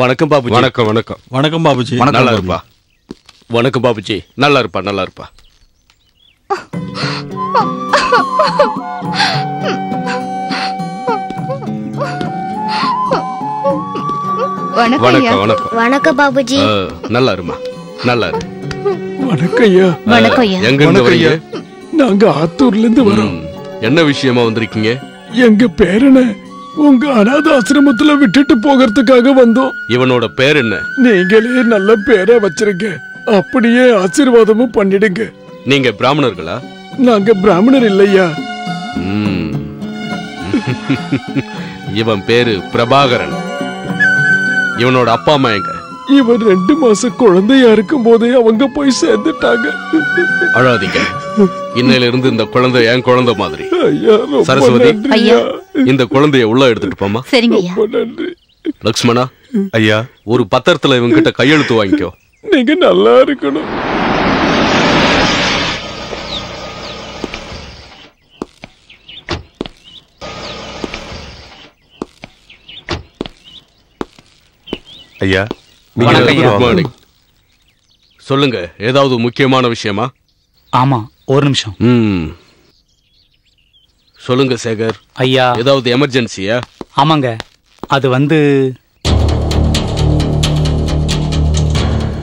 வணக்கம் பாபுஜி. வணக்கம் வணக்கம். வணக்கம் பாபுஜி. நல்லா இருப்பா. வணக்கம் பாபுஜி. நல்லா இருப்பா நல்லா இருப்பா. வணக்கம் வணக்கம் வணக்கம். பாபுஜி. நல்லா இருமா. நல்லா இரு. வணக்கம் ஐயா. வணக்கம் ஐயா. எங்க இருந்து வரீங்க? நாங்க ஆத்தூர்ல இருந்து வரோம். என்ன விஷயமா வந்திருக்கீங்க? எங்க பேரனை உங்க அனாத ஆசிரமத்துல விட்டுட்டு போகிறதுக்காக வந்தோம். இவனோட பேர் என்ன? நீங்களே நல்ல பேரை வச்சிருங்க. அப்படியே ஆசீர்வாதமும் பண்ணிடுங்க. நீங்க பிராமணர்களா? நாங்க பிராமணர் இல்லையா. இவன் பேரு பிரபாகரன். இவனோட அப்பா அம்மா எங்க? இவன் ரெண்டு மாச குழந்தையா இருக்கும் போதே அவங்க போய் சேர்ந்துட்டாங்க. அழாதீங்க. இன்னையில இருந்து இந்த குழந்தை என் குழந்தை மாதிரி. ஐயா சரஸ்வதி. ஐயா. இந்த குழந்தைய உள்ள எடுத்துட்டு போமா சரிங்க ஐயா ரொம்ப நன்றி. லக்ஷ்மணா ஐயா ஒரு பத்திரத்துல இவங்கிட்ட கையெழுத்து வாங்கிக்கோ. நீங்க நல்லா இருக்கணும். ஐயா சொல்லுங்க ஏதாவது முக்கியமான விஷயமா? ஆமா ஒரு நிமிஷம். ம். சொல்லுங்க சேகர். ஐயா. ஏதாவது எமர்ஜென்சியா ஆமாங்க. அது வந்து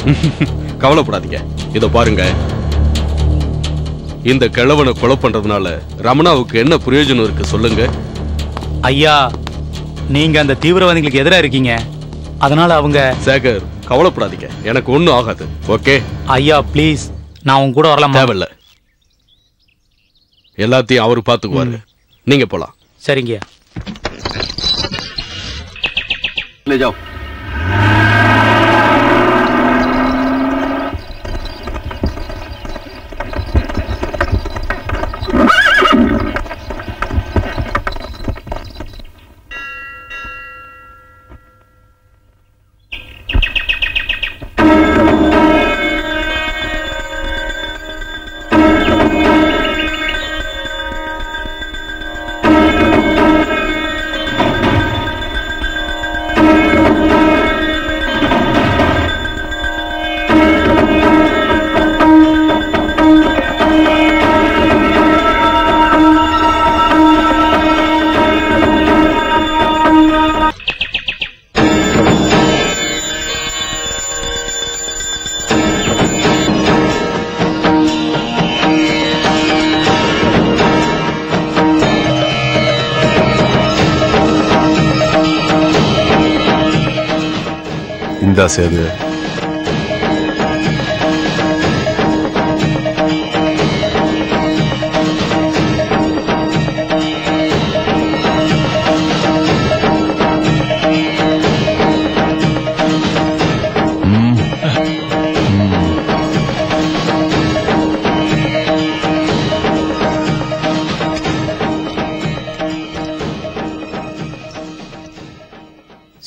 கவலைப்படாதீங்க. இதோ பாருங்க. இந்த கிழவனை கொலை பண்றதுனால ரமணாவுக்கு என்ன பிரயோஜனம் இருக்கு சொல்லுங்க. ஐயா நீங்க அந்த தீவிரவாதிகளுக்கு எதிரா இருக்கீங்க. அதனால அவங்க சேகர் கவலைப்படாதீங்க. எனக்கு ஒண்ணும் ஆகாது. ஓகே? ஐயா ப்ளீஸ். நான் உங்க கூட வரலாமா? தேவையில்ல. எல்லாத்தையும் அவரு பாத்துக்குவாரு நீங்க போலாம் சரிங்க ले जाओ இந்தா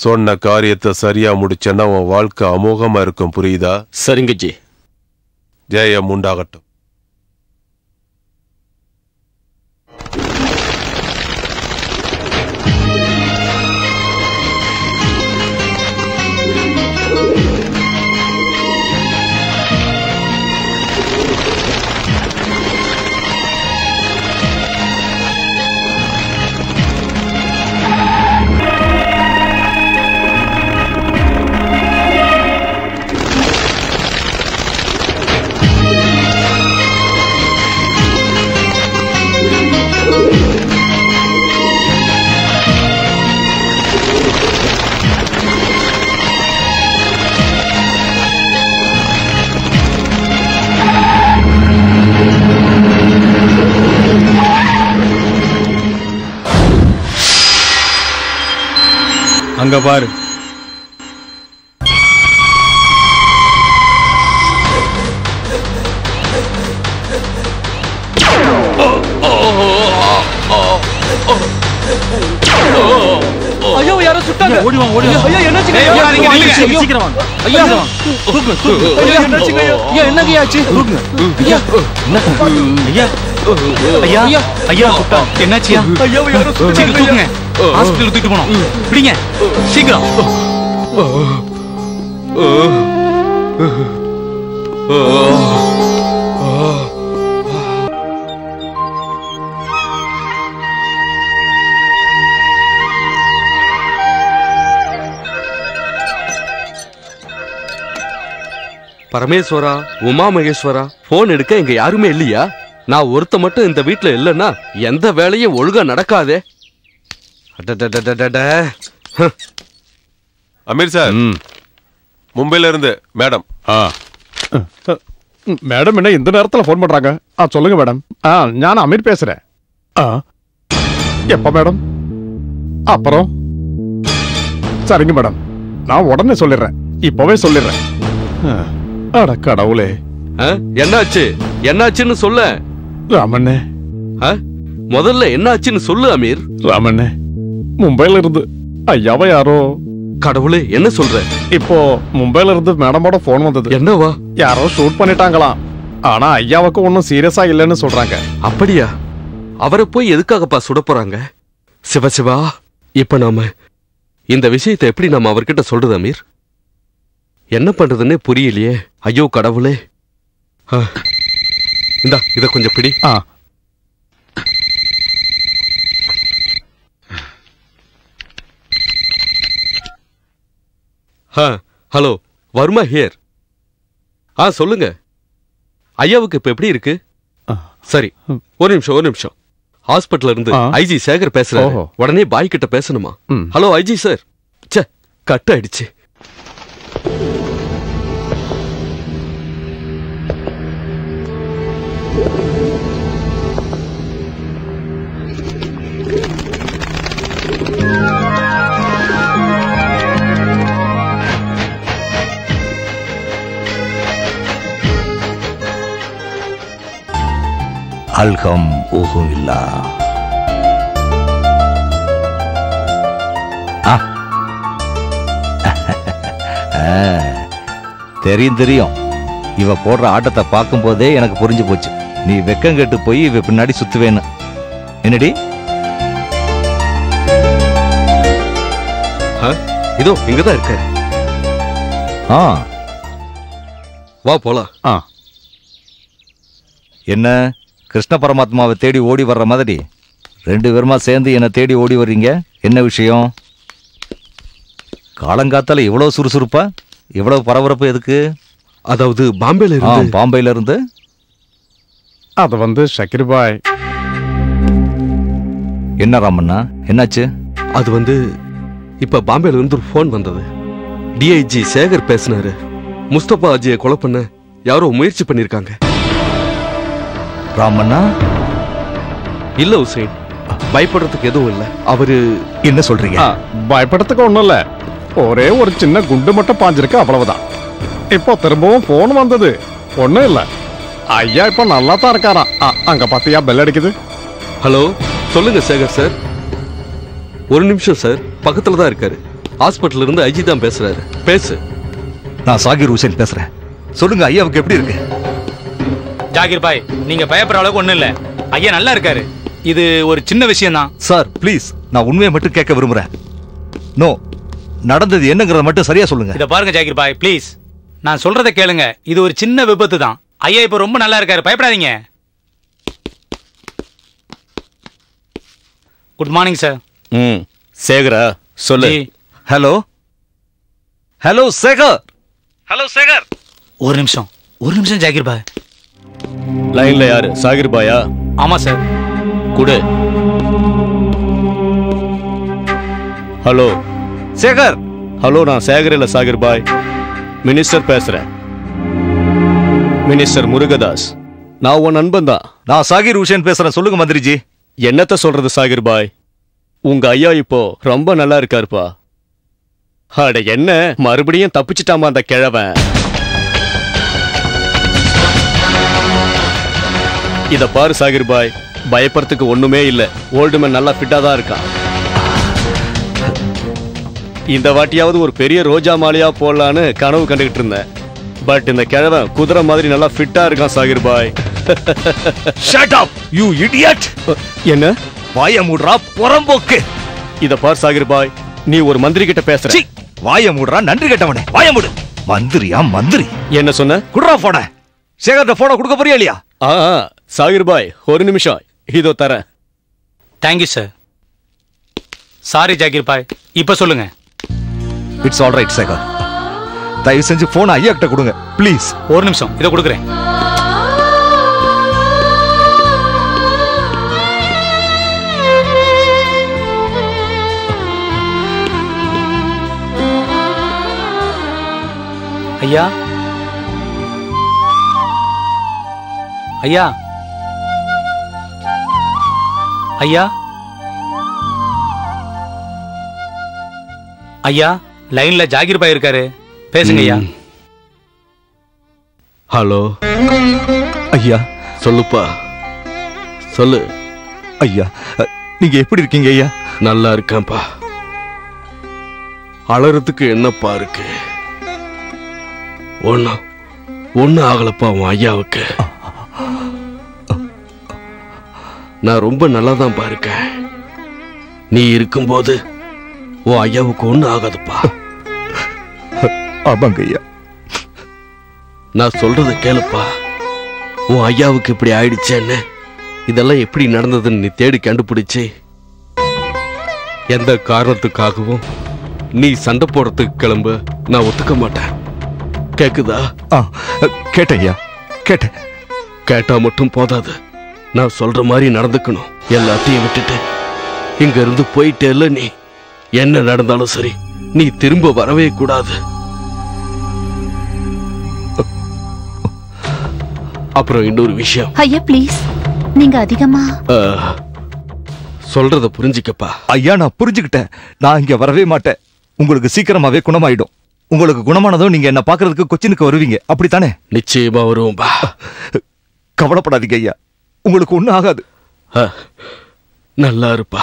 சொன்ன காரியத்தை சரியா முடிச்சேன்னா உன் வாழ்க்கை அமோகமா இருக்கும் புரியுதா? சரிங்க ஜி. ஜெயம் உண்டாகட்டும். அங்க பாரு. ஐயோ யாரோ சுட்டாங்க. ஓடி வாங்க ஓடி ஐயா நில்லுங்க. சீக்கிரம் வாங்க ஐயா ஐயா என்னங்க ஆச்சு ஐயா ஐயா ஐயா. ஐயா ஐயா என்னாச்சியா ஐயா. யாரோ தூக்குங்க. ஹாஸ்பிடல் தூக்கிட்டு போணும் பிடிங்க. சீக்கிரம். பரமேஸ்வரா உமா மகேஸ்வரா போன் எடுக்க இங்க யாருமே இல்லையா? நான் ஒருத்த மட்டும் இந்த வீட்ல இல்லைன்னா எந்த வேலையும் ஒழுங்கா நடக்காதே. அமீர் சார். மும்பைல இருந்து மேடம். ஆ. மேடம் என்ன இந்த நேரத்துல ஃபோன் பண்றாங்க? ஆ சொல்லுங்க மேடம். ஆ நான் அமீர் பேசுறேன். ஆ. எப்ப மேடம்? அப்புறம்? சரிங்க மேடம். நான் உடனே சொல்லிடுறேன். இப்பவே சொல்லிடுறேன். ஆ, அட கடவுளே? என்னாச்சு? என்னாச்சுன்னு சொல்ல. ராமண்ணே? முதல்ல என்னாச்சுன்னு சொல்லு அமீர். ராமண்ணே மும்பைல இருந்து ஐயாவ யாரோ. கடவுளே என்ன சொல்ற? இப்போ மும்பைல இருந்து மேடமோட போன் வந்தது. என்னவா? யாரோ ஷூட் பண்ணிட்டாங்களாம். ஆனா ஐயாவுக்கு ஒன்றும் சீரியஸா இல்லைன்னு சொல்றாங்க. அப்படியா? அவரை போய் எதுக்காகப்பா சுட போறாங்க? சிவசிவா இப்ப நாம இந்த விஷயத்தை எப்படி நாம அவர்கிட்ட சொல்றது அமீர்? என்ன பண்றதுன்னே புரியலையே. ஐயோ கடவுளே. இந்தா இத கொஞ்சம் பிடி. Hello Verma here. ஆ சொல்லுங்க. ஐயாவுக்கு இப்ப எப்படி இருக்கு. சரி ஒரு நிமிஷம் ஒரு நிமிஷம். ஹாஸ்பிட்டல்ல இருந்து. ஐஜி சேகர் பேசுறாரு. ஓஹோ. உடனே பாய் கிட்ட பேசணுமா. Hello IG sir. ச்சே கட் ஆயிடுச்சு. அல்கம் ஊகும் இல்லா தெரியும் தெரியும். இவ போடுற ஆட்டத்தை பார்க்கும் போதே எனக்கு புரிஞ்சு போச்சு. நீ வெக்கம் கெட்டு போய் இவ பின்னாடி சுத்துவேன்னு. என்னடி? இதோ இங்கதான் இருக்காரு ஆ. வா போலாம். ஆ. என்ன கிருஷ்ண பரமாத்மாவை தேடி ஓடி வர்ற மாதிரி? ரெண்டு பேருமா சேர்ந்து என்னை தேடி ஓடி வர்றீங்க? என்ன விஷயம்? காலங்காத்தால இவ்வளவு சுறுசுறுப்பா? இவ்வளவு பரபரப்பு எதுக்கு? அதாவது பாம்பேல பாம்பேல இருந்து. அது வந்து ஷக்கீர் பாய் என்ன ராமண்ணா? என்னாச்சு? அது வந்து இப்ப பாம்பேல இருந்து ஒரு போன் வந்தது. டிஐஜி சேகர் பேசினாரு. முஸ்தபா அஜியை கொலை பண்ண யாரோ முயற்சி பண்ணிருக்காங்க. ராமண்ணா? இல்ல உசைன். பயப்படுறதுக்கு எதுவும் இல்ல. அவரு என்ன சொல்றீங்க? பயப்படுறதுக்கு ஒண்ணும் இல்ல. ஒரே ஒரு சின்ன குண்டு மட்டும் பாஞ்சிருக்கு அவ்வளவுதான். இப்போ திரும்பவும் போன் வந்தது. ஒண்ணும் இல்ல. ஐயா இப்போ நல்லா தான் இருக்காராம் ஆ, அங்க பாத்தியா பெல் அடிக்குது? ஹலோ சொல்லுங்க சேகர் சார். ஒரு நிமிஷம் சார் பக்கத்துல தான் இருக்காரு. ஹாஸ்பிட்டல்ல இருந்து ஐஜி தான் பேசுறாரு. பேசு. நான் சாகிர் ஹுசேன் பேசுறேன். சொல்லுங்க ஐயாவுக்கு எப்படி இருக்கு? ஜாகிர் பாய் நீங்க பயப்படுற அளவுக்கு ஒண்ணும் இல்ல. ஐயா நல்லா இருக்காரு. இது ஒரு சின்ன விஷயம் தான் சார் ப்ளீஸ் நான் உண்மையை மட்டும் கேட்க விரும்புறேன். நோ நடந்தது என்னங்கிறத மட்டும் சரியா சொல்லுங்க. இத பாருங்க ஜாகிர் பாய் ப்ளீஸ். நான் சொல்றதை கேளுங்க. இது ஒரு சின்ன விபத்து தான் ஐயா இப்ப ரொம்ப நல்லா இருக்காரு. பயப்படாதீங்க. குட் மார்னிங் சார் ம் சேகரா சொல்லு. Hello. Hello Sekhar. Hello Sekhar. ஒரு நிமிஷம். ஒரு நிமிஷம் ஜாகிர் பாய். லைன்ல யாரு? சாகிர் பாயா? ஆமா சார் குடு. ஹலோ. சேகர். ஹலோ நான் சேகர் இல்ல சாகிர் பாய். மினிஸ்டர் பேசுறேன். மினிஸ்டர் முருகதாஸ். நான் உன் நண்பன் தான். நான் சாகிர் ஹுசேன் பேசுறேன். சொல்லுங்க மந்திரிஜி. என்னத்த சொல்றது சாகிர் பாய்? உங்க ஐயா இப்போ ரொம்ப நல்லா இருக்காருப்பா. அட என்ன? மறுபடியும் தப்பிச்சிட்டாமா அந்த கிழவன்? இத பாரு சாகிர் பாய். பயப்படுறதுக்கு ஒண்ணுமே இல்ல. ஓல்டுமேன் நல்லா ஃபிட்டா தான் இருக்கான். இந்த வாட்டியாவது ஒரு பெரிய ரோஜா மாலையா போடலான்னு கனவு கண்டுகிட்டு இருந்தேன். பட் இந்த கிழவன் குதிரை மாதிரி நல்லா ஃபிட்டா இருக்கான் Zakir bhai. Shut up you idiot என்ன? வாய மூடுறா புறம்போக்கு. இத பார் சாகிர் பாய். நீ ஒரு மந்திரி கிட்ட பேசுற வாய மூடுறா நன்றி கெட்டவனே. வாய மூடு. மந்திரியா மந்திரி. என்ன சொன்ன? குடுறா போன சேகர்ட்ட போன கொடுக்க போறியா இல்லையா? ஆ ஆ, சாகிர் பாய் ஒரு நிமிஷம். இதோ தரேன். Thank you sir sorry Zakir bhai. இப்ப சொல்லுங்க. இட்ஸ் ஆல் ரைட் சேகர் தயவு செஞ்சு போன் ஐயா கிட்ட கொடுங்க. ப்ளீஸ் ஒரு நிமிஷம் இதை கொடுக்குறேன். ஐயா? ஐயா? ஐயா? ஐயா லைன்ல ஜாகிர் பாய் இருக்காரு. பேசுங்க ஐயா. ஹலோ. ஐயா. சொல்லுப்பா. சொல்லு. ஐயா நீங்க எப்படி இருக்கீங்க ஐயா? நல்லா இருக்கேன்ப்பா. அலறதுக்கு என்னப்பா இருக்கு? ஒன்னும் ஒன்னும் ஆகலப்பா உன் ஐயாவுக்கு. நான் ரொம்ப நல்லா தான் இருக்கேன். நீ இருக்கும்போது உன் ஐயாவுக்கு ஒன்னும் ஆகாதுப்பா. ஆமாங்க ஐயா நான் சொல்றத கேளுப்பா. உன் ஐயாவுக்கு இப்படி ஆயிடுச்சேன்னு. இதெல்லாம் எப்படி நடந்ததுன்னு நீ தேடி கண்டுபிடிச்சு. எந்த காரணத்துக்காகவும் நீ சண்டை போடுறதுக்கு கிளம்ப. நான் ஒத்துக்க மாட்டேன். கேக்குதா? ஆ கேட்டேன். கேட்டா மட்டும் போதாது. நான் சொல்ற மாதிரி நடந்துக்கணும். எல்லாத்தையும் விட்டுட்டு இங்க இருந்து போயிட்டேல்ல நீ. என்ன நடந்தாலும் சரி நீ திரும்ப வரவே கூடாது. அப்புறம் இன்னொரு விஷயம். ஐயா ப்ளீஸ் நீங்க அதிகமா சொல்றத புரிஞ்சுக்கப்பா. ஐயா நான் புரிஞ்சுக்கிட்டேன். நான் இங்க வரவே மாட்டேன். உங்களுக்கு சீக்கிரமாவே குணமாயிடும். உங்களுக்கு குணமானதும் நீங்க என்ன பாக்குறதுக்கு கொச்சினுக்கு வருவீங்க. அப்படித்தானே? நிச்சயமா வருவோம்பா. கவலைப்படாதீங்க ஐயா. உங்களுக்கு ஒண்ணும் ஆகாது. நல்லா இருப்பா.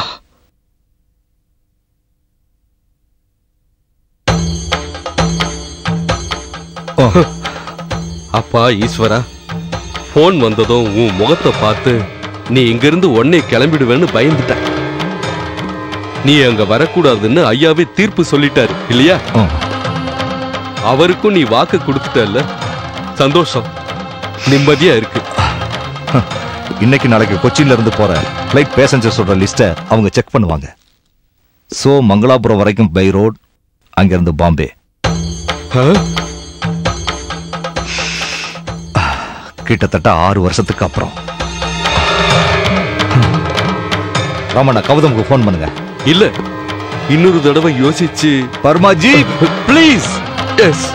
அப்பா ஈஸ்வரா. போன் வந்ததும் உன் முகத்தை பார்த்து நீ இங்கிருந்து உடனே கிளம்பிடுவேன்னு பயந்துட்ட நீ அங்க வரக்கூடாதுன்னு ஐயாவே தீர்ப்பு சொல்லிட்டாரு இல்லையா. அவருக்கும் நீ வாக்கு கொடுத்துட்டல்ல. சந்தோஷம். நிம்மதியா இருக்கு. இன்னைக்கு நாளைக்கு கொச்சின்ல இருந்து போற ஃபிளைட் பேசஞ்சர் சொல்ற லிஸ்ட அவங்க செக் பண்ணுவாங்க. சோ மங்களாபுரம் வரைக்கும் பை ரோட் அங்கிருந்து பாம்பே. கிட்டத்தட்ட ஆறு வருஷத்துக்கு அப்புறம். ராமண்ணா கௌதமுக்கு ஃபோன் பண்ணுங்க. இல்ல இன்னொரு தடவை யோசிச்சு பர்மாஜி please yes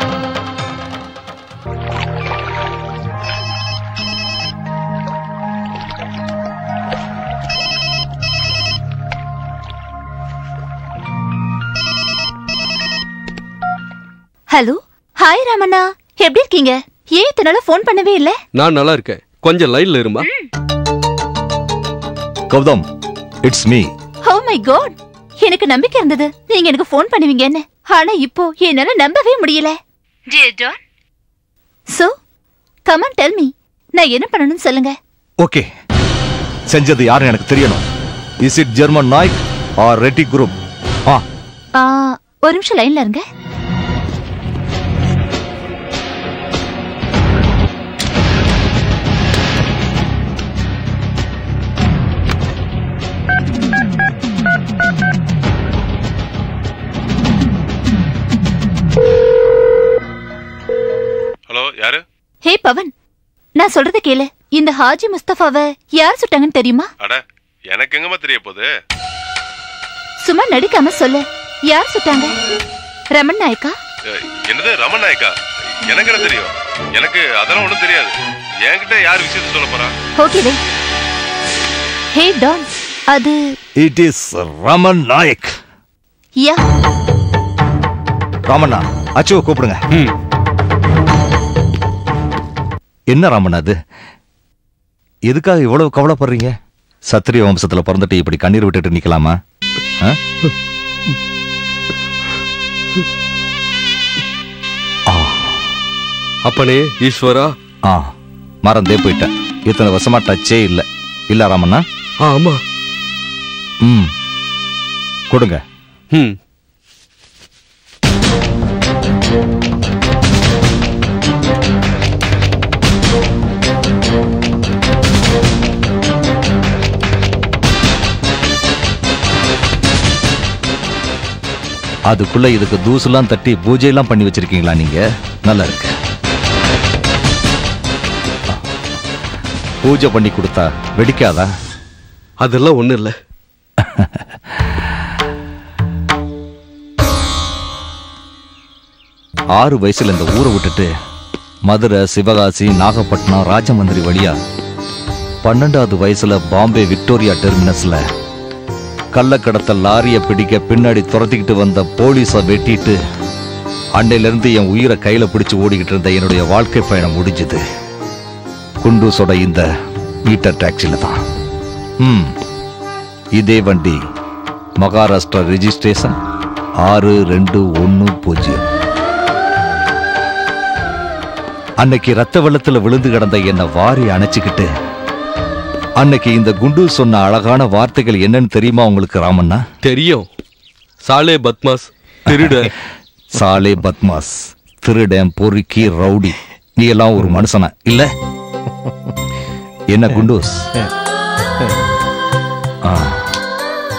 hello hi Ramanna எப்படி இருக்கீங்க? ஏன் இத்தனை நாளா ஃபோன் பண்ணவே இல்ல? நான் நல்லா இருக்கேன். கொஞ்சம் லைன்ல இருமா? Gautham it's me oh my god எனக்கு நம்பிக்கை இருந்தது. நீங்க எனக்கு ஃபோன் பண்ணுவீங்கன்னு. ஆனா இப்போ என்னால நம்பவே முடியல. சோ கமன் டெல் மீ நான் என்ன பண்ணணும்னு சொல்லுங்க. ஓகே செஞ்சது யாருன்னு எனக்கு தெரியணும். Is it German Naik or Reddy group ஆ. ஆ, ஒரு நிமிஷம் லைன்ல இருங்க. ஹே பவன் நான் சொல்றத கேளு. இந்த ஹாஜி முஸ்தபாவை யார் சுட்டாங்கன்னு தெரியுமா? அட எனக்கு எங்கம்மா தெரிய போகுது? சும்மா நடிக்காம சொல்லு. யார் சுட்டாங்க? ரமன் நாயக்கா? என்னது ரமன் நாயக்கா? எனக்கு என்ன தெரியும்? எனக்கு அதெல்லாம் ஒண்ணும் தெரியாது. என்கிட்ட யார் விஷயத்த சொல்ல போறா? ஓகே வே ஹே டான் அது it is Raman Nayak. Yeah. Ramanna அச்சுவை கூப்பிடுங்க. ம். என்ன ராமண்ணா அது? எதுக்காக இவ்வளவு கவலைப்படுறீங்க? சத்திரிய வம்சத்துல பிறந்துட்டு இப்படி கண்ணீர் விட்டுட்டு? ஆ, அப்பனே ஈஸ்வரா? ஆ மறந்தே போயிட்டேன். இத்தனை வருஷமா டச்சே இல்ல. இல்ல ராமண்ணா? ஆமா. ம். கொடுங்க. ம். அதுக்குள்ள இதுக்கு தூசுலாம் தட்டி பூஜையெல்லாம் பண்ணி வச்சிருக்கீங்களா நீங்க? நல்லா இருக்கு. பூஜை பண்ணி கொடுத்தா வெடிக்காதா? அதெல்லாம் ஒண்ணும் இல்ல. ஆறு வயசுல இந்த ஊரை விட்டுட்டு மதுரை சிவகாசி நாகப்பட்டினம் ராஜமந்திரி வழியா பன்னெண்டாவது வயசுல பாம்பே விக்டோரியா டெர்மினஸ்ல கள்ளக்கடத்த லாரியை பிடிக்க பின்னாடி துரத்திக்கிட்டு வந்த போலீஸை வெட்டிட்டு அன்னையிலேருந்து என் உயிரை கையில் பிடிச்சி ஓடிக்கிட்டு இருந்த என்னுடைய வாழ்க்கை பயணம் முடிஞ்சுது. குண்டூஸோட இந்த மீட்டர் டாக்ஸியில் தான். ம். இதே வண்டி. மகாராஷ்டிரா ரெஜிஸ்ட்ரேஷன் ஆறு ரெண்டு ஒன்று பூஜ்ஜியம். அன்னைக்கு ரத்த வெள்ளத்தில் விழுந்து கிடந்த என்னை வாரி அணைச்சிக்கிட்டு அன்னைக்கு இந்த குண்டு சொன்ன அழகான வார்த்தைகள் என்னன்னு தெரியுமா உங்களுக்கு ராமண்ணா? தெரியும். சாலே பத்மாஸ் திருட. சாலே பத்மாஸ் திருடன் பொறுக்கி ரவுடி. நீ எல்லாம் ஒரு மனுஷனா இல்ல? என்ன குண்டூஸ்.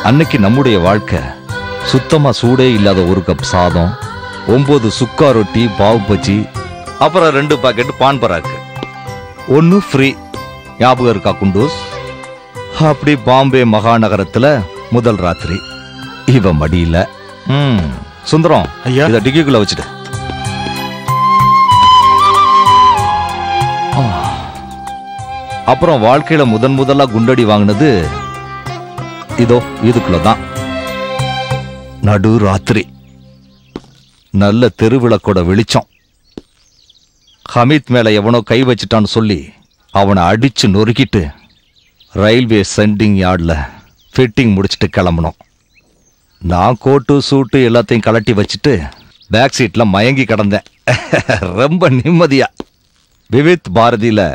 அன்னைக்கு நம்முடைய வாழ்க்கை சுத்தமா சூடே இல்லாத ஒரு கப் சாதம் ஒன்பது சுக்கா ரொட்டி பாவு பஜ்ஜி அப்புறம் ரெண்டு பாக்கெட் பான் பராக்கு. ஒன்னு ஃப்ரீ ஞாபகம் இருக்கா குண்டூஸ்? அப்படி பாம்பே மகாநகரத்துல முதல் ராத்திரி. இவ மடியில. ம் சுந்தரம் ஐயா. இத டிக்கிக்குள்ள வச்சுட்டு. அப்புறம் வாழ்க்கையில முதன் முதலா குண்டடி வாங்கினது இதோ இதுக்குள்ள தான் நடு ராத்திரி. நல்ல தெருவிளக்கோட வெளிச்சம். ஹமீத் மேல எவனோ கை வச்சிட்டான்னு சொல்லி அவனை அடிச்சு நொறுக்கிட்டு ரயில்வே சென்டிங் யார்டில் ஃபிட்டிங் முடிச்சிட்டு கிளம்பணும் நான் கோட்டு சூட்டு எல்லாத்தையும் கலட்டி வச்சுட்டு பேக் சீட்டில் மயங்கி கிடந்தேன். ரொம்ப நிம்மதியாக விவித் பாரதியில்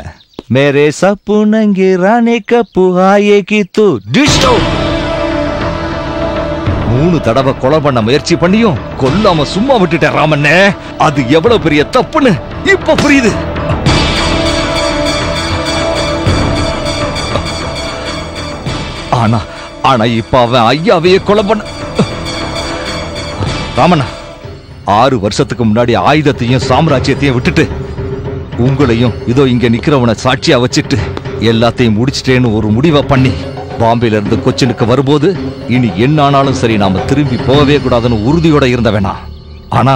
மேரே சப்புனங்கி ராணி கப்பு ஆயே கீத்து டிஷ்டோ மூணு தடவை கொலை பண்ண முயற்சி பண்ணியும் கொல்லாம சும்மா விட்டுட்டேன் ராமண்ணே. அது எவ்வளவு பெரிய தப்புன்னு இப்ப புரியுது. ஆனா ஆனா இப்ப அவன் ஐயாவையே கொலை பண்ண ராமண்ணா ஆறு வருஷத்துக்கு முன்னாடி ஆயுதத்தையும் சாம்ராஜ்யத்தையும் விட்டுட்டு உங்களையும் இதோ இங்க நிக்கிறவனை சாட்சியா வச்சுட்டு எல்லாத்தையும் முடிச்சிட்டேன்னு ஒரு முடிவை பண்ணி பாம்பேல இருந்து கொச்சினுக்கு வரும்போது இனி என்ன ஆனாலும் சரி நாம திரும்பி போகவே கூடாதுன்னு உறுதியோட இருந்த வேணாம் ஆனா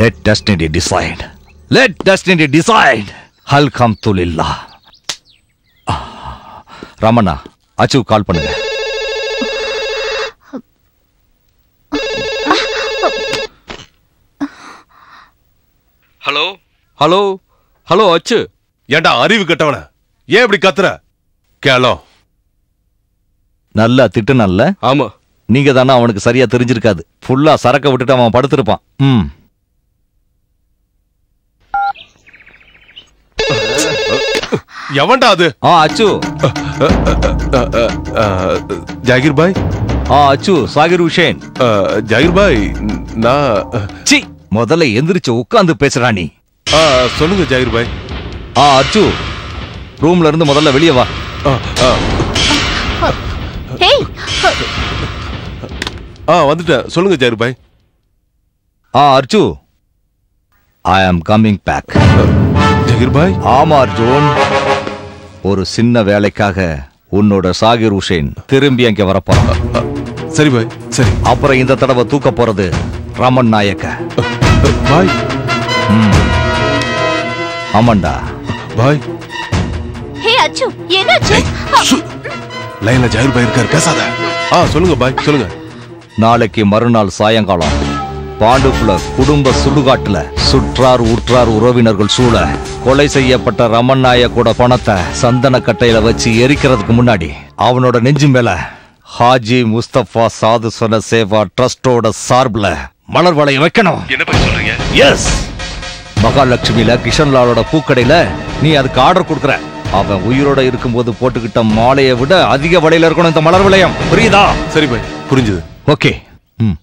let destiny decide let destiny decide ஹல்கம் துலில்லா ரமணா அச்சு கால் பண்ணுங்க. ஹலோ? ஹலோ? ஹலோ அச்சு. ஏன்டா அறிவு கெட்டவன? ஏன் இப்படி கத்துற? கேளம் நல்லா திட்டு நல்ல ஆமா. நீங்க தானே அவனுக்கு சரியா தெரிஞ்சிருக்காது. ஃபுல்லா சரக்க விட்டுட்டு அவன் படுத்திருப்பான். ம். எவன்டா அது? ஆ அச்சு. ஜாகிர் பாய்? ஆ அச்சு சாகிர் உஷேன் ஜாகிர் பாய் நான் சி முதல்ல எந்திரிச்சு உட்கார்ந்து பேசுறா நீ. ஆ, சொல்லுங்க ஜாகிர் பாய். ஆ அச்சு ரூம்ல இருந்து முதல்ல வெளியே வா. ஆ, ஆ, ஹேய். ஆ வந்துட்டேன். சொல்லுங்க ஜாகிர் பாய். ஆ அர்ஜு ஐ ஆம் கம்மிங் பேக் ஜாகிர் பாய். ஆமா அர்ஜுன். ஒரு சின்ன வேலைக்காக உன்னோட சாகிர் உஷேன் திரும்பி அங்க வரப்போறான் அ, சரி பாய் சரி. அப்புறம் இந்த தடவை தூக்க போறது ரமன் நாயக்க. பாய். ஆமாண்டா. பாய். ஹே அச்சு என்னாச்சு. லைன்ல ஜாகிர் பாய் இருக்காரு பேசாத. ஆ சொல்லுங்க பாய் சொல்லுங்க. நாளைக்கு மறுநாள் சாயங்காலம் பாண்டுக்குள்ள குடும்ப சுடுகாட்டுல சுற்றார் உற்றார் உறவினர்கள் சூழ கொலை செய்யப்பட்ட ரமன் நாயக்கோட பணத்தை சந்தன கட்டையில வச்சு எரிக்கிறதுக்கு முன்னாடி அவனோட நெஞ்சு மேல ஹாஜி முஸ்தபா சாது சொன்ன சேவா ட்ரஸ்டோட சார்பில் மலர் வளையம் வைக்கணும். என்ன பாய் சொல்றீங்க? எஸ் மகாலட்சுமியில கிஷன்லாலோட பூக்கடையில நீ அதுக்கு ஆர்டர் கொடுக்குற. அவன் உயிரோட இருக்கும்போது போட்டுக்கிட்ட மாலையை விட அதிக விலையில இருக்கணும் இந்த மலர் வளையம். புரியுதா? சரி பாய் புரிஞ்சுது. ஓகே ம்.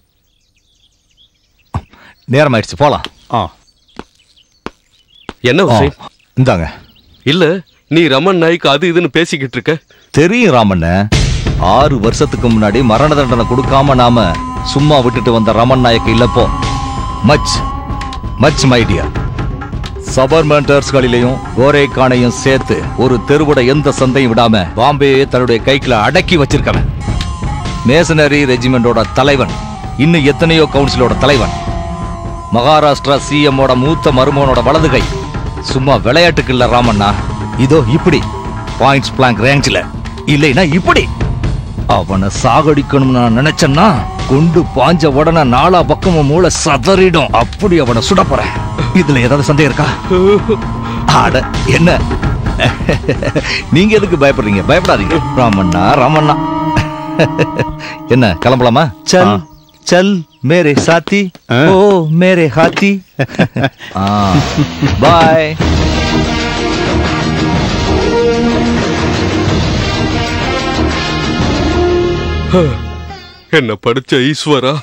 நேரம் ஆயிடுச்சு போலாம். ஆ. என்ன விஷயம் இந்தாங்க. இல்ல நீ ரமன் நாய்க்கு அது இதுன்னு பேசிக்கிட்டு இருக்க. தெரியும் ராமண்ண. ஆறு வருஷத்துக்கு முன்னாடி மரண தண்டனை கொடுக்காம நாம சும்மா விட்டுட்டு வந்த ரமன் நாயக் இல்லப்போ. மச் மச் மைடியா சபர்மெண்டர்ஸ்களிலையும் கோரேக்கானையும் சேர்த்து ஒரு தெருவோட எந்த சந்தையும் விடாம பாம்பேயை தன்னுடைய கைக்குள்ள அடக்கி வச்சிருக்கவன். மேசனரி ரெஜிமெண்டோட தலைவன். இன்னும் எத்தனையோ கவுன்சிலோட தலைவன். மகாராஷ்டிரா சிஎம்மோட மூத்த மருமகனோட வலது கை. சும்மா விளையாட்டுக்கு இல்ல ராமண்ணா. இதோ இப்படி. பாயிண்ட்ஸ் பிளாங்க் ரேஞ்சில இல்லைன்னா இப்படி. அவனை சாகடிக்கணும்னு நான் நினைச்சேன்னா கொண்டு பாஞ்ச உடனே நாலா பக்கமும் மூளை சதறிடும். அப்படி அவனை சுட போறேன் இதுல ஏதாவது சந்தேகம் இருக்கா? ஆட என்ன? நீங்க எதுக்கு பயப்படுறீங்க? பயப்படாதீங்க. ராமண்ணா ராமண்ணா. என்ன கிளம்பலாமா? சல் சல் மேரே சாத்தி ஓ மேரே ஹாத்தி பாய் என்ன படிச்ச ஈஸ்வரா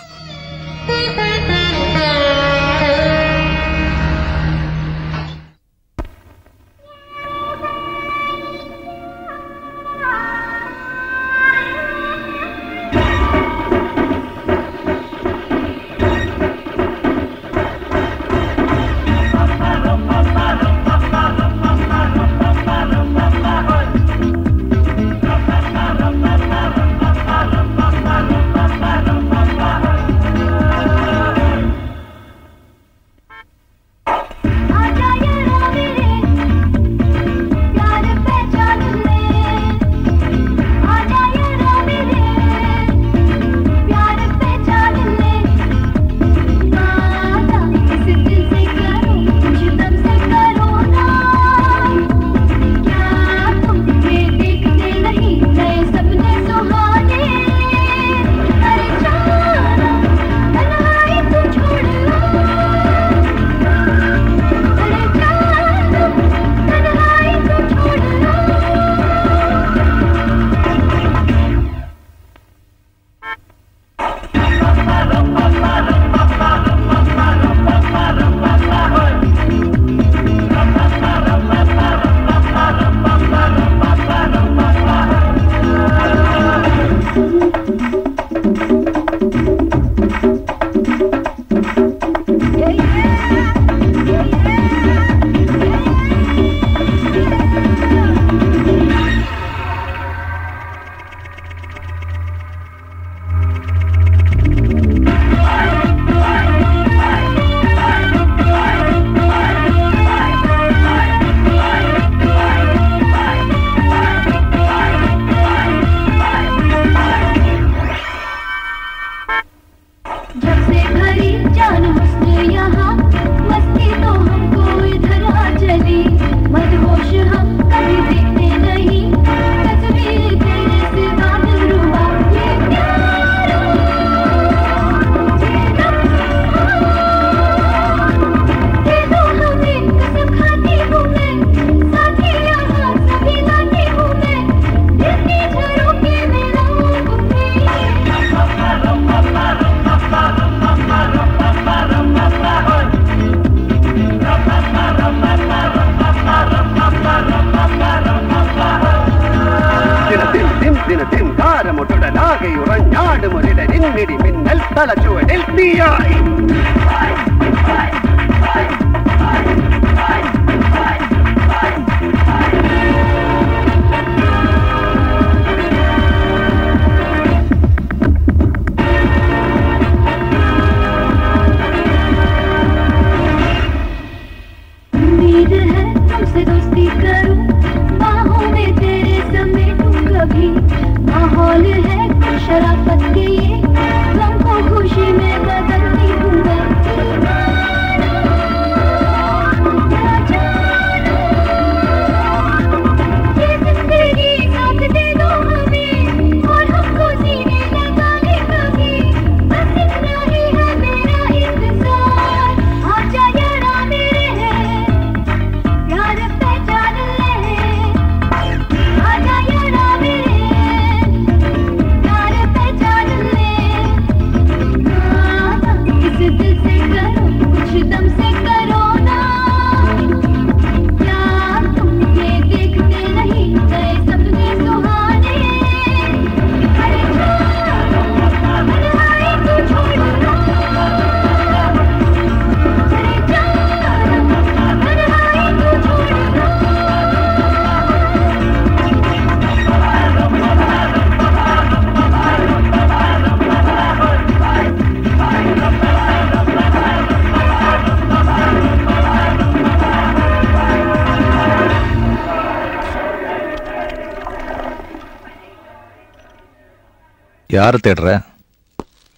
யாரை தேடுற?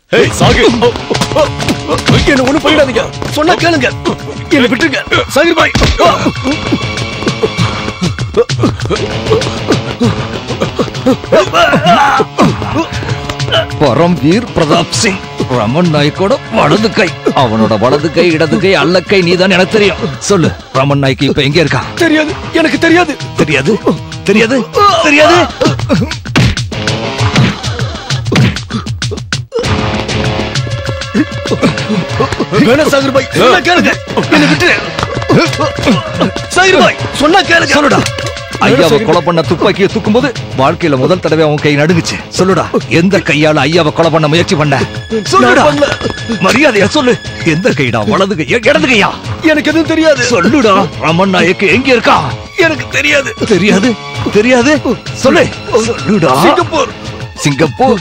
ஏய் சாகிர் என்ன ஒண்ணும் பண்ணிடாதீங்க சொன்னா கேளுங்க. என்ன விட்டுருங்க. சாகிர் பாய். பரம்வீர் பிரதாப் சிங். ரமன் நாய்க்கோட வலது கை. அவனோட வலது கை இடது கை அல்ல கை நீதான் எனக்கு தெரியும். சொல்லு ரமன் நாய்க்கு இப்ப எங்க இருக்கான் தெரியாது. எனக்கு தெரியாது. தெரியாது? தெரியாது? தெரியாது? வேணா சாகிர் பாய். சொன்னா கேளுங்க. என்ன விட்டுரு. சாகிர் பாய். சொன்னா கேளுங்க. சொல்லுடா. ஐயாவை கொலை பண்ண துப்பாக்கியை தூக்கும்போது வாழ்க்கையில முதல் தடவை அவன் கை நடுங்குச்சு. சொல்லுடா. எந்த கையால ஐயாவை கொலை பண்ண முயற்சி பண்ண? சொல்லுடா. மரியாதையா சொல்லு. எந்த கைடா? வலது இடது கையா எனக்கு எதுவும் தெரியாது. சொல்லுடா. ரமன் நாயக்கு எங்க இருக்கா? எனக்கு தெரியாது. தெரியாது. தெரியாது? சொல்லு. சொல்லுடா. சிங்கப்பூர். சிங்கப்பூர்.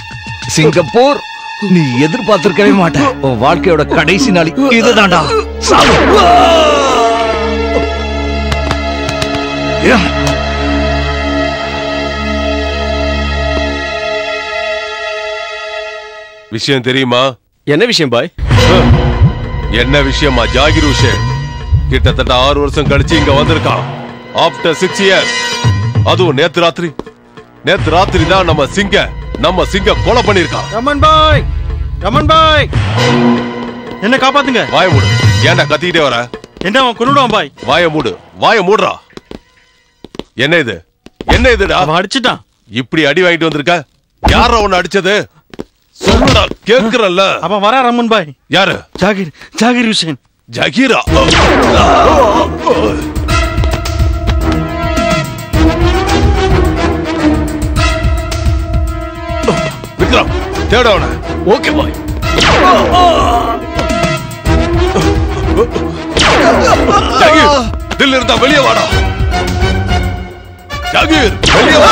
சிங்கப்பூர். நீ எதிர்பார்த்திருக்கவே மாட்ட. உன் வாழ்க்கையோட கடைசி நாள் இதுதான்டா. விஷயம் தெரியுமா? என்ன விஷயம் பாய்? என்ன விஷயமா ஜாகிர் ஹுசேன் கிட்டத்தட்ட ஆறு வருஷம் கழிச்சு இங்க வந்திருக்கான். ஆஃப்டர் சிக்ஸ் இயர்ஸ் அதுவும் நேத்து ராத்திரி. நேத்து ராத்திரி தான் நம்ம சிங்க நம்ம சிங்க கொலை பண்ணிருக்கான் ரமன் பாய்! ரமன் பாய் என்ன காப்பாத்துங்க. வாய மூடு. ஏன்டா கத்திக்கிட்டே வர? என்ன அவன் கொண்டுடுவான் பாய் வாய மூடு. வாய மூடுறா. என்ன இது? என்ன இதுடா? அவன் அடிச்சிட்டான். இப்படி அடி வாங்கிட்டு வந்திருக்க? யாரா உன்னை அடிச்சது? சொல்லுடா கேக்குறல்ல. அவன் வரா ரமன் பாய் யாரு? ஜாகிர் ஜாகிர் ஹுசேன். ஜகீரா. விக்ரம். தேட அவனை ஓகே பாய் ஜாகீர் தில் இருந்தா வெளியே வாடா. ஜாகீர் வெளியே வா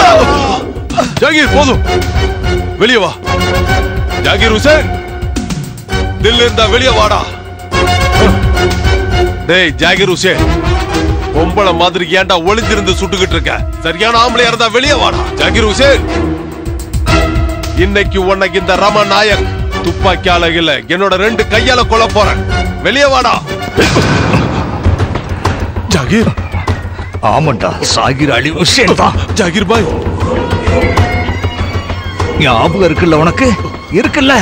ஜாகீர் போதும். வெளியே வா. ஜாகீர் ஹுசேன் தில் இருந்தா வெளியே வாடா. டேய் ஜாகீர் ஹுசேன் பொம்பளை மாதிரி ஏன்டா ஒளிஞ்சிருந்து சுட்டுக்கிட்டு இருக்க? சரியான ஆம்பளை இருந்தா வெளியே வாடா. ஜாகீர் ஹுசேன் இன்னைக்கு உனக்கு இந்த ரம நாயக் துப்பாக்கியால இல்ல என்னோட ரெண்டு கையால கொல்ல போறேன். வெளியே வாடா. ஜாகீர். ஆமாண்டா சாகிர் அலி ஹுசேன் தான். ஜாகீர் பாய். ஞாபகம் இருக்குல்ல உனக்கு? இருக்குல்ல.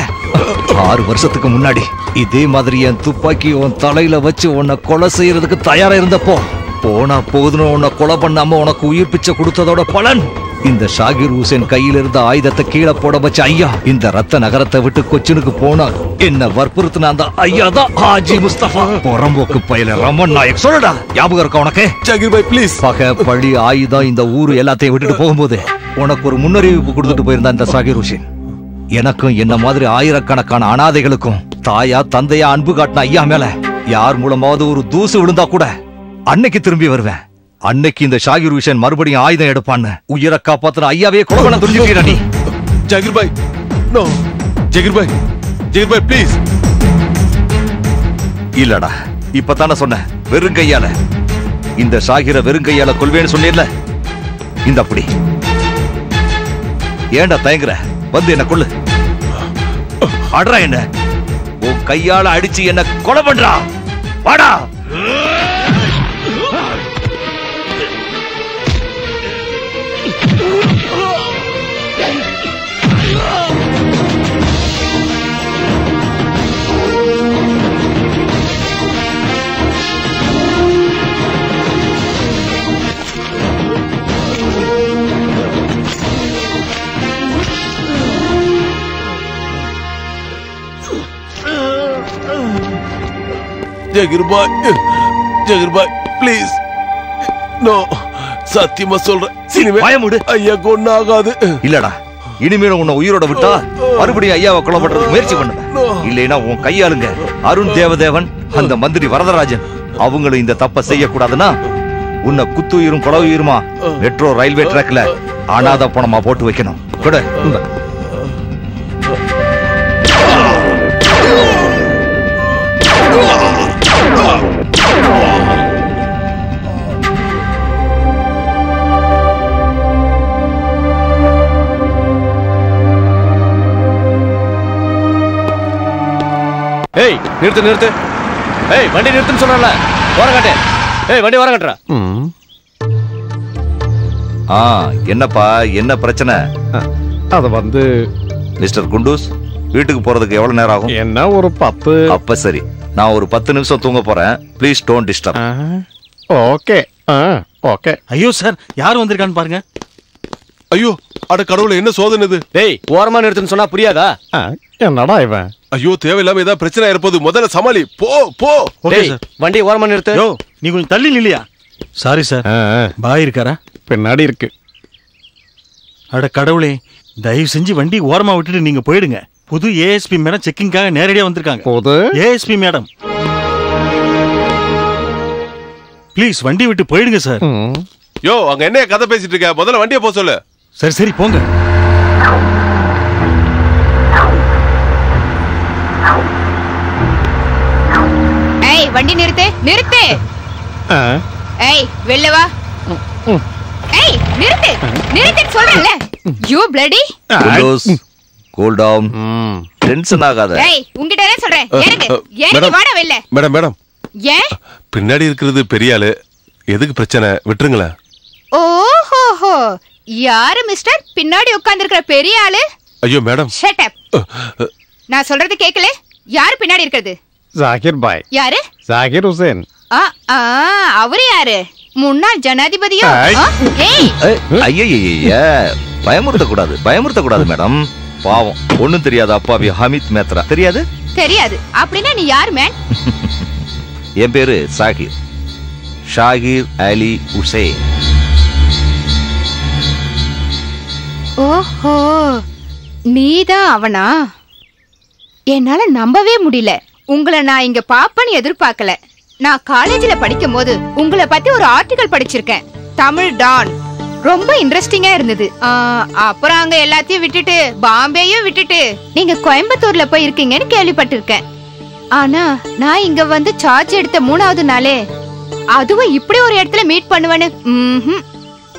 ஆறு வருஷத்துக்கு முன்னாடி இதே மாதிரி என் துப்பாக்கி உன் தலையில வச்சு உன்னை கொலை செய்யறதுக்கு தயாரா இருந்தப்போ போனா போதுன்னு உன்னை கொலை பண்ணாம உனக்கு உயிர் பிச்சை கொடுத்ததோட பலன். இந்த ஷாகிர் ஹுசேன் கையில இருந்த ஆயுதத்தை கீழே போட வச்ச ஐயா இந்த ரத்த நகரத்தை விட்டு கொச்சினுக்கு போனா என்ன வற்புறுத்தின அந்த ஐயா தான் ஹாஜி முஸ்தபா. புறம்போக்கு பயில ரமன் நாயக். சொல்லுடா ஞாபகம் இருக்கா உனக்கு? ஜாகீர் பாய் ப்ளீஸ் பகை பழி ஆயுதம் இந்த ஊரு எல்லாத்தையும் விட்டுட்டு போகும்போது உனக்கு ஒரு முன்னறிவிப்பு கொடுத்துட்டு போயிருந்தா இந்த சாகிர் ஹுசேன். எனக்கும் என்ன மாதிரி ஆயிரக்கணக்கான அனாதைகளுக்கும் தாயா தந்தையா அன்பு காட்டின ஐயா மேல யார் மூலமாவது ஒரு தூசு விழுந்தா கூட அன்னைக்கு திரும்பி வருவேன். அன்னைக்கு இந்த ஷாகிர் ஹுசேன் மறுபடியும் ஆயுதம் எடுப்பான்னு. உயிரை காப்பாத்துற ஐயாவே பண்ண துணிஞ்சுக்கிறா நீ. ஜாகிர் பாய். No Zakir bhai. Zakir bye please இல்லடா. இப்பதானே சொன்னேன். வெறுங்கையால இந்த ஷாகிர வெறுங்கையால கொல்வேன்னு சொன்னேன்ல. இந்த அப்படி ஏன்டா தயங்குற? வந்து என்ன கொல்லு. அட்ரா என்ன? உன் கையால அடிச்சு என்ன கொலை பண்றா வாடா. ஜாகிர் பாய் ஜாகிர் பாய் ப்ளீஸ் நோ சத்தியமா சொல்றேன். இனிமே வாய மூடு. ஐயா கொண்டு ஆகாது இல்லடா இனிமேல் உன்னை உயிரோட விட்டா மறுபடியும் ஐயாவை கொலை பண்றதுக்கு முயற்சி பண்ணுவேன் இல்லைன்னா உன் கையாளுங்க அருண் தேவதேவன் அந்த மந்திரி வரதராஜன் அவங்களும் இந்த தப்ப செய்யக்கூடாதுன்னா உன்னை குத்துயிரும் கொலவுயிருமா மெட்ரோ ரயில்வே ட்ராக்ல அனாத பணமா போட்டு வைக்கணும். கொடு. ஏய் நிறுத்து நிறுத்து. ஏய் வண்டி நிறுத்துன்னு சொன்னல ஓரம் காட்டு. ஏய் வண்டி ஓரம் காட்டுறா. ஆ என்னப்பா என்ன பிரச்சனை? அது வந்து மிஸ்டர் குண்டூஸ் வீட்டுக்கு போறதுக்கு எவ்வளவு நேரம் ஆகும்? என்ன ஒரு பத்து? அப்ப சரி. நான் ஒரு பத்து நிமிஷம் தூங்க போறேன். Please don't disturb okay. Okay. ஐயோ சார் யார் வந்திருக்கான்னு பாருங்க. ஐயோ அட கடவுளே என்ன சோதனை இது? டேய் ஓரமா நிறுத்துன்னு சொன்னா புரியாதா? என்னடா இவன்? ஐயோ தேவையில்லாம ஏதாவது பிரச்சனை இருப்பது முதல்ல சமாளி போ போ. ஓகே டேய் சார். வண்டி ஓரமா நிறுத்து. யோ நீ கொஞ்சம் தள்ளி நில்லையா? சாரி சார் பாய் இருக்காரா? பின்னாடி இருக்கு. அட கடவுளே தயவு செஞ்சு வண்டி ஓரமா விட்டுட்டு நீங்க போயிடுங்க. புது ஏஎஸ்பி மேடம் செக்கிங்காக நேரடியா வந்திருக்காங்க. போது? ASP madam. ப்ளீஸ் வண்டி விட்டு போயிடுங்க சார். யோ அங்க என்ன கதை பேசிட்டு இருக்க? முதல்ல வண்டியை போ சொல்லு. சரி சரி போங்க. ஏய் வண்டி நிறுத்து நிறுத்து. ஏய் வெளில வா. ஏய் நிறுத்து. நிறுத்து சொல்றேன்ல. யூ பிளடி குண்டூஸ் கூல் டவுன் ம். டென்ஷன் ஆகாத. ஏய் உன்கிட்ட தான் சொல்றேன். எனக்கு அஹ், எனக்கு மேடம். வாடா வெளில. Madam madam. ஏன்? பின்னாடி இருக்கிறது பெரிய ஆளு. எதுக்கு பிரச்சனை? விட்டுருங்களேன். ஓஹோஹோ. யாரு மிஸ்டர்? பின்னாடி உட்கார்ந்திருக்கிற பெரிய ஆளு? ஐயோ மேடம். ஷட் அப் நான் சொல்றது கேக்கல. யாரு பின்னாடி இருக்கிறது? ஜாகிர் பாய். யாரு? ஜாகிர் ஹுசேன். ஆ ஆ அவரு யாரு? முன்னாள் ஜனாதிபதியோ? ஐயய்ய பயமுறுத்த கூடாது பயமுறுத்த கூடாது மேடம். பாவம். ஒண்ணும் தெரியாத அப்பாவி ஹமித் மேத்ரா. தெரியாது? தெரியாது. அப்படின்னா நீ யார் மேன் என் பேரு சாகிர். ஷாகிர் அலி உசேன் ஓஹோ நீதான் அவனா? என்னால நம்பவே முடியல. உங்களை நான் இங்க பாப்பன்னு எதிர்பார்க்கல. நான் காலேஜ்ல படிக்கும் போது உங்களை பத்தி ஒரு ஆர்டிகல் படிச்சிருக்கேன். தமிழ் டான். ரொம்ப இன்ட்ரெஸ்டிங்கா இருந்தது. ஆ, அப்புறம் அங்க எல்லாத்தையும் விட்டுட்டு பாம்பேயும் விட்டுட்டு. நீங்க கோயம்புத்தூர்ல போய் இருக்கீங்கன்னு கேள்விப்பட்டிருக்கேன். ஆனா நான் இங்க வந்து சார்ஜ் எடுத்த மூணாவது நாளே அதுவும் இப்படி ஒரு இடத்துல மீட் பண்ணுவேன்னு.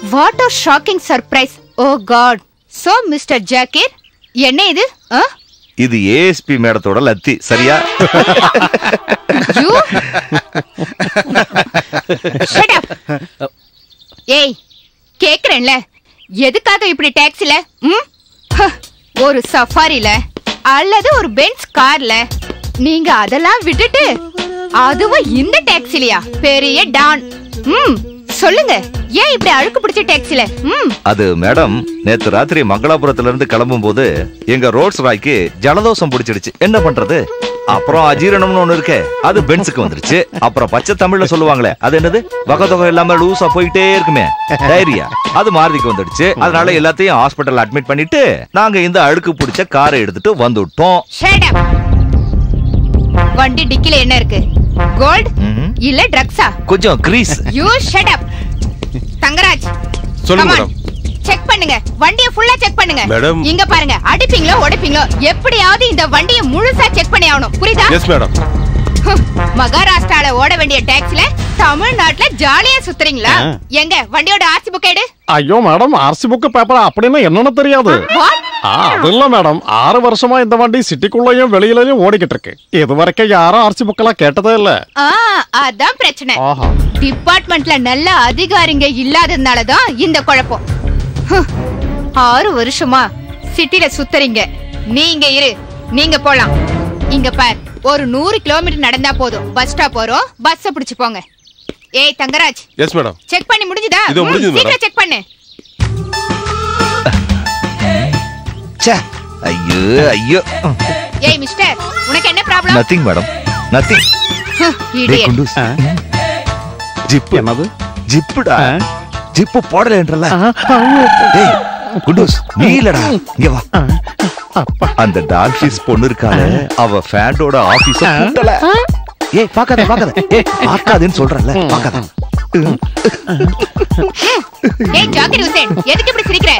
What are shocking surprise oh god so mister Zakir என்ன இது? இது ஏஎஸ்பி மேடத்தோட லத்தி சரியா. ஏய் கேக்குறேன்ல. எதுக்காக இப்படி டாக்ஸில ஒரு சஃபாரில அல்லது ஒரு பென்ஸ் கார்ல நீங்க அதெல்லாம் விட்டுட்டு அதுவும் இந்த டாக்ஸிலயா பெரிய டான். ம். சொல்லுங்க. ஏன் இப்படி அழுக்கு பிடிச்ச டாக்ஸில அது மேடம் நேத்து ராத்திரி மங்களாபுரத்துல இருந்து கிளம்பும் போது எங்க ரோட்ஸ் ராய்க்கு ஜலதோஷம் பிடிச்சிடுச்சு. என்ன பண்றது? அப்புறம் அஜீரணம்னு ஒண்ணு இருக்கே அது பென்ஸுக்கு வந்துருச்சு. அப்புறம் பச்சை தமிழ்ல சொல்லுவாங்களே அது என்னது? வகதொகை இல்லாம லூசா போயிட்டே இருக்குமே. டைரியா? அது மாருதிக்கு வந்துடுச்சு. அதனால எல்லாத்தையும் ஹாஸ்பிட்டல் அட்மிட் பண்ணிட்டு நாங்க இந்த அழுக்கு பிடிச்ச காரை எடுத்துட்டு வந்துட்டோம். வண்டி டிக்கில என்ன இருக்கு? கோல்ட். இல்ல ட்ரக்ஸா கொஞ்சம் கிரீஸ் யூ ஷட் அப் தங்கராஜ் சொல்லுங்க மேடம். செக் பண்ணுங்க. வண்டியை ஃபுல்லா செக் பண்ணுங்க. மேடம். இங்க பாருங்க. அடிப்பீங்களோ உடைப்பீங்களோ எப்படியாவது இந்த வண்டியை முழுசா செக் பண்ணி ஆகணும். புரியுதா? எஸ் மேடம் மகாராஷ்டிரால ஓட வேண்டிய டாக்ஸில தமிழ்நாட்டுல ஜாலியா சுத்துறீங்களா? எங்க வண்டியோட ஆர்சி புக் எடு. ஐயோ மேடம் ஆர்சி புக் பேப்பர் அப்படின்னு என்னன்னு தெரியாது. வாட் ஆ, அது இல்ல மேடம் ஆறு வருஷமா இந்த வண்டி சிட்டிக்குள்ளயும் வெளியிலயும் ஓடிக்கிட்டு இருக்கு. இது வரைக்கும் யாரும் ஆர்சி புக்கெல்லாம் கேட்டதே இல்ல. அதான் பிரச்சனை. டிபார்ட்மெண்ட்ல நல்ல அதிகாரிங்க இல்லாததுனால தான் இந்த குழப்பம். ஆறு வருஷமா சிட்டில சுத்துறீங்க. நீங்க இரு நீங்க போலாம். இங்க பார். ஒரு நூறு கிலோமீட்டர் நடந்தா போதும். பஸ் ஸ்டாப் வரும். பஸ் பிடிச்சு போங்க. ஏய் தங்கராஜ். எஸ் மேடம் செக் பண்ணி முடிஞ்சுதா? இதோ முடிஞ்சுது, சீக்கிரம் மேடம். செக் பண்ணு. ச்சே. ஐயோ ஐயோ. ஏய் மிஸ்டர் உனக்கு என்ன ப்ராப்ளம் நத்திங் மேடம் நத்திங் டேய் குண்டூஸ். ஜிப்பு. என்னது? ஜிப்புடா. ஜிப்பு போடலன்றல டேய் குண்டூஸ் நீ இல்லடா. இங்க வா. அந்த டால்ஃபிஸ் பொண்ணு இருக்கால அவ ஃபேண்டோட ஆபீஸ கூட்டல. ஏய் பாக்காத பாக்காத. ஏய் பாக்காதேன்னு சொல்றல பாக்காத. ஏய் ஜாக்கிர் ஹுசேன். எதுக்கு இப்படி சிரிக்கிற?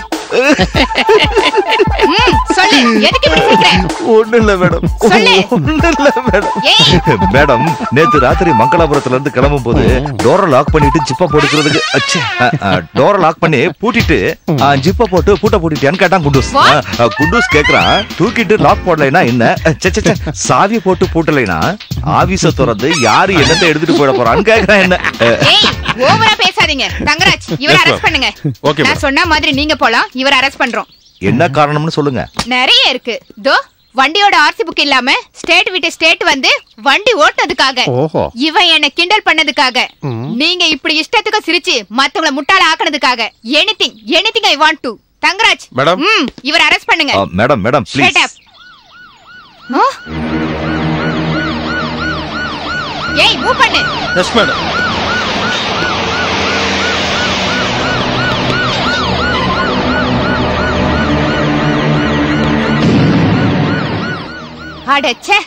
சொல்லு. எதுக்கு இப்படி சிரிக்கிற? ஒண்ணு இல்ல மேடம். சொல்லு. ஒண்ணு இல்ல மேடம் மேடம் நேத்து ராத்திரி மங்களாபுரத்துல இருந்து கிளம்பும் போது டோரை லாக் பண்ணிட்டு ஜிப்பா போட்டுக்கிறதுக்கு அச்சே, டோரை லாக் பண்ணி பூட்டிட்டு ஜிப்பா போட்டு பூட்ட பூட்டிட்டியான்னு கேட்டான் குண்டூஸ். குண்டூஸ் கேக்குறான் தூக்கிட்டு லாக் போடலைன்னா என்ன? அ, ச்சே, ச்சே, ச்சே, சாவி போட்டு பூட்டலைன்னா ஆபீஸ திறந்து யாரு என்னத்தை எடுத்துட்டு போயிட போறான்னு கேக்குறான் என்ன? ஓவரா பேசாதீங்க. தங்கராஜ் இவரை. அரெஸ்ட் பண்ணுங்க. Okay, நான் சொன்ன மாதிரி நீங்க போலாம் இவரை அரெஸ்ட் பண்றோம். என்ன காரணம்னு சொல்லுங்க. நிறைய இருக்கு. தோ வண்டியோட ஆர்சி புக் இல்லாம ஸ்டேட் விட்டு ஸ்டேட் வந்து வண்டி ஓட்டுனதுக்காக ஓஹோ. இவன் என்ன கிண்டல் பண்ணதுக்காக நீங்க இப்படி இஷ்டத்துக்கு சிரிச்சு மத்தவங்கள முட்டாள ஆக்குனதுக்காக anything anything I want to Thangaraj madam. இவரை அரெஸ்ட் பண்ணுங்க. Madam madam please? ஏய் மூவ் பண்ணு எஸ் மேடம் அடச்சே.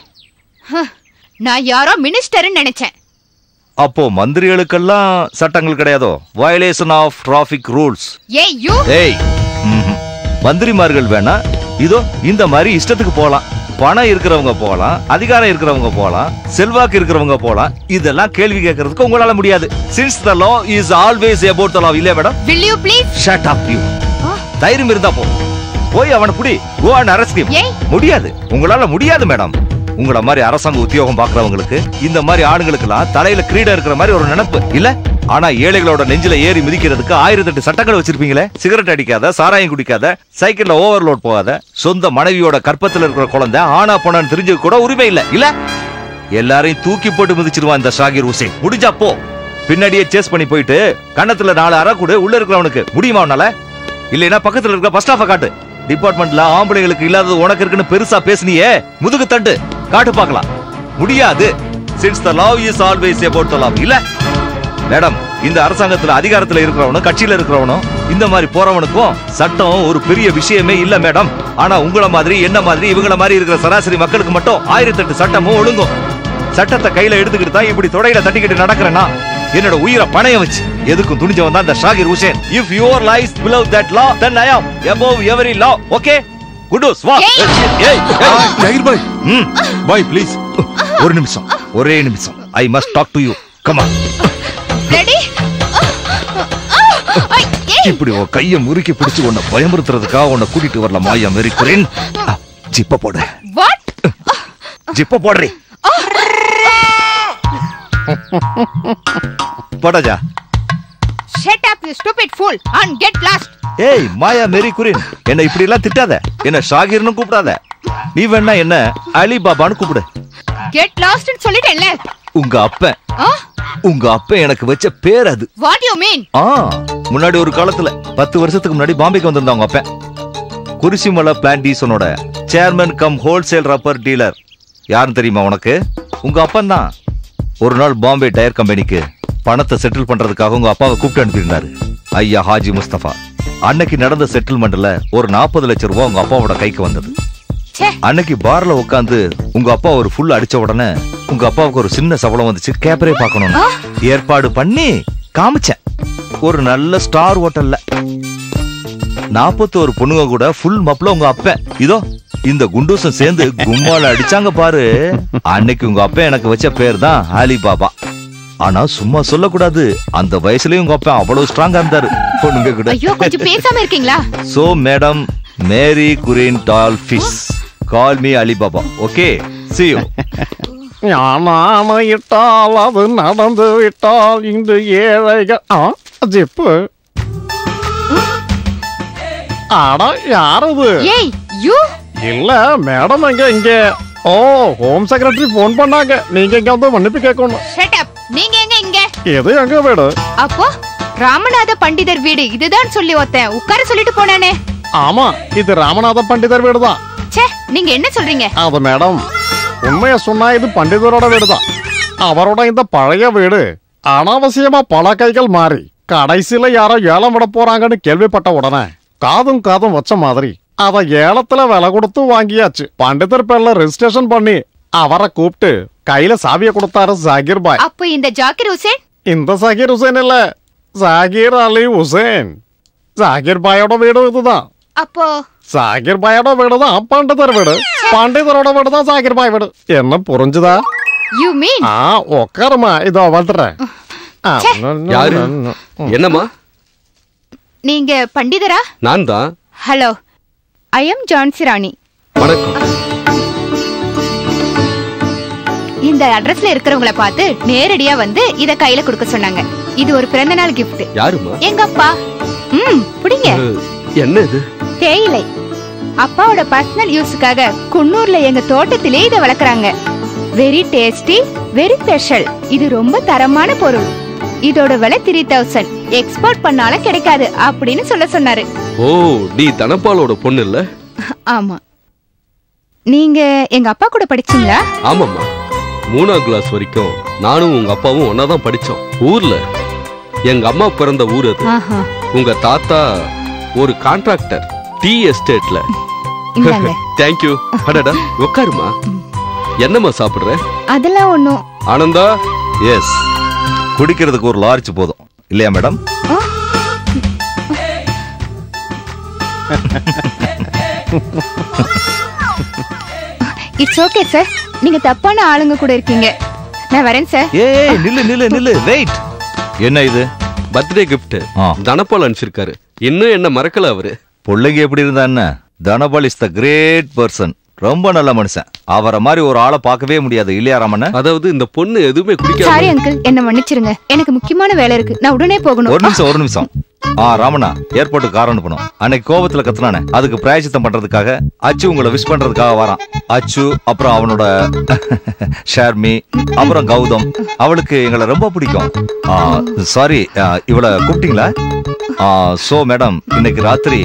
நான் யாரோ மினிஸ்டர்னு நினைச்சேன். அப்போ மந்திரிகளுக்கெல்லாம் சட்டங்கள் கிடையாதோ? வயலேஷன் ஆஃப் டிராபிக் ரூல்ஸ் ஏய் யூ. ஏய் ம்ஹும். மந்திரிமார்கள் வேணா இதோ இந்த மாதிரி இஷ்டத்துக்கு போலாம் பணம் இருக்கிறவங்க போலாம் அதிகாரம் இருக்கிறவங்க போலாம் செல்வாக்கு இருக்கிறவங்க போலாம் இதெல்லாம் கேள்வி கேட்கறதுக்கு உங்களால முடியாது. Since the law is always about the law இல்லையா madam? Will you please shut up you தைரியம் இருந்தா போ. போய் அவனை புடி. Go and arrest. முடியாது. உங்களால முடியாது மேடம் உங்கள மாதிரி அரசாங்க உத்தியோகம் பாக்குறவங்களுக்கு இந்த மாதிரி ஆளுங்களுக்கெல்லாம் தலையில கிரீடம் இருக்கிற மாதிரி ஒரு நினைப்பு இல்ல? ஆனா ஏழைகளோட நெஞ்சில ஏறி மிதிக்கிறதுக்கு ஆயிரத்தெட்டு சட்டங்கள் வச்சிருப்பீங்களே? சிகரெட் அடிக்காத சாராயம் குடிக்காத சைக்கிள்ல ஓவர்லோட் போகாத சொந்த மனைவியோட கற்பத்துல இருக்கிற குழந்தை ஆனா போனான்னு தெரிஞ்சு கூட உரிமை இல்ல. இல்ல? எல்லாரையும் தூக்கி போட்டு மிதிச்சிருவான் இந்த ஷாகிர் ஹுசேன். முடிஞ்சா போ. பின்னாடியே சேஸ் பண்ணி போயிட்டு கண்ணத்துல நாலு அரை கூட உள்ள இருக்கிறவனுக்கு. முடியுமா உன்னால? இல்லைன்னா பக்கத்துல இருக்கிற பஸ் ஸ்டாப்ப காட்டு. டிபார்ட்மெண்ட்ல ஆம்பளைங்களுக்கு இல்லாதது உனக்கு இருக்குன்னு பெருசா பேசுனியே. முதுகு தண்டு. காட்டு பார்க்கலாம். முடியாது. Since the love is always about the love இல்ல. மேடம் இந்த அரசாங்கத்துல அதிகாரத்துல இருக்கிறவனும் கட்சியில இருக்கிறவனும் இந்த மாதிரி போறவனுக்கும் சட்டம் ஒரு பெரிய விஷயமே இல்ல மேடம். ஆனா உங்கள மாதிரி என்ன மாதிரி இவங்கள மாதிரி இருக்கிற சராசரி மக்களுக்கு மட்டும் ஆயிரத்தெட்டு சட்டமும் ஒழுங்கும். சட்டத்தை கையில எடுத்துக்கிட்டு தான் இப்படி தொடையில தட்டிக்கிட்டு நடக்கிறேன்னா என்னோட உயிரை பணையம் வச்சு. எதுக்கும் துணிஞ்சவன் தான் இந்த Shakir Hussain. If your lies below that law then I am above every law. Okay குட்டூஸ் வா ஏய். ஜாகிர் பாய் ம் பாய் ப்ளீஸ் ஒரு நிமிஷம் ஒரே நிமிஷம் I must talk to you comma ready இப்படி உன் கைய முறுக்கி பிடிச்சு உன்னை பயமுறுத்துறதுக்காக உன்னை கூட்டிட்டு வரல மாயா மெரிக்கிறேன் ஜிப்ப போடு வாட் ஜிப்ப போடுறே போடாஜா. Shut up you stupid fool and get lost ஏய் மாயா மேரி குரின் என்ன இப்படி எல்லாம் திட்டாத. என்ன ஷாகிர்னு கூப்பிடாத. நீ வேணா என்ன அலி பாபான்னு கூப்பிடு கெட் லாஸ்ட்னு சொல்லிட்டேன்ல. உங்க அப்பன் உங்க அப்பன் எனக்கு வச்ச பேர் அது. வாட் யூ மீன் ஆ முன்னாடி ஒரு காலத்துல பத்து வருஷத்துக்கு முன்னாடி பாம்பேக்கு வந்திருந்தாங்க உங்க அப்பன் Kurisimala பிளான்டீசனோட chairman cum wholesale rubber dealer யாருன்னு தெரியுமா உனக்கு? உங்க அப்பன் தான் ஒரு நாள் பாம்பே டயர் கம்பெனிக்கு பணத்தை செட்டில் பண்றதுக்காக உங்க அப்பாவை கூப்பிட்டு அனுப்பியிருந்தாரு. ஐயா ஹாஜி முஸ்தபா. அன்னைக்கு நடந்த செட்டில்மெண்ட்ல ஒரு நாற்பது லட்சம் ரூபாய் உங்க அப்பாவோட கைக்கு வந்தது. அன்னைக்கு பார்ல உட்காந்து உங்க அப்பா ஒரு ஃபுல் அடிச்ச உடனே உங்க அப்பாவுக்கு ஒரு சின்ன சபலம் வந்துச்சு கேப்பரே பார்க்கணும் ஏற்பாடு பண்ணி காமிச்சேன். ஒரு நல்ல ஸ்டார் ஹோட்டல்ல நாற்பத்தோரு பொண்ணுங்க கூட ஃபுல் மப்ல உங்க அப்பன் இதோ இந்த குண்டூசம் சேர்ந்து கும்மால அடிச்சாங்க பாரு. அன்னைக்கு உங்க அப்பன் எனக்கு வச்ச பேர் தான் ஆலி பாபா ஆனா சும்மா சொல்லக்கூடாது. அந்த வயசுலயும் உங்க அப்பன் அவ்வளவு ஸ்ட்ராங்கா இருந்தாரு. பொண்ணுங்க கூட. ஐயோ கொஞ்சம் பேசாம இருக்கீங்களா? So madam Mary green doll fish call me Alibaba okay you. ஞானான இட்டால் அது நடந்து விட்டால் இந்த ஏழைகள் ஆ ஜிப்பு. அட யாரது? ஏய் யூ இல்ல மேடம் எங்க இங்க. ஓ ஹோம் செக்ரட்டரி போன் பண்ணாங்க. நீங்க இங்க வந்து மன்னிப்பு கேட்கணும். ஷட் அப் நீங்க எங்க இங்க? எது எங்க வீடு? அப்போ ராமநாத பண்டிதர் வீடு. இதுதான் சொல்லி ஒருத்தன் உட்கார சொல்லிட்டு போனானே. ஆமா இது ராமநாத பண்டிதர் வீடு தான் ச்சே நீங்க என்ன சொல்றீங்க? அது மேடம் உண்மைய சொன்னா இது பண்டிதரோட வீடு தான் அவரோட இந்த பழைய வீடு அனாவசியமா பல கைகள் மாறி கடைசியில யாரோ ஏலம் விட போறாங்கன்னு கேள்விப்பட்ட உடனே காதும் காதும் வச்ச மாதிரி அத ஏலத்துல விலை கொடுத்து வாங்கியாச்சு பண்டிதர் பேர்ல ரெஜிஸ்ட்ரேஷன் பண்ணி அவரை கூப்பிட்டு கையில சாவிய கொடுத்தாரு ஜாகிர் பாய் அப்போ இந்த ஜாக்கிர் ஹுசேன் இந்த ஜாகிர் ஹுசேன் இல்ல ஜாகிர் அலி ஹுசேன் ஜாகிர் பாயோட வீடு இதுதான் அப்போ சாகிர் பாயோட வீடு தான் பண்டிதர் வீடு பண்டிதரோட வீடு தான் சாகிர் பாய் வீடு என்ன புரிஞ்சுதா யூ மீன் ஆ உட்காருமா இதோ வந்துடுறேன். என்னம்மா நீங்க பண்டிதரா நான் தான் hello I am Jhansi Rani இந்த அட்ரஸ்ல இருக்கிறவங்கள பார்த்து நேரடியா வந்து இத கையில கொடுக்க சொன்னாங்க. இது ஒரு பிறந்த நாள் gift. யாருமா எங்க அப்பா ம் புடிங்க. என்ன இது? தேயிலை. அப்பாவோட பர்சனல் யூஸுக்காக குன்னூர்ல எங்க தோட்டத்திலே இத வளர்க்கறாங்க. வெரி டேஸ்டி வெரி ஸ்பெஷல் இது ரொம்ப தரமான பொருள். இதோட விலை த்ரீ தௌசண்ட் எக்ஸ்போர்ட் பண்ணாலும் கிடைக்காது அப்படின்னு சொல்ல சொன்னாரு. ஓ நீ தனபாலோட பொண்ணு இல்ல? ஆமா. நீங்க எங்க அப்பா கூட படிச்சீங்களா? ஆமாம்மா. மூணாம் கிளாஸ் வரைக்கும் நானும் உங்க அப்பாவும் ஒன்னா தான் படிச்சோம். ஊர்ல. எங்க அம்மா பிறந்த ஊர் அது. உங்க தாத்தா ஒரு கான்ட்ராக்டர் டீ எஸ்டேட்ல தேங்க்யூ அடடா உட்காருமா என்னம்மா சாப்பிடுற? அதெல்லாம் ஒண்ணும். ஆனந்தா? எஸ் குடிக்கிறதுக்கு ஒரு லார்ஜ் போதும். இல்லையா மேடம் இட்ஸ் ஓகே சார் நீங்க தப்பான ஆளுங்க கூட இருக்கீங்க. நான் வரேன் சார் ஏய் நில்லு நில்லு நில்லு. வெயிட் என்ன இது? பர்த்டே கிஃப்ட் ஆ. தனபால் அனுப்பிச்சிருக்காரு. இன்னும் என்ன மறக்கல அவரு? பிள்ளைங்க எப்படி இருந்தா என்ன? Dhanapal is the great person ரொம்ப நல்ல மனுஷன். அவரை மாதிரி ஒரு ஆளை பார்க்கவே முடியாது இல்லையா ராமண்ண? அதாவது இந்த பொண்ணு எதுவுமே சாரி குடிக்காம அங்கிள் என்ன மன்னிச்சிருங்க. எனக்கு முக்கியமான வேலை இருக்கு. நான் உடனே போகணும். ஒரு நிமிஷம் ஒரு நிமிஷம். ஆ ராமண்ணா ஏர்போர்ட்டுக்கு கார் அனுப்பணும். அன்னைக்கு கோபத்துல கத்துனானே அதுக்கு பிராயச்சித்தம் பண்றதுக்காக அச்சு உங்களை விஷ் பண்றதுக்காக வரான். அச்சு அப்புறம் அவனோட ஷர்மி அப்புறம் கௌதம். அவளுக்கு எங்களை ரொம்ப பிடிக்கும். சாரி இவளை கூப்பிட்டீங்களா? சோ மேடம் இன்னைக்கு ராத்திரி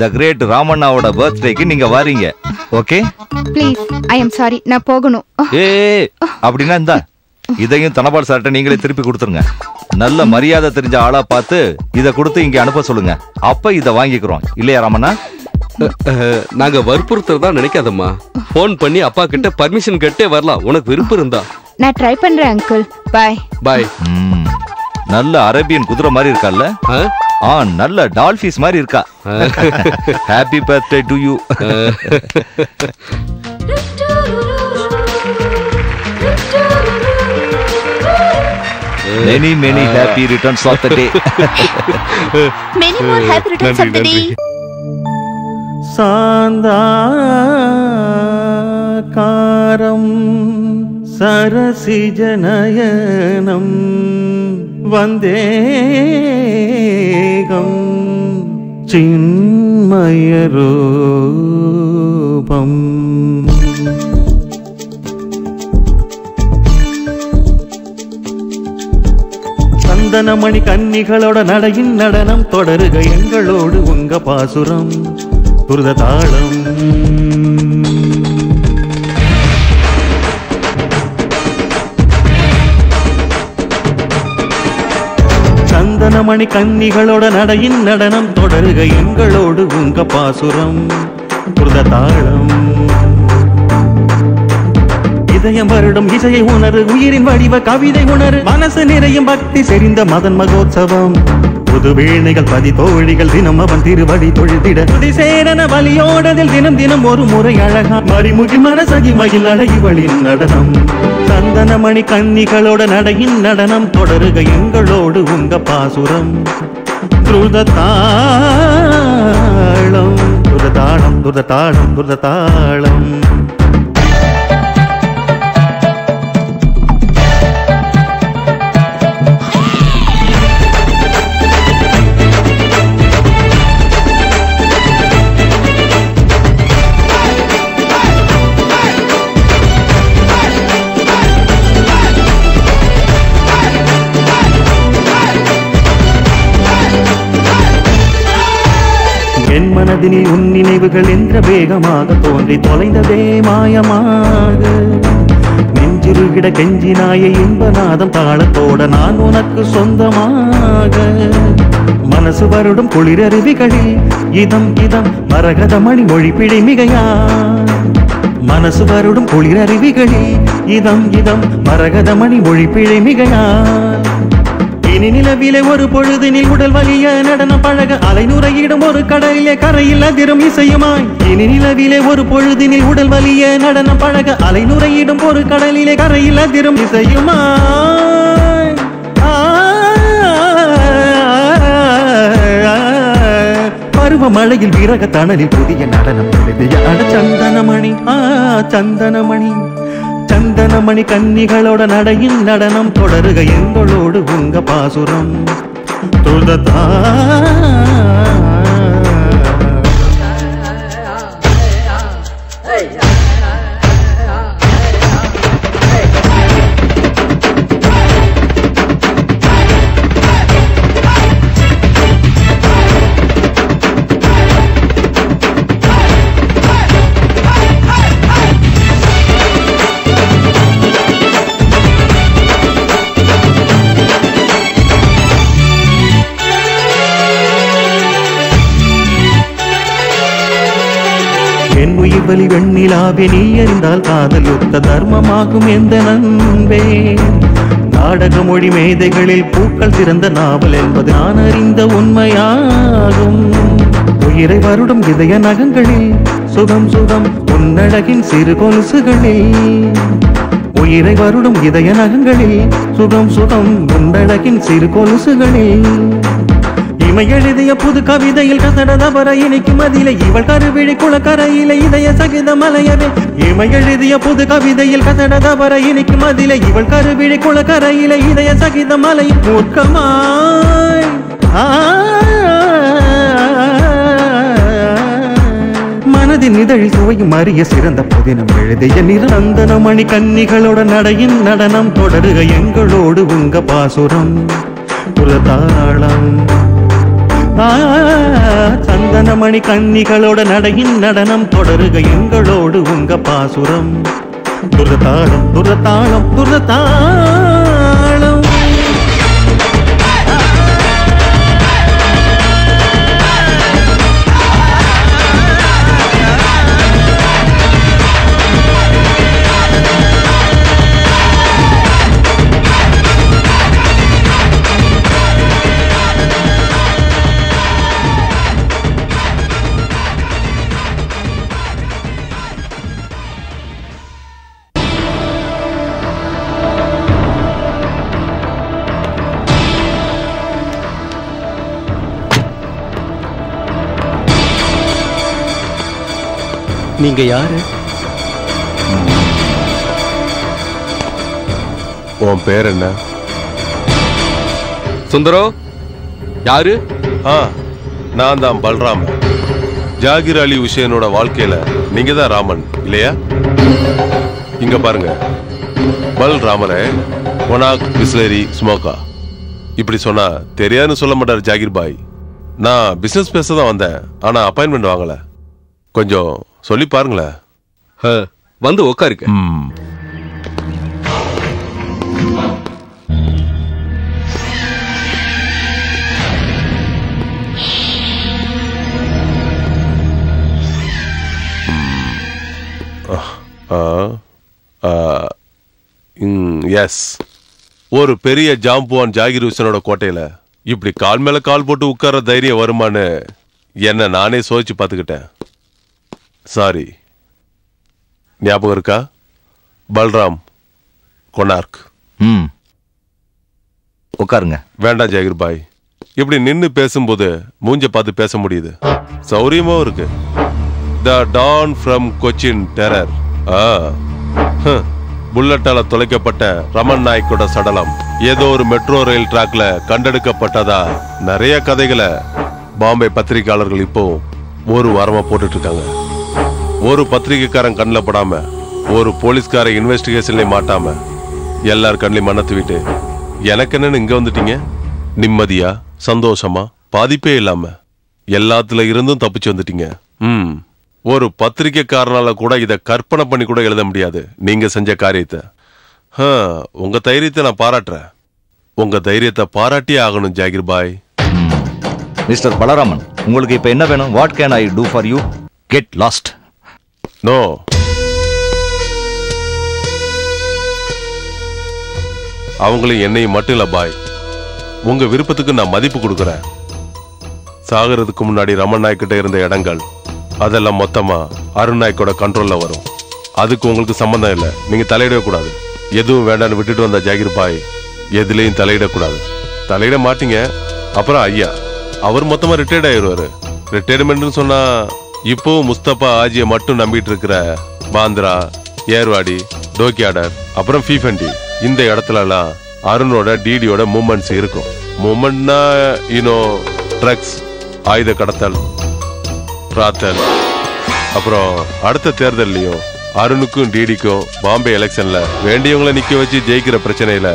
த கிரேட் ராமண்ணாவோட பர்த்டேக்கு நீங்க வாரீங்க. Okay please I am sorry நான் போகணும். ஏ அப்படின்னா இந்தா. இதையும் தனபால் சார்ட்ட நீங்களே திருப்பி கொடுத்துருங்க. நல்ல மரியாதை தெரிஞ்ச ஆளா பார்த்து இத கொடுத்து இங்க அனுப்ப சொல்லுங்க. அப்ப இத வாங்கிக்கிறோம். இல்லையா ராமண்ணா? நாங்க வற்புறுத்துறதா நினைக்காதம்மா. ஃபோன் பண்ணி அப்பா கிட்ட பர்மிஷன் கேட்டே வரலாம். உனக்கு விருப்பம் இருந்தா. நான் ட்ரை பண்றேன் அங்கிள் பாய் பாய் நல்ல அரேபியன் குதிரை மாதிரி இருக்கால்ல? ஆ? நல்ல டால்ஃபிஸ் மாதிரி இருக்கா? Happy birthday to you many many happy returns of the day many more happy returns of the day Shantha காரம் சரசிஜனயனம் வந்தேகம் சின்மயரூபம் சந்தனமணி கன்னிகளோட நடையின் நடனம் தொடருக எங்களோடு உங்க பாசுரம் துருத தாளம். சந்தனமணி கன்னிகளோட நடையின் நடனம் தொடருக எங்களோடு உங்க பாசுரம் துருத தாளம். இதயம் வருடம் இசையை உணரு உயிரின் வடிவ கவிதை உணரு. மனசு நிறையும் பக்தி செறிந்த மதன் மகோத்சவம். புது வேணைகள் பதி தோழிகள் தினம் அவன் திருவடி தொழுதிட. துதி சேரன வலியோடதில் தினம் தினம் ஒரு முறை அழகா மறிமுகி மனசகி மகிழ் அழகிவளின் நடனம். சந்தனமணி கன்னிகளோட நடையின் நடனம். தொடருக எங்களோடு உங்க பாசுரம். துருத தாளம் துருத தாளம் மனதினில் உன் நினைவுகள் என்ற வேகமாக தோன்றி தொலைந்ததே மாயமாக. நெஞ்சிருகிட கெஞ்சினாய இன்பநாதம் தாளத்தோட நான் உனக்கு சொந்தமாக. மனசு வருடும் குளிரருவிகளில் இதம் இதம் மரகத மணி மொழி மிகையா. மனசு வருடும் குளிரருவிகளில் இதம் இதம் மரகத மணி மொழி மிகையா. இனி நிலவிலே ஒரு பொழுதினில் உடல் வலிய நடனம் பழக. அலைநுறையிடும் ஒரு கடலிலே கரையில் அதிரும் இசையுமாய். இனி நிலவிலே ஒரு பொழுதினில் உடல் வலிய நடனம் பழக. அலைநுறையிடும் ஒரு கடலிலே கரையில் அதிரும் இசையுமாய். ஆ, பருவமழையில் வீரக தணலில் புதிய நடனம் எழுதிய அட சந்தனமணி. ஆ சந்தனமணி. சந்தனமணி கன்னிகளோட நடையின் நடனம் தொடருக எங்களோடு உங்க பாசுரம். துததா காதலி உயிர் வெண்ணிலாவே நீ அறிந்தால் காதல் யுத்த தர்மமாகும் எந்த நண்பே. நாடக மொழி மேதைகளில் பூக்கள் திறந்த நாவல் என்பது நான் அறிந்த உண்மையாகும். உயிரை வருடும் இதய நகங்களில் சுகம் சுகம் உன்னழகின் சிறு கொலுசுகளில். உயிரை வருடும் இதய நகங்களில் சுகம் சுகம் உன்னழகின் சிறு கொலுசுகளில். இமை எழுதிய புது கவிதையில் கசடதவர இணைக்கும் அதிலே இவள் கருவிழி குளக்கரையில இதய சகித மலையவே. இமை எழுதிய புது கவிதையில் கசடதவர இணைக்கும் அதிலே இவள் கருவிழி குளக்கரையில இதய சகித மலை. மூர்க்கமாய் ஆ, மனதின் இதழில் சுவையும் அறிய சிறந்த புதினம் எழுதிய நிரந்தன மணி கன்னிகளோட நடையின் நடனம் தொடருக எங்களோடு உங்க பாசுரம். புலதாளம் ஆ, சந்தனமணி கன்னிகளோட நடையின் நடனம் தொடருக எங்களோடு உங்க பாசுரம். துரதாளம் துரதாளம் துரதாளம் நீங்க யாரு? உன் பேர் என்ன? சுந்தரம் யாரு? ஆ நான் தான் பல்ராம். ஜாகிர் அலி உசேனோட வாழ்க்கையில நீங்க தான் ராமன் இல்லையா? இங்க பாருங்க. பல்ராமரே ஒனாக் பிஸ்லரி ஸ்மோக்கா இப்படி சொன்னா தெரியாதுன்னு சொல்ல மாட்டார் ஜாகிர் பாய். நான் பிசினஸ் பேச தான் வந்தேன் ஆனா அப்பாயின்மெண்ட் வாங்கல. கொஞ்சம் சொல்லி பாருங்களேன். வந்து உட்காருக்க எஸ் ஒரு பெரிய ஜாம்புவான் ஜாகிர் ஹுசனோட கோட்டையில இப்படி கால் மேல கால் போட்டு உட்கார தைரியம் வருமான்னு என்ன நானே சோதிச்சு பார்த்துக்கிட்டேன். சாரி. ஞாபகம் இருக்கா? பல்ராம் கொனார்க். ம். உட்காருங்க. வேண்டாம் ஜாகிர் பாய் இப்படி நின்னு பேசும்போது மூஞ்ச பார்த்து பேச முடியுது. சௌரியமாவும் இருக்கு. The don from Cochin terror. ஆ. ஹ். புல்லட்டால தொலைக்கப்பட்ட ரமன் நாயக்கோட சடலம். ஏதோ ஒரு மெட்ரோ ரயில் டிராக்ல கண்டெடுக்கப்பட்டதா? நிறைய கதைகளை பாம்பே பத்திரிகையாளர்கள் இப்போ ஒரு வாரமா போட்டுட்டு இருக்காங்க. ஒரு பத்திரிகைக்காரன் கண்ணில் படாம ஒரு போலீஸ்கார இன்வெஸ்டிகேஷன்லேயும் மாட்டாம எல்லார் கண்ணிலையும் மன்னத்து விட்டு எனக்கு என்னன்னு இங்க வந்துட்டீங்க? நிம்மதியா? சந்தோஷமா? பாதிப்பே இல்லாம? எல்லாத்துல இருந்தும் தப்பிச்சு வந்துட்டீங்க. ம். ஒரு பத்திரிகைக்காரனால கூட இதை கற்பனை பண்ணி கூட எழுத முடியாது. நீங்க செஞ்ச காரியத்தை. உங்க தைரியத்தை நான் பாராட்டுறேன். உங்க தைரியத்தை பாராட்டியே ஆகணும் ஜாகிர் பாய். மிஸ்டர் பலராமன் உங்களுக்கு இப்ப என்ன வேணும்? What can I do for you get lost no அவங்களையும் என்னையும் மட்டும் இல்ல பாய். உங்க விருப்பத்துக்கு நான் மதிப்பு கொடுக்குறேன். சாகிறதுக்கு முன்னாடி ரமன் நாய்க்கிட்ட இருந்த இடங்கள் அதெல்லாம் மொத்தமா அருண் நாய்க்கோட கண்ட்ரோல்ல வரும். அதுக்கு உங்களுக்கு சம்பந்தம் இல்லை. நீங்க தலையிடவே கூடாது. எதுவும் வேண்டான்னு விட்டுட்டு வந்த ஜாகிர் பாய் எதுலயும் தலையிடக்கூடாது. தலையிட மாட்டீங்க. அப்புறம் ஐயா அவர் மொத்தமா ரிட்டையர்ட் ஆயிடுவாரு ரிட்டையர்மெண்ட்னு சொன்னா இப்போவும் முஸ்தபா ஆஜியை மட்டும் நம்பிட்டு இருக்கிற பாந்திரா ஏர்வாடி டோக்கியாடர் அப்புறம் ஃபீஃபண்டி இந்த இடத்துலலாம் அருணோட டிடியோட மூமெண்ட்ஸ் இருக்கும். மூமெண்ட்னா யூனோ ட்ரக்ஸ் ஆயுத கடத்தல் பிரார்த்தல் அப்புறம் அடுத்த தேர்தல்லையும் அருணுக்கும் டிடிக்கும் பாம்பே எலெக்ஷன்ல வேண்டியவங்களை நிக்க வச்சு ஜெயிக்கிற பிரச்சனையில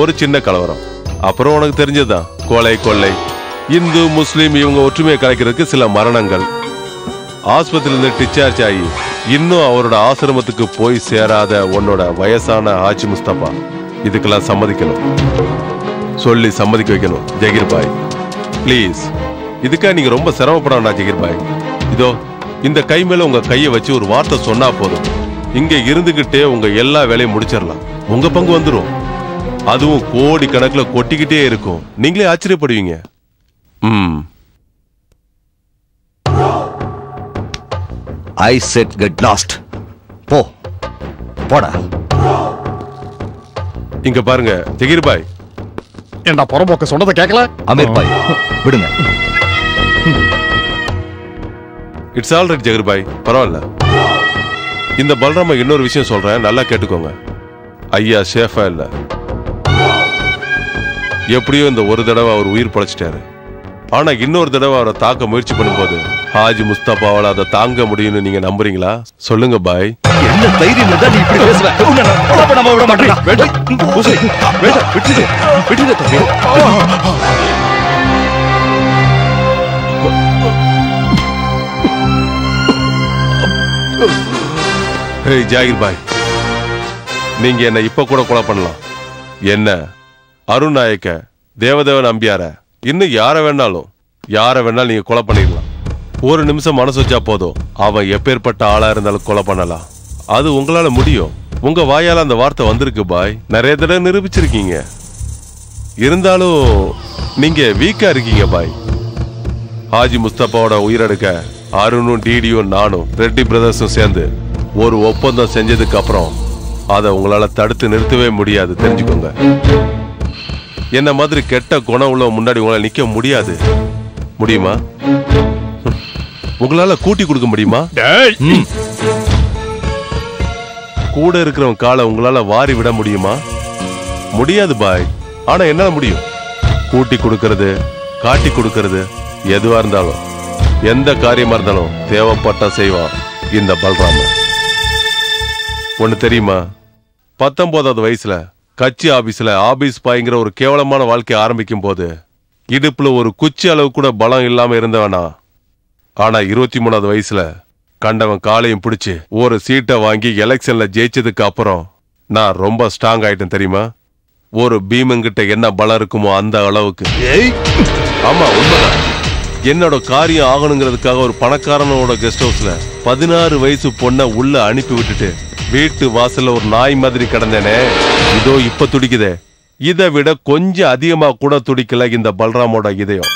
ஒரு சின்ன கலவரம். அப்புறம் உனக்கு தெரிஞ்சதுதான் கொலை கொள்ளை. இந்து முஸ்லீம் இவங்க ஒற்றுமையை கலைக்கிறதுக்கு சில மரணங்கள். ஆஸ்பத்திரியிலிருந்து டிஸ்சார்ஜ் ஆகி இன்னும் அவரோட ஆசிரமத்துக்கு போய் சேராத உன்னோட வயசான ஆச்சி முஸ்தபா. இதுக்கெல்லாம் சம்மதிக்கணும். சொல்லி சம்மதிக்க வைக்கணும் ஜெகீர் பாய் ப்ளீஸ் இதுக்காக நீங்கள் ரொம்ப சிரமப்பட வேண்டாம் பாய் இதோ இந்த கை மேலே உங்கள் கையை வச்சு ஒரு வார்த்தை சொன்னால் போதும். இங்கே இருந்துக்கிட்டே உங்கள் எல்லா வேலையும் முடிச்சிடலாம். உங்கள் பங்கு வந்துடும் அதுவும் கோடி கணக்கில் கொட்டிக்கிட்டே இருக்கும். நீங்களே ஆச்சரியப்படுவீங்க. ம். ஐ செட் கெட் லாஸ்ட் போ. போடா. இங்க பாருங்க ஜெகீர் பாய். ஏண்டா புறம்போக்க சொன்னதை கேட்கல அமீர் பாய் விடுங்க. இட்ஸ் ஆல் ரைட் ஜெகர் பாய். பரவாயில்ல. இந்த பல்ராம இன்னொரு விஷயம் சொல்றேன் நல்லா கேட்டுக்கோங்க. ஐயா சேஃபா இல்ல. எப்படியோ இந்த ஒரு தடவை அவர் உயிர் பழைச்சிட்டாரு. ஆனா இன்னொரு தடவை அவரை தாக்க முயற்சி பண்ணும்போது ஹாஜி முஸ்தபாவால அதை தாங்க முடியும்னு நீங்க நம்புறீங்களா? சொல்லுங்க பாய். என்ன தைரியம் நீ இப்படி கொலை பண்ணாம விட வேண்டாம். விட்டுடு. விட்டுடு தம்பி. ஹேய் ஜாகிர் பாய். நீங்க என்ன இப்ப கூட கொலை பண்ணலாம். என்ன? அருண் நாயக்க தேவதேவன் அம்பியார. இன்னும் யாரை வேணாலும் யாரை வேணாலும் நீங்க கொலை பண்ணிடலாம். ஒரு நிமிஷம் மனசு வச்சா போதும். அவன் எப்பேற்பட்ட ஆளா இருந்தாலும் கொலை பண்ணலாம். அது உங்களால முடியும். உங்க வாயால அந்த வார்த்தை வந்திருக்கு பாய். நிறைய தடவை நிரூபிச்சிருக்கீங்க. இருந்தாலும் நீங்க வீக்கா இருக்கீங்க பாய். ஹாஜி முஸ்தபாவோட உயிரெடுக்க அருணும் டிடியும் நானும் ரெட்டி பிரதர்ஸும் சேர்ந்து ஒரு ஒப்பந்தம் செஞ்சதுக்கு அப்புறம் அதை உங்களால தடுத்து நிறுத்தவே முடியாது. தெரிஞ்சுக்கோங்க. என்ன மாதிரி கெட்ட குணம் உள்ள முன்னாடி உங்களால நிக்க முடியாது. முடியுமா. உங்களால கூட்டி கொடுக்க முடியுமா. கூட இருக்கிறவன் காலை உங்களால வாரி விட முடியுமா? முடியாது பாய். ஆனா என்னால முடியும்? கூட்டி கொடுக்கறது காட்டி கொடுக்கறது எதுவா இருந்தாலும். எந்த காரியமா இருந்தாலும் தேவைப்பட்டா செய்வான் இந்த பல்ராம ஒண்ணு தெரியுமா? பத்தொன்பதாவது வயசுல கட்சி ஆபீஸ்ல ஆபீஸ் பாய்ங்கிற ஒரு கேவலமான வாழ்க்கைய ஆரம்பிக்கும் போது இடுப்புல ஒரு குச்சி அளவு கூட பலம் இல்லாம இருந்தவனா? ஆனா இருபத்தி மூணாவது வயசுல கண்டவன் காலையும் பிடிச்சு ஒரு சீட்டை வாங்கி எலெக்ஷன்ல ஜெயிச்சதுக்கு அப்புறம் நான் ரொம்ப ஸ்ட்ராங் ஆயிட்டேன் தெரியுமா? ஒரு பீமங்கிட்ட என்ன பலம் இருக்குமோ அந்த அளவுக்கு. ஆமா உண்மைதான். என்னோட காரியம் ஆகணுங்கிறதுக்காக ஒரு பணக்காரனோட கெஸ்ட் ஹவுஸ்ல பதினாறு வயசு பொண்ணை உள்ள அனுப்பி விட்டுட்டு வீட்டு வாசல்ல ஒரு நாய் மாதிரி கிடந்தேனே. இதோ இப்ப துடிக்குதே. இதை விட கொஞ்சம் அதிகமா கூட துடிக்கல இந்த பல்ராமோட இதயம்.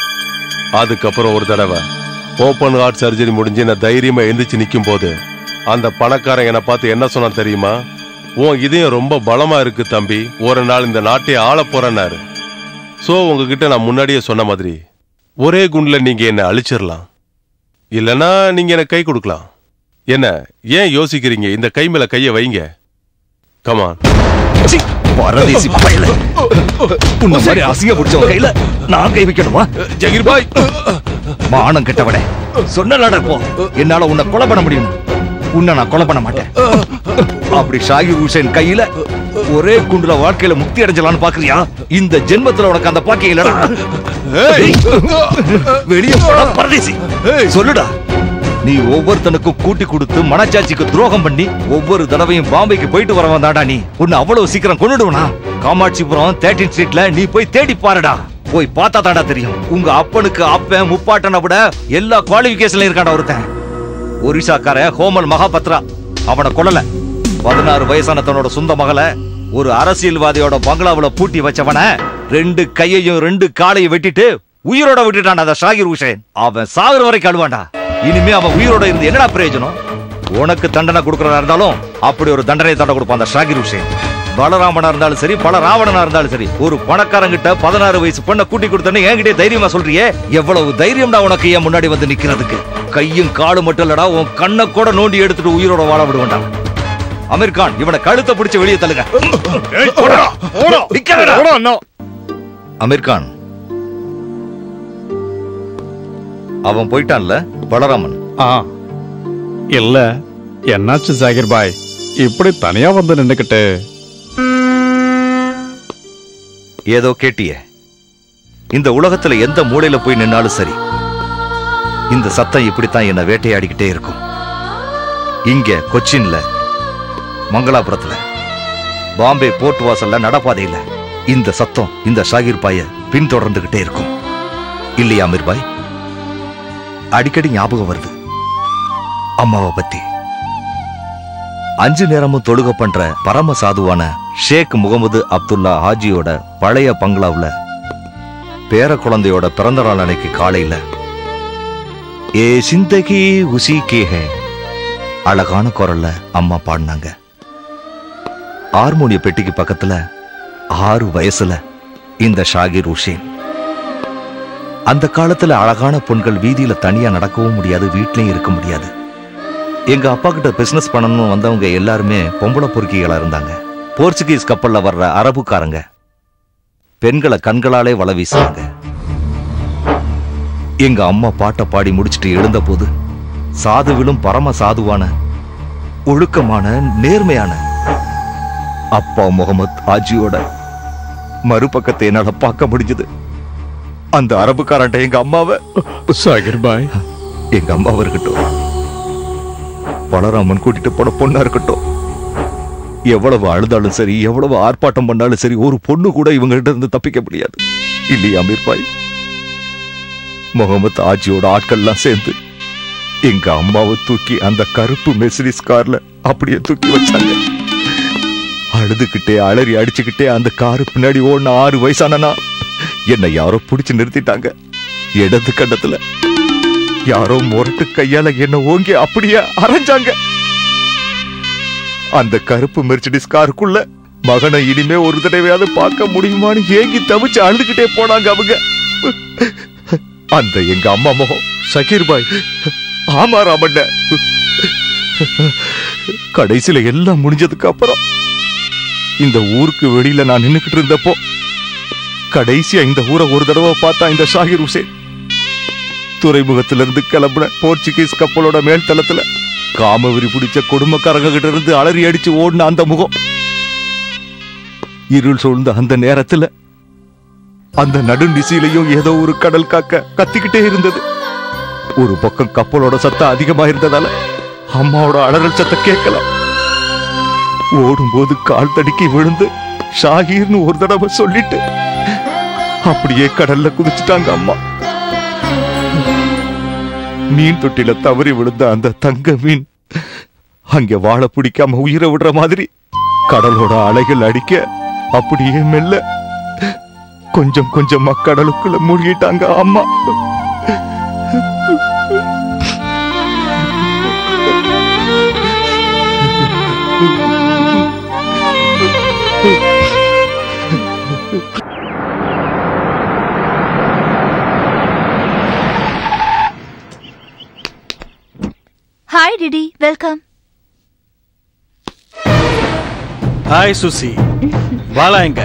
அதுக்கப்புறம் ஒரு தடவை ஓப்பன் ஹார்ட் சர்ஜரி முடிஞ்சு நான் தைரியமா எழுந்திரிச்சு நிற்கும் போது அந்த பணக்காரன் என்னை பார்த்து என்ன சொன்னான் தெரியுமா? உன் இதயம் ரொம்ப பலமா இருக்கு தம்பி. ஒரு நாள் இந்த நாட்டை ஆள போறேன்னாரு. சோ உங்ககிட்ட நான் முன்னாடியே சொன்ன மாதிரி ஒரே குண்டில் நீங்க என்னை அழிச்சிடலாம் இல்லைன்னா நீங்க எனக்கு கை கொடுக்கலாம். என்ன ஏன் யோசிக்கிறீங்க? இந்த கை மேல கையை வைங்க. கமான் பரதேசி பயல உன்ன மாதிரி அசிங்க பிடிச்சவன் கையில நான் கை வைக்கணுமா? ஜகிர் பாய். மானம் கெட்டவனே. சொன்னலடா போ. என்னால உன்னை கொலை பண்ண முடியும். உன்னை நான் கொலை பண்ண மாட்டேன். அப்படி ஷாகிர் ஹுசேன் கையில ஒரே குண்டுல வாழ்க்கையில முக்தி அடைஞ்சலாம்னு பாக்குறியா? இந்த ஜென்மத்துல உனக்கு அந்த பாக்கியம் இல்லடா. வெளியே போடா பரதேசி. சொல்லுடா. நீ ஒவ்வொருத்தனுக்கும் கூட்டி கொடுத்து மனச்சாட்சிக்கு துரோகம் பண்ணி ஒவ்வொரு தடவையும் பாம்பேக்கு போயிட்டு வரவன் தாடா நீ. உன்னை அவ்வளவு சீக்கிரம் கொண்டுடுவனா காமாட்சிபுரம் தேர்ட்டின் ஸ்ட்ரீட்ல நீ போய் தேடி பாருடா. போய் பார்த்தா தாடா தெரியும். உங்க அப்பனுக்கு அப்பன் முப்பாட்டனை விட எல்லா குவாலிபிகேஷன்ல இருக்காடா ஒருத்தன். ஒரிசாக்காரன் ஹோமல் மகாபத்ரா. அவனை கொல்லல. பதினாறு வயசான தன்னோட சொந்த மகளை ஒரு அரசியல்வாதியோட பங்களாவில் பூட்டி வச்சவன ரெண்டு கையையும் ரெண்டு காலையும் வெட்டிட்டு உயிரோட விட்டுட்டான் அந்த ஷாகிர் ஹுசேன் அவன் சாகுற வரைக்கும் அழுவான்டா. இனிமே அவன் உயிரோட இருந்து என்னடா பிரயோஜனம்? உனக்கு தண்டனை கொடுக்கறதா இருந்தாலும் அப்படி ஒரு தண்டனை தண்டனை கொடுப்பான் அந்த ஷாகிர் ஹுசேன் பலராமனா இருந்தாலும் சரி பல ராவணனா இருந்தாலும் சரி ஒரு பணக்காரங்கிட்ட பதினாறு வயசு பொண்ணை கூட்டி கொடுத்தேன்னு என்கிட்ட தைரியமா சொல்றியே? எவ்வளவு தைரியம்டா உனக்கு என் முன்னாடி வந்து நிக்கிறதுக்கு. கையும் காலும் மட்டும் இல்லடா உன் கண்ணை கூட நோண்டி எடுத்துட்டு உயிரோட வாழ விடுவேன்டா. அமீர் கான் இவனை கழுத்தை பிடிச்சு வெளியே தள்ளுங்க. அமீர் கான் அவன் போயிட்டான்ல பலராமன். ஆ. இல்ல என்னாச்சு ஜாகிர் பாய் இப்படி தனியா வந்து நின்னுக்கிட்டு. ஏதோ கேட்டியே. இந்த உலகத்துல எந்த மூலையில போய் நின்னாலும் சரி இந்த சத்தம் இப்படித்தான் என்ன வேட்டையாடிக்கிட்டே இருக்கும். இங்க கொச்சின்ல மங்களாபுரத்துல பாம்பே போர்ட் வாசல்ல நடப்பாதையில இந்த சத்தம் இந்த ஷாகிர் பாய பின்தொடர்ந்துகிட்டே இருக்கும். இல்லையா அமீர் பாய் அடிக்கடி ஞாபகம் வருது. அம்மாவை பத்தி. அஞ்சு நேரமும் தொழுக பண்ற பரம சாதுவான ஷேக் முகமது அப்துல்லா ஹாஜியோட பழைய பங்களாவில் பேர குழந்தையோட பிறந்த நாள் அன்னைக்கு காலையில ஏ சிந்தகி உசி கே அழகான குரல்ல அம்மா பாடினாங்க. ஹார்மோனிய பெட்டிக்கு பக்கத்துல ஆறு வயசுல இந்த ஷாகிர் உஷேன் அந்த காலத்துல அழகான பெண்கள் வீதியில தனியா நடக்கவும் முடியாது வீட்லயும் இருக்க முடியாது. எங்க அப்பா கிட்ட பிசினஸ் பண்ணணும்னு வந்தவங்க எல்லாருமே பொம்பளை பொறுக்கிகளா இருந்தாங்க. போர்ச்சுகீஸ் கப்பல்ல வர்ற அரபுக்காரங்க. பெண்களை கண்களாலே வள வீசுறாங்க எங்க அம்மா பாட்டை பாடி முடிச்சிட்டு எழுந்த போது சாதுவிலும் பரம சாதுவான ஒழுக்கமான நேர்மையான அப்பா முகமது ஆஜியோட மறுபக்கத்தை என்னால பார்க்க முடிஞ்சது. அந்த அரபுக்காரன்ட்ட எங்க அம்மாவை? சாகிர் பாய் எங்க அம்மாவை இருக்கட்டும். பலராமன் கூட்டிட்டு போன பொண்ணா இருக்கட்டும். எவ்வளவு அழுதாலும் சரி எவ்வளவு ஆர்ப்பாட்டம் பண்ணாலும் சரி ஒரு பொண்ணு கூட இவங்ககிட்ட இருந்து தப்பிக்க முடியாது. இல்லையா அமீர் பாய் முகமது ஆஜியோட ஆட்கள்லாம் சேர்ந்து எங்க அம்மாவை தூக்கி அந்த கருப்பு மெர்சிடிஸ் கார்ல அப்படியே தூக்கி வச்சாங்க. அழுதுகிட்டே அலறி அடிச்சுக்கிட்டே அந்த காரு பின்னாடி ஓடின ஆறு வயசானனா என்னை யாரோ பிடிச்சு நிறுத்திட்டாங்க. இடது கண்டத்துல யாரோ முரட்டு கையால என்ன ஓங்கி அப்படியே அரைஞ்சாங்க. அந்த கருப்பு மெர்சிடிஸ் காருக்குள்ள மகனை இனிமே ஒரு தடவையாவது பார்க்க முடியுமான்னு ஏங்கி தவிச்சு அழுதுகிட்டே போனாங்க அவங்க. அந்த எங்க அம்மா முகம் சகீர் பாய் ஆமா ராமண்ண கடைசியில எல்லாம் முடிஞ்சதுக்கு அப்புறம் இந்த ஊருக்கு வெளியில நான் நின்னுக்கிட்டு இருந்தப்போ கடைசியா இந்த ஊரை ஒரு தடவை பார்த்தா இந்த ஷாகிர் ஹுசேன். துறைமுகத்திலிருந்து கிளம்புன போர்ச்சுகீஸ் கப்பலோட மேல்தளத்துல காமவெறி பிடிச்ச கொடுமைக்காரங்க கிட்ட இருந்து அலறி அடிச்சு ஓடின அந்த முகம். இருள் சூழ்ந்த அந்த நேரத்துல அந்த நடுநிசையிலையும் ஏதோ ஒரு கடல் காக்க கத்திக்கிட்டே இருந்தது. ஒரு பக்கம் கப்பலோட சத்தம் அதிகமா இருந்ததால அம்மாவோட அலறல் சத்தம் கேட்கல. ஓடும்போது கால் தடுக்கி விழுந்து ஷாகிர்னு ஒரு தடவை சொல்லிட்டு அப்படியே கடல்ல குதிச்சுட்டாங்க அம்மா. மீன் தொட்டில தவறி விழுந்த அந்த தங்க மீன் அங்க வாழ பிடிக்காம உயிரை விடுற மாதிரி கடலோட அலைகள் அடிக்க அப்படியே மெல்ல கொஞ்சம் கொஞ்சமா கடலுக்குள்ள மூழ்கிட்டாங்க அம்மா. Hi DD welcome hi Suchi Bala எங்க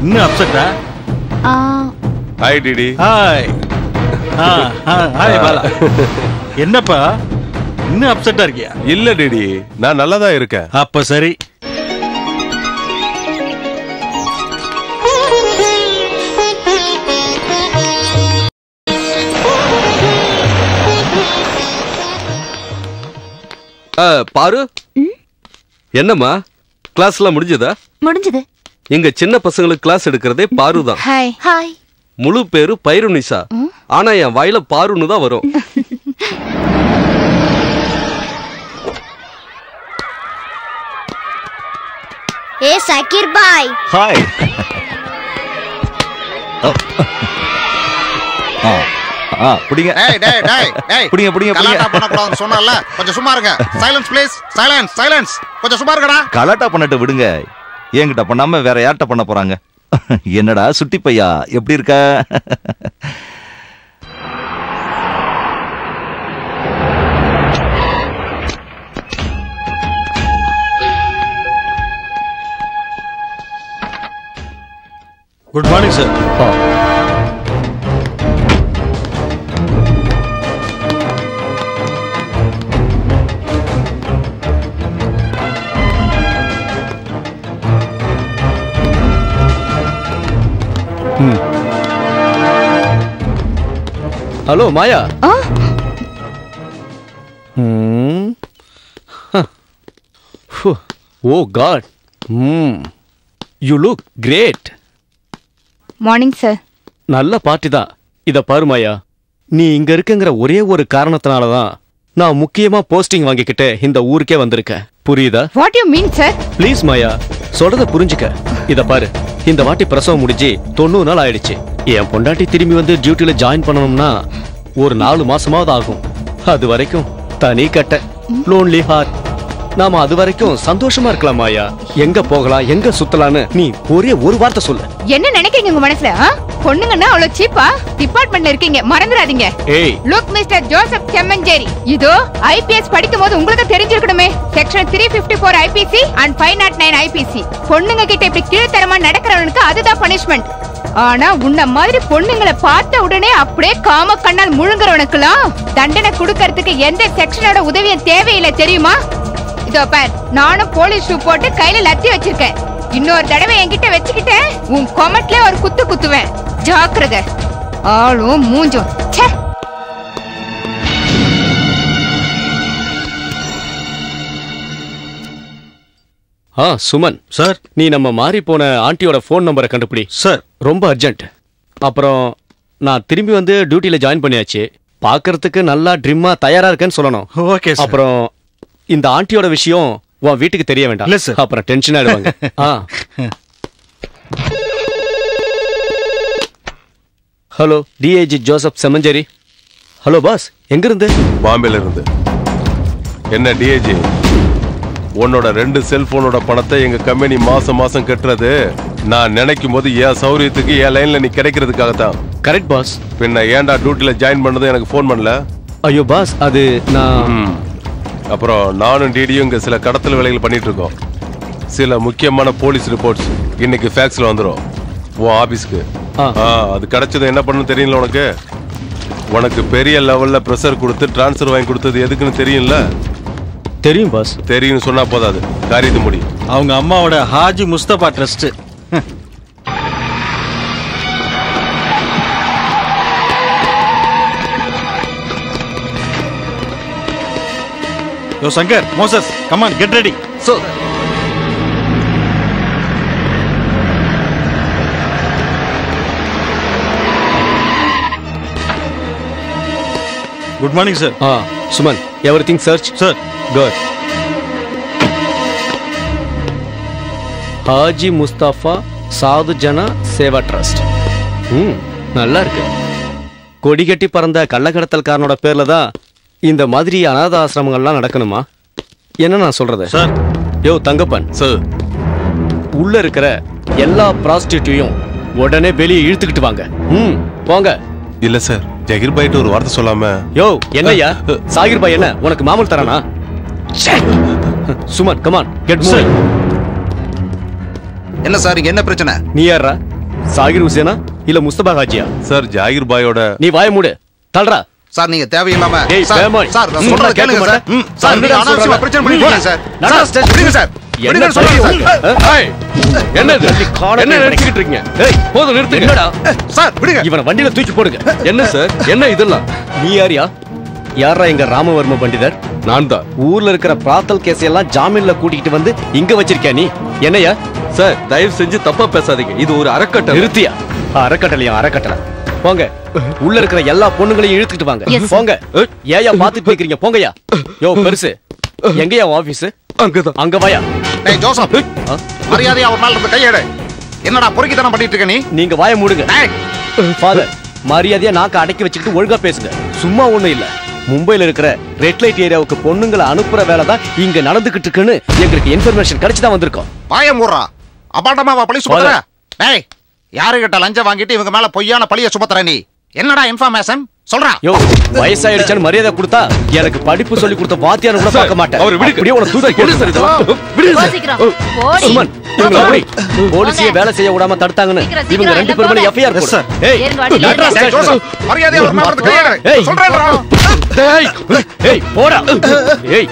இன்னும் அப்செட்டா hi DD hi hi Bala என்னப்பா இன்னும் அப்செட்டா இருக்கியா? இல்ல டிடி நான் நல்லா தான் இருக்கேன். அப்ப சரி. பாரு. என்னம்மா? கிளாஸ்லாம் முடிஞ்சதா? முடிஞ்சது. எங்க சின்ன பசங்களுக்கு கிளாஸ் எடுக்கிறதே பாரு தான் ஹாய் ஹாய் முழு பேரு பைருனிசா ஆனா என் வாயில பாருன்னு தான் வரும். ஏ சக்கீர் பாய். ஹாய் ஆ. பிடிங்க. டேய் டேய் டேய் டேய். பிடிங்க பிடிங்க கலாட்டா பிடிங்க பண்ணக்கூடாதுன்னு சொன்னல கொஞ்சம் சும்மா இருங்க. சைலன்ஸ் ப்ளீஸ் சைலன்ஸ் சைலன்ஸ் கொஞ்சம் சும்மா இருங்கடா. கலாட்டா பண்ணட்டு விடுங்க. என்கிட்ட பண்ணாம வேற யார்கிட்ட பண்ண போறாங்க? என்னடா சுட்டி பையா? எப்படி இருக்க? Good morning sir hello Maya. God. Hmm. You look great. Morning sir. நல்ல பார்ட்டி தான். இத பாரு மாயா. நீ இங்க இருக்குங்கிற ஒரே ஒரு காரணத்தினால தான் நான் முக்கியமா போஸ்டிங் வாங்கிக்கிட்டு இந்த ஊருக்கே வந்திருக்கேன். புரியுதா? What you mean sir please Maya சொல்றத புரிஞ்சுக்க. இத பாரு இந்த வாட்டி பிரசவம் முடிஞ்சு தொண்ணூறு நாள் ஆயிடுச்சு. என் பொண்டாட்டி திரும்பி வந்து டியூட்டில ஜாயின் பண்ணணும்னா ஒரு நாலு மாசமாவது ஆகும். அது வரைக்கும் தனி கட்ட லோன்லி ஹார்ட் நாம அது வரைக்கும் சந்தோஷமா இருக்கலாம் மாயா எங்க போகலாம் எங்க சுத்தலாம்னு நீ ஒரே ஒரு வார்த்தை சொல்லு. என்ன நினைக்கிறீங்க உங்க மனசுல? பொண்ணுங்கன்னா அவ்வளவு சீப்பா டிபார்ட்மெண்ட்ல இருக்கீங்க மறந்துடாதீங்க. லுக் மிஸ்டர் ஜோசப் செம்மஞ்சேரி இதோ ஐபிஎஸ் படிக்கும் போது உங்களுக்கு தெரிஞ்சிருக்கணுமே. Section three fifty four IPC and five nought nine IPC பொண்ணுங்க கிட்ட இப்படி கீழ்த்தரமா நடக்கிறவனுக்கு அதுதான் பனிஷ்மெண்ட் ஆனா உன்ன மாதிரி பொண்ணுங்களை பார்த்த உடனே அப்படியே காம கண்ணால் முழுங்குறவனுக்குலாம் தண்டனை கொடுக்கறதுக்கு எந்த செக்ஷனோட உதவியும் தேவையில்லை தெரியுமா? இதோ பார் நானும் போலீஸ் ஷூ போட்டு கையில லத்தி வச்சிருக்கேன். இன்னொரு தடவை என்கிட்ட வச்சுக்கிட்டேன் உன் கொமட்ல ஒரு குத்து குத்துவேன். ஜாக்கிரதை. ஆளும் மூஞ்சும். ஆ சுமன். சார். நீ நம்ம மாறி போன ஆண்டியோட ஃபோன் நம்பரை கண்டுபிடி. சார். ரொம்ப அர்ஜென்ட் அப்புறம் நான் திரும்பி வந்து டியூட்டில ஜாயின் பண்ணியாச்சு. பார்க்கறதுக்கு நல்லா ட்ரிம்மா தயாரா இருக்கேன்னு சொல்லணும். Okay sir. அப்புறம் இந்த ஆண்டியோட விஷயம் உன் வீட்டுக்கு தெரிய வேண்டாம். இல்ல சார். அப்புறம் டென்ஷன் ஆயிடுவாங்க. ஆ. Hello DAG Joseph Semmancheri hello boss எங்க இருந்து பாம்பேல இருந்து என்ன டிஏஜி உன்னோட ரெண்டு செல்போனோட பணத்தை எங்க கம்பெனி மாசம் மாசம் கட்டுறது? நான் நினைக்கும் போது என் சௌரியத்துக்கு என் லைன்ல நீ கிடைக்கிறதுக்காக தான் கரெக்ட் பாஸ். பின்ன ஏன்டா டியூட்டில ஜாயின் பண்ணது எனக்கு ஃபோன் பண்ணல? ஐயோ பாஸ் அது நான். அப்புறம் நானும் டிடியும் இங்க சில கடத்தல் வேலைகள் பண்ணிட்டு இருக்கோம் சில முக்கியமான போலீஸ் ரிப்போர்ட்ஸ் இன்னைக்கு ஃபேக்ஸ்ல வந்துரும். உன் ஆபீஸ்க்கு அது கிடைச்சது என்ன பண்ணணும் தெரியல உனக்கு? உனக்கு பெரிய லெவல்ல ப்ரெஷர் கொடுத்து டிரான்ஸ்ஃபர் வாங்கி கொடுத்தது எதுக்குன்னு தெரியும்ல? தெரியும் பாஸ் தெரியும்னு சொன்னா போதாது. காரியத்தை முடி. அவங்க அம்மாவோட Haji Mustafa trust yo Shankar Moses come on get ready so good morning sir ah Suman everything search sir good Haji Mustafa Sadhu Jana Seva trust. ம் நல்லா இருக்கு. கொடி கட்டி பறந்த கள்ளக்கடத்தல்காரனோட பேர்ல தான் இந்த மாதிரி அனாத ஆசிரமங்கள்லாம் நடக்கணுமா? என்ன நான் சொல்றது? சார் யோ தங்கப்பன். சார் உள்ள இருக்கிற எல்லா ப்ராஸ்டியூட்டையும் உடனே வெளியே இழுத்துக்கிட்டு வாங்க. ம் போங்க. இல்ல சார் ஜஹீர் பாய்ட்டு ஒரு வார்த்தை சொல்லாம யோ என்னய்யா? சாகிர் பாய் என்ன? உனக்கு மாமூல் தரானா. Suman come on get moving என்ன சார் இங்க என்ன பிரச்சனை? நீ யாரா சாகிர் ஹுசேனா இல்ல முஸ்தபா ஹாஜியா? சார் ஜாகிர் பாயோட நீ வாய மூடு. தள்ளுறா. சார் நீங்க தேவையில்லாம ஏய், சார். சார் சொல்றத கேளுங்க சார். சார் நீங்க அனாவசியமா சொல்றாங்க? பிரச்சனை பண்ணிட்டு இருக்கீங்க சார். நடா, ஸ்டேஷன். விடுங்க சார். என்ன சொல்றேன்? சார் ஏய், என்ன நினைச்சுக்கிட்டு இருக்கீங்க? ஏய் போதும் நிறுத்து என்னடா? சார் விடுங்க. இவனை வண்டியில தூக்கி போடுங்க. என்ன சார்? என்ன இதெல்லாம்? நீ யாரியா? யாரா எங்க ராமவர்ம பண்டிதர்? நான் தான். ஊர்ல இருக்கிற பிராத்தல் கேஸ் எல்லாம் ஜாமீன்ல கூட்டிட்டு வந்து இங்க வச்சிருக்கியா நீ? என்னையா சார் தயவு செஞ்சு தப்பா பேசாதீங்க. இது ஒரு அறக்கட்டளை. நிறுத்தியா? அறக்கட்டளையா? அறக்கட்டளை. போங்க. உள்ள இருக்கிற எல்லா பொண்ணுங்களையும் இழுத்துக்கிட்டு வாங்க. போங்க. ஏயா பாத்துட்டு நிக்கிறீங்க. போங்கயா யோ பெருசு. எங்கயா ஆபீஸ் அங்கதான். அங்க வாயா. டேய் ஜோசப்? மரியாதையா ஒரு நாள் இருந்து கையெடு. என்னடா பொறுக்கித்தனம் பண்ணிட்டு இருக்க நீ? நீங்க வாய மூடுங்க. ஃபாதர் மரியாதையா நாக்க அடக்கி வச்சுக்கிட்டு ஒழுங்கா பேசுங்க. சும்மா ஒண்ணும் இல்ல. மும்பைல இருக்கிற ரெட் லைட் ஏரியாவுக்கு பொண்ணுங்களை அனுப்புற வேலை தான் இங்க நடந்துகிட்டு இருக்குன்னு எங்களுக்கு இன்ஃபர்மேஷன் கிடைச்சு தான் வந்திருக்கோம். வாய மூடுறா. அபாண்டமாவா பழி சுமத்துற. டேய். யாருகிட்ட லஞ்சம் வாங்கிட்டு இவங்க மேல பொய்யான பழிய சுமத்துற நீ? என்னடா இன்ஃபர்மேஷன் சொல்றா யோ வயசாயிடுச்சான்னு மரியாதை கொடுத்தா எனக்கு படிப்பு சொல்லி கொடுத்த வாத்தியார் கூட பார்க்க மாட்டேன். அவரை. அப்படியே உன தூக்கி சார் இதெல்லாம். போலீஸையே வேலை செய்ய விடாம தடுத்தாங்கன்னு இவங்க சீக்கிரம், ரெண்டு எல்லாம் பேரும் போங்க. FIR Yes, sir. போடு. ஏய் ஏறுங்க, வாடி, நட்ராஜ் டேய், ஸ்டேஷன். ஜோசப், மரியாதையா ஒரு மேல இருந்து கையெடு. ஏய். சொல்றேன்டா. டேய் ஏய் போடா. ஏய்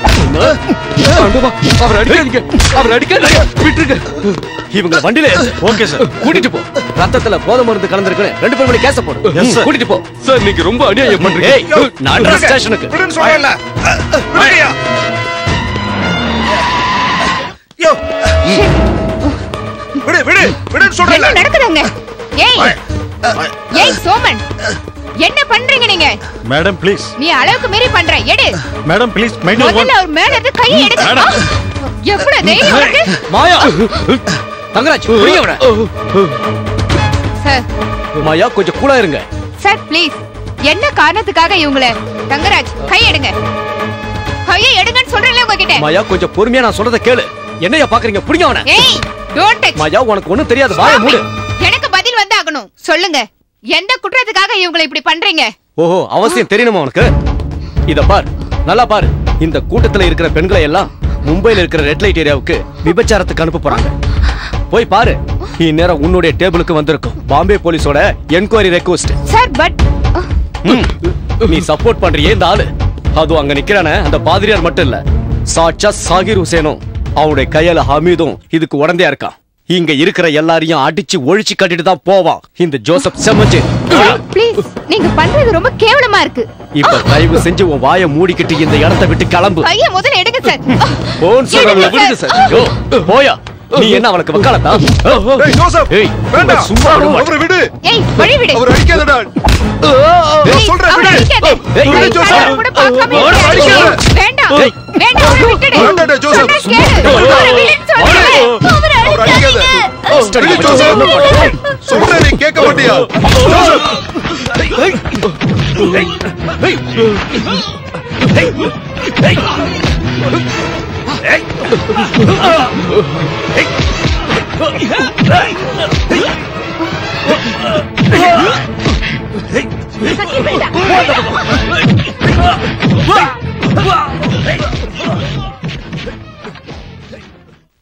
ஆண்டவா, அவர் அடிக்காதீங்க. அவர் அடிக்காதீங்க. விட்டுருங்க. இவங்க வண்டியில ஓகே சார். கூட்டிட்டு போ. ரத்தத்துல போதை மருந்து கலந்துருக்குன்னு ரெண்டு பேரும் மேல போடு. கூட்டிட்டு போ. சார் நீங்க ரொம்ப அநியாயம் பண்றீங்க? ஏய் நட்ராஜ் ஸ்டேஷனுக்கு விடுன்னு சொல்றேன்ல. விடுங்கய்யா. யோ. விடு விடு விடுன்னு சொல்றேன்ல. என்ன நடக்குதுங்க? ஏய் ஏய் சோமன். என்ன பண்றீங்க நீங்க? மேடம் ப்ளீஸ் நீ அளவுக்கு மீறி பண்ற. எடு. மேடம் ப்ளீஸ் மைண்ட் முதல்ல அவர் மேல இருந்து கையை எடுங்க மேடம். எவ்வளவு தைரியம் உனக்கு மாயா. தங்கராஜ் புரிய விட சார். மாயா கொஞ்சம் கூலா இருங்க. சார் ப்ளீஸ் என்ன காரணத்துக்காக இவங்கள? தங்கராஜ் கை எடுங்க. கையை எடுங்கன்னு சொல்றேன்ல உங்ககிட்ட? மாயா கொஞ்சம் பொறுமையா நான் சொல்றத கேளு. என்னையா பாக்குறீங்க? புடிங்க அவன. ஏய் டோன்ட் டச் மாயா உனக்கு ஒண்ணும் தெரியாது. வாய மூடு. எனக்கு பதில் வந்து ஆகணும் சொல்லுங்க. எந்த குற்றத்துக்காக இவங்களை இப்படி பண்றீங்க? ஓஹோ அவசியம் தெரியணுமா உனக்கு? இத பார். நல்லா பாரு. இந்த கூட்டத்துல இருக்கிற பெண்களை எல்லாம் மும்பைல இருக்கிற ரெட் லைட் ஏரியாவுக்கு விபச்சாரத்துக்கு அனுப்ப போறாங்க. போய் பாரு. இந்நேரம் உன்னுடைய டேபிளுக்கு வந்திருக்கும் பாம்பே போலீஸோட என்கொயரி ரெக்வஸ்ட் சார் பட் நீ சப்போர்ட் பண்றியே இந்த ஆளு. அதுவும் அங்க நிக்கிறானே அந்த பாதிரியார் மட்டும் இல்ல. சாட்சா சாகிர் ஹுசேனும் அவனுடைய கையால ஹமீதும் இதுக்கு உடந்தையா இருக்கான். இங்க இருக்கிற எல்லாரையும் அடிச்சு ஒழிச்சு கட்டிட்டு தான் போவான். இந்த ஜோசப் செம்மஞ்சு ப்ளீஸ் நீங்க பண்றது ரொம்ப கேவலமா இருக்கு. இப்ப தயவு செஞ்சு உன் வாயை மூடிக்கிட்டு இந்த இடத்தை விட்டு கிளம்பு. கையை முதல்ல எடுங்க சார். போன் விடுங்க சார். போயா. நீ என்ன அவனுக்கு வக்காலத்தா டேய், ஜோசப், ஏய் வேண்டாம். சும்மா விட. அவரை விடு ஏய் வழி விடு அவர் அடிக்காதடா ஏய், சொல்றேன், விடு. ஏய், ஏய், ஜோசப். கண்ணால கூட பார்க்காம அவரை. அடிக்காத. வேண்டாம் ஏய். வேண்டாம் அவரை விட்டுடு. வேண்டாம்டா, ஜோசப். அவரை சொல்றேன். அவரை அவர் அடிக்காத ஸ்டடி விடு, ஜோசப். சொல்றேன் நீ கேட்க மாட்டியா ஜோசப்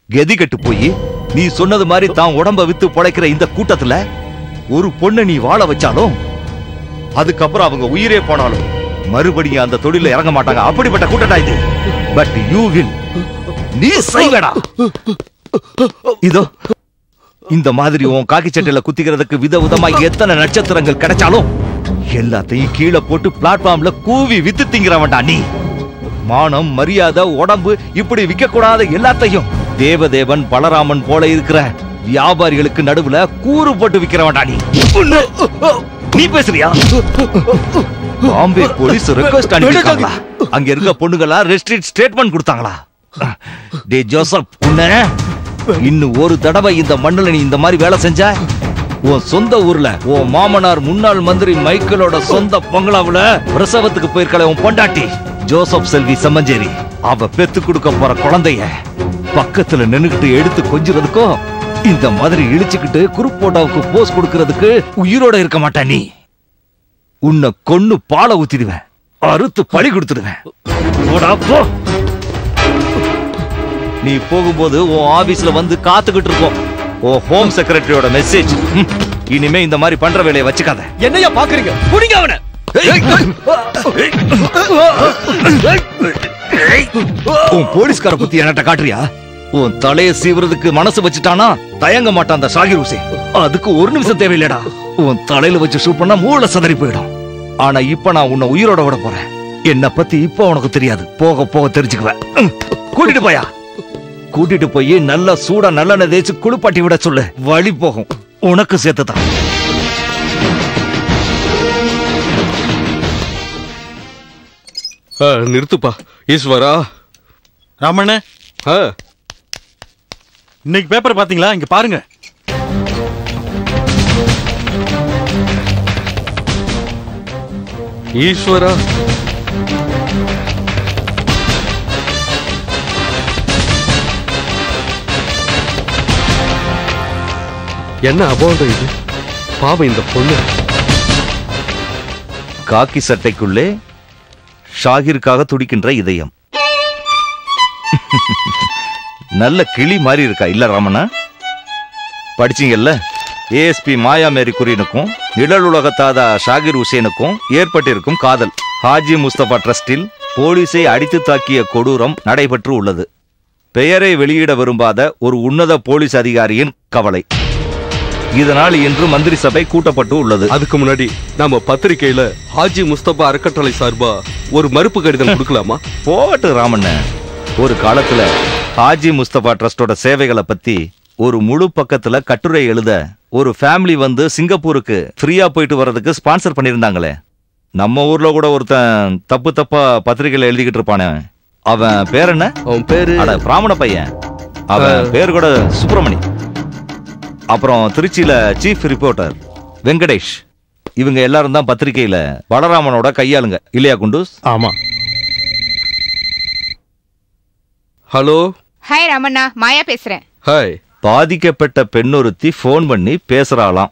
கெதி கெட்டு போய் நீ சொன்னது மாதிரி தான் உடம்ப வித்து பொழைக்கிற இந்த கூட்டத்துல ஒரு பொண்ணை நீ வாழ வச்சாலும் அதுக்கப்புறம் அவங்க உயிரே போனாலும் மறுபடியும் அந்த தொழில இறங்க மாட்டாங்க. அப்படிப்பட்ட கூட்டடா இது. பட் யூ வில் நீ செய்வடா இதோ இந்த மாதிரி உன் காக்கி சட்டையில குத்திக்கிறதுக்கு விதவிதமா எத்தனை நட்சத்திரங்கள் கிடைச்சாலும் எல்லாத்தையும் கீழே போட்டு பிளாட்ஃபார்ம்ல கூவி வித்து திங்கிறவன்டா நீ. மானம் மரியாதை உடம்பு இப்படி விற்க கூடாத எல்லாத்தையும் தேவதேவன் பலராமன் போல இருக்கிற வியாபாரிகளுக்கு நடுவுல கூறு போட்டு விக்கிறவன்டா நீ. நீ பேசுறியா? பாம்பே போலீஸ் ரெக்வஸ்ட் அனுப்பிட்டாங்களா அங்க இருக்க பொண்ணுங்களா ரெஸ்ட்ரிக்ட் ஸ்டேட்மெண்ட் கொடுத்தாங்களா? டே ஜோசப் உன்ன இன்னும் ஒரு தடவை இந்த மண்ணுல நீ இந்த மாதிரி வேலை செஞ்ச உன் சொந்த ஊர்ல உன் மாமனார் முன்னாள் மந்திரி மைக்கேலோட சொந்த பங்களாவுல பிரசவத்துக்கு போயிருக்கல உன் பொண்டாட்டி. ஜோசப் செல்வி செம்மஞ்சேரி அவ பெத்து கொடுக்க போற குழந்தைய பக்கத்துல நின்னுகிட்டு எடுத்து கொஞ்சுறதுக்கும் இந்த மாதிரி இழிச்சுக்கிட்டு குரூப் போட்டோவுக்கு போஸ் கொடுக்கறதுக்கு உயிரோட இருக்க மாட்டா நீ. உன்னை கொன்னு பாலை ஊத்திடுவேன். அறுத்து பழி கொடுத்துடுவேன். போடா, போ. நீ போகும்போது உன் ஆபீஸ்ல வந்து காத்துக்கிட்டு இருக்கோம் உன் ஹோம் செக்ரட்டரியோட மெசேஜ் இனிமே இந்த மாதிரி பண்ற வேலையை வச்சுக்காத. என்னையா பாக்குறீங்க? புடிங்க அவனை. உன் போலீஸ்கார பத்தி என்கிட்ட காட்டுறியா? உன் தலைய சீவுறதுக்கு மனசு வச்சுட்டானா? தயங்க மாட்டான் அந்த ஷாகிர் ஹுசேன். அதுக்கு ஒரு நிமிஷம் தேவையில்லடா. உன் தலையில வச்சு ஷூட் பண்ணா மூளை சதறி போயிடும். ஆனா இப்ப நான் உன்னை உயிரோட விட போறேன். என்ன பத்தி இப்ப உனக்கு தெரியாது. போக போக தெரிஞ்சுக்குவேன். கூட்டிட்டு போயா? கூட்டிட்டு போய் நல்லா சூடா நல்லெண்ணெய் தேய்ச்சு குளிப்பாட்டி விட சொல்லு. வழி போகும். உனக்கு சேர்த்துதான். ஆ, நிறுத்துப்பா. ஈஸ்வரா. ராமண்ண. ஆ, இன்னைக்கு பேப்பர் பாத்தீங்களா? இங்க பாருங்க. ஈஸ்வரா. என்ன அபோதம் இது? பாவம் இந்த பொண்ணு. காக்கி சட்டைக்குள்ளே ஷாகிற்காக துடிக்கின்ற இதயம். நல்ல கிளி மாதிரி இருக்கா இல்ல ராமண்ணா? படிச்சீங்கல்ல? ஏஎஸ்பி மாயா மேரி குரியனுக்கும் நிழல் உலக தாதா ஷாகிர் ஹுசேனுக்கும் ஏற்பட்டிருக்கும் காதல். ஹாஜி முஸ்தபா ட்ரஸ்டில் போலீஸை அடித்து தாக்கிய கொடூரம் நடைபெற்று உள்ளது. பெயரை வெளியிட விரும்பாத ஒரு உன்னத போலீஸ் அதிகாரியின் கவலை. இதனால் இன்று மந்திரி சபை கூட்டப்பட்டு உள்ளது. அதுக்கு முன்னாடி நாம பத்திரிக்கையில ஹாஜி முஸ்தபா அறக்கட்டளை சார்பா ஒரு மறுப்பு கடிதம் கொடுக்கலாமா? போகட்டு ராமண்ண. ஒரு காலத்துல ஹாஜி முஸ்தபா ட்ரஸ்டோட சேவைகளை பத்தி ஒரு முழு பக்கத்துல கட்டுரை எழுத ஒரு ஃபேமிலி வந்து சிங்கப்பூருக்கு ஃப்ரீயா போயிட்டு வர்றதுக்கு ஸ்பான்சர் பண்ணியிருந்தாங்களே. நம்ம ஊர்ல கூட ஒருத்தன் தப்பு தப்பா பத்திரிக்கையில எழுதிக்கிட்டு இருப்பானே. அவன் பேர் என்ன? அவன் பேரு அட பிராமண பையன். அவன் பேர் கூட சுப்பிரமணி. அப்புறம் திருச்சியில சீஃப் ரிப்போர்ட்டர் வெங்கடேஷ். இவங்க எல்லாரும் தான் பத்திரிக்கையில பலராமனோட கையாளுங்க. இல்லையா குண்டூஸ்? ஆமா. ஹலோ? ஹாய் ராமண்ணா. மாயா பேசுறேன். ஹாய் பாதிக்கப்பட்ட பெண்ணொருத்தி ஃபோன் பண்ணி பேசுறாளாம்.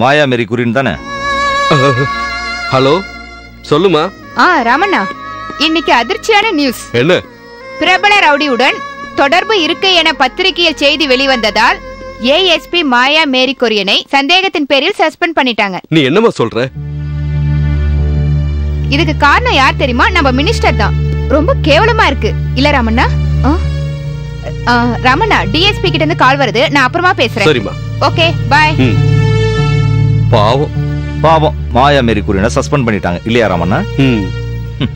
மாயா மேரி குறின் தானே? ஹலோ சொல்லுமா? ஆ ராமண்ணா இன்னைக்கு அதிர்ச்சியான நியூஸ் என்ன? பிரபல ரவுடியுடன் தொடர்பு இருக்கு என பத்திரிகையில் செய்தி வெளிவந்ததால் ஏஎஸ்பி மாயா மேரி கொரியனை சந்தேகத்தின் பேரில் சஸ்பெண்ட் பண்ணிட்டாங்க. நீ என்னமா சொல்ற? இதுக்கு காரணம் யார் தெரியுமா? நம்ம மினிஸ்டர் தான். ரொம்ப கேவலமா இருக்கு. இல்ல ராமண்ணா ராமண்ணா டிஎஸ்பி கிட்ட இருந்து கால் வருது. நான் அப்புறமா பேசுறேன். சரிம்மா. Okay bye. பாவம். பாவம். மாயா மேரி குறினை சஸ்பெண்ட் பண்ணிட்டாங்க. இல்லையா ராமண்ணா ம்.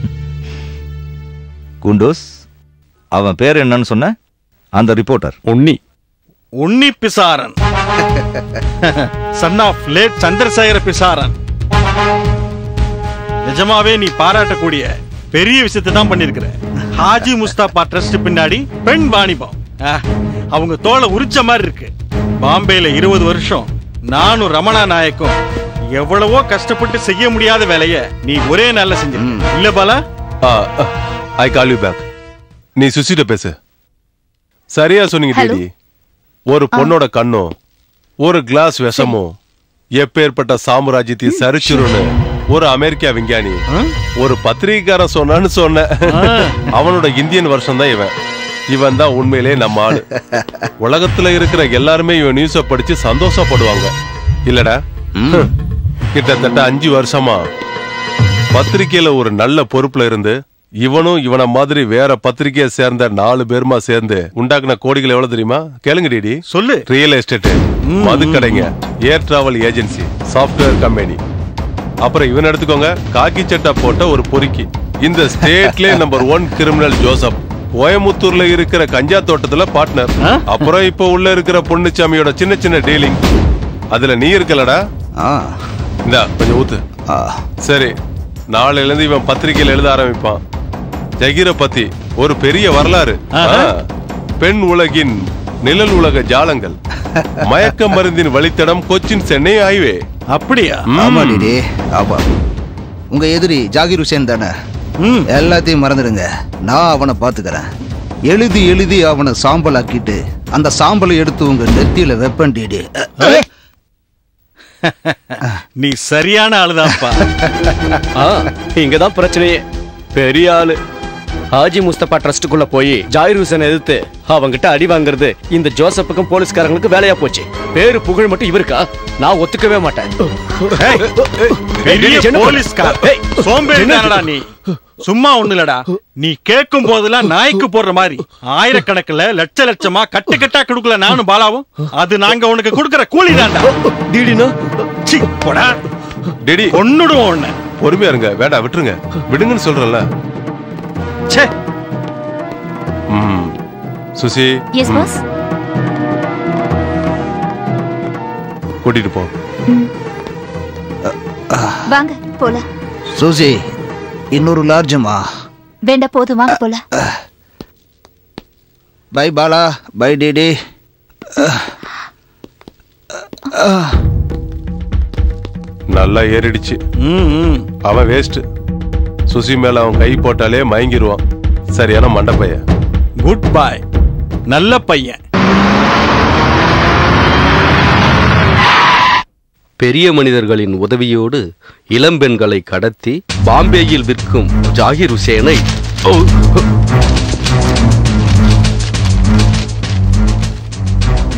குண்டூஸ் அவன் பேர் என்னன்னு சொன்ன? அந்த reporter Unni. Unni Pisharan. Son of late Chandrasekhara Pisharan. நிஜமாவே நீ பாராட்டக்கூடிய பெரிய விஷயத்தை தான் பண்ணிருக்கிற ஹாஜி முஸ்தாபா ட்ரஸ்ட் பின்னாடி பெண் வாணிபம். ஆ, அவங்க தோலை உரிச்ச மாதிரி இருக்கு. பாம்பேல இருபது வருஷம் நானும் ரமணா நாயக்கும் எவ்வளவோ கஷ்டப்பட்டு செய்ய முடியாத வேலைய நீ ஒரே நாள்ல செஞ்சிருக்க இல்ல Bala? I call you back நீ சுசிட்ட பேசு. சரியா சொன்னீங்க. டேடி. ஒரு பொண்ணோட கண்ணும் ஒரு கிளாஸ் விஷமும் எப்பேற்பட்ட சாம்ராஜ்யத்தை சரிச்சிருன்னு ஒரு அமெரிக்கா விஞ்ஞானி ஒரு பத்திரிகைக்காரன் சொன்னான்னு சொன்ன அவனோட இந்தியன் வருஷம் தான் இவன். இவன் தான் உண்மையிலே நம்ம ஆளு. உலகத்துல இருக்கிற எல்லாருமே இவன் நியூஸ படிச்சு சந்தோஷப்படுவாங்க. இல்லடா. கிட்டத்தட்ட அஞ்சு வருஷமா பத்திரிக்கையில ஒரு நல்ல பொறுப்புல இருந்து இவனும் இவன மாதிரி வேற பத்திரிக்கையை சேர்ந்த நாலு பேருமா சேர்ந்து உண்டாக்குன கோடிகள் எவ்வளவு தெரியுமா? கேளுங்க டிடி. சொல்லு. Real estate மதுக்கடைங்க. Air travel agency software company அப்புறம் இவன் எடுத்துக்கோங்க காக்கி சட்டை போட்ட ஒரு பொறுக்கி. இந்த ஸ்டேட்ல நம்பர் ஒன் கிரிமினல் ஜோசப். கோயமுத்தூர்ல இருக்கிற கஞ்சா தோட்டத்துல பார்ட்னர் அப்புறம் இப்போ உள்ள இருக்கிற பொன்னுச்சாமியோட சின்ன சின்ன டீலிங் அதுல நீ இருக்கலடா. இந்தா கொஞ்சம் ஊத்து. சரி நாளையில இருந்து இவன் பத்திரிக்கையில எழுத ஆரம்பிப்பான். ஜகீர பத்தி ஒரு பெரிய வரலாறு. பெண் உலகின் நிழல் உலக ஜாலங்கள். மயக்க மருந்தின் வழித்தடம் கொச்சின் சென்னை ஹைவே. அப்படியா? ஆமா டிடி ஆமா. உங்க எதிரி ஜாகிர் ஹுசேன் தானே? எல்லாத்தையும் மறந்துடுங்க. நான் அவனை பாத்துக்கிறேன் எழுதி எழுதி அவனை சாம்பல் ஆக்கிட்டு அந்த சாம்பலை எடுத்து உங்க நெத்தியில வெப்பன் டிடி நீ சரியான ஆளுதான்ப்பா. ஆ இங்கதான் பிரச்சனையே. பெரிய ஆளு. ஹாஜி முஸ்தபா ட்ரஸ்டுக்குள்ள போய் ஜாயிர் ஹுசேன் எதிர்த்து அவங்கிட்ட அடி வாங்குறது இந்த ஜோசப்புக்கும் போலீஸ்காரங்களுக்கு வேலையா போச்சு. பேரு புகழ் மட்டும் இவருக்கா? நான் ஒத்துக்கவே மாட்டேன். நீ சும்மா ஒண்ணு இல்லடா. நீ கேட்கும் போதெல்லாம் நாய்க்கு போடுற மாதிரி. ஆயிரக்கணக்குல லட்ச லட்சமா கட்டு கட்டா கொடுக்கல நானும் பாலாவும். அது நாங்க உனக்கு கொடுக்கற கூலி தான்டா. டீடினா போடா. டெடி. ஒன்னுடும் ஒண்ணு பொறுமையா இருங்க. வேண்டாம் விட்டுருங்க. விடுங்கன்னு சொல்றேன்ல. ச்சே. ம். சுசி. எஸ் பாஸ் கூட்டிட்டு போ. வாங்க போலாம். சூசி இன்னொரு லார்ஜுமா வேண்டாம் போதும் வாங்க போலாம். Bye Bala bye DD. நல்லா ஏறிடுச்சு. அவன் வேஸ்ட் சுசி மேல அவன் கை போட்டாலே மயங்கிருவான். சரியான மண்டப்பைய குட் பாய் நல்ல பையன். பெரிய மனிதர்களின் உதவியோடு இளம்பெண்களை கடத்தி பாம்பேயில் விற்கும் ஜாகிர் ஹுசேனை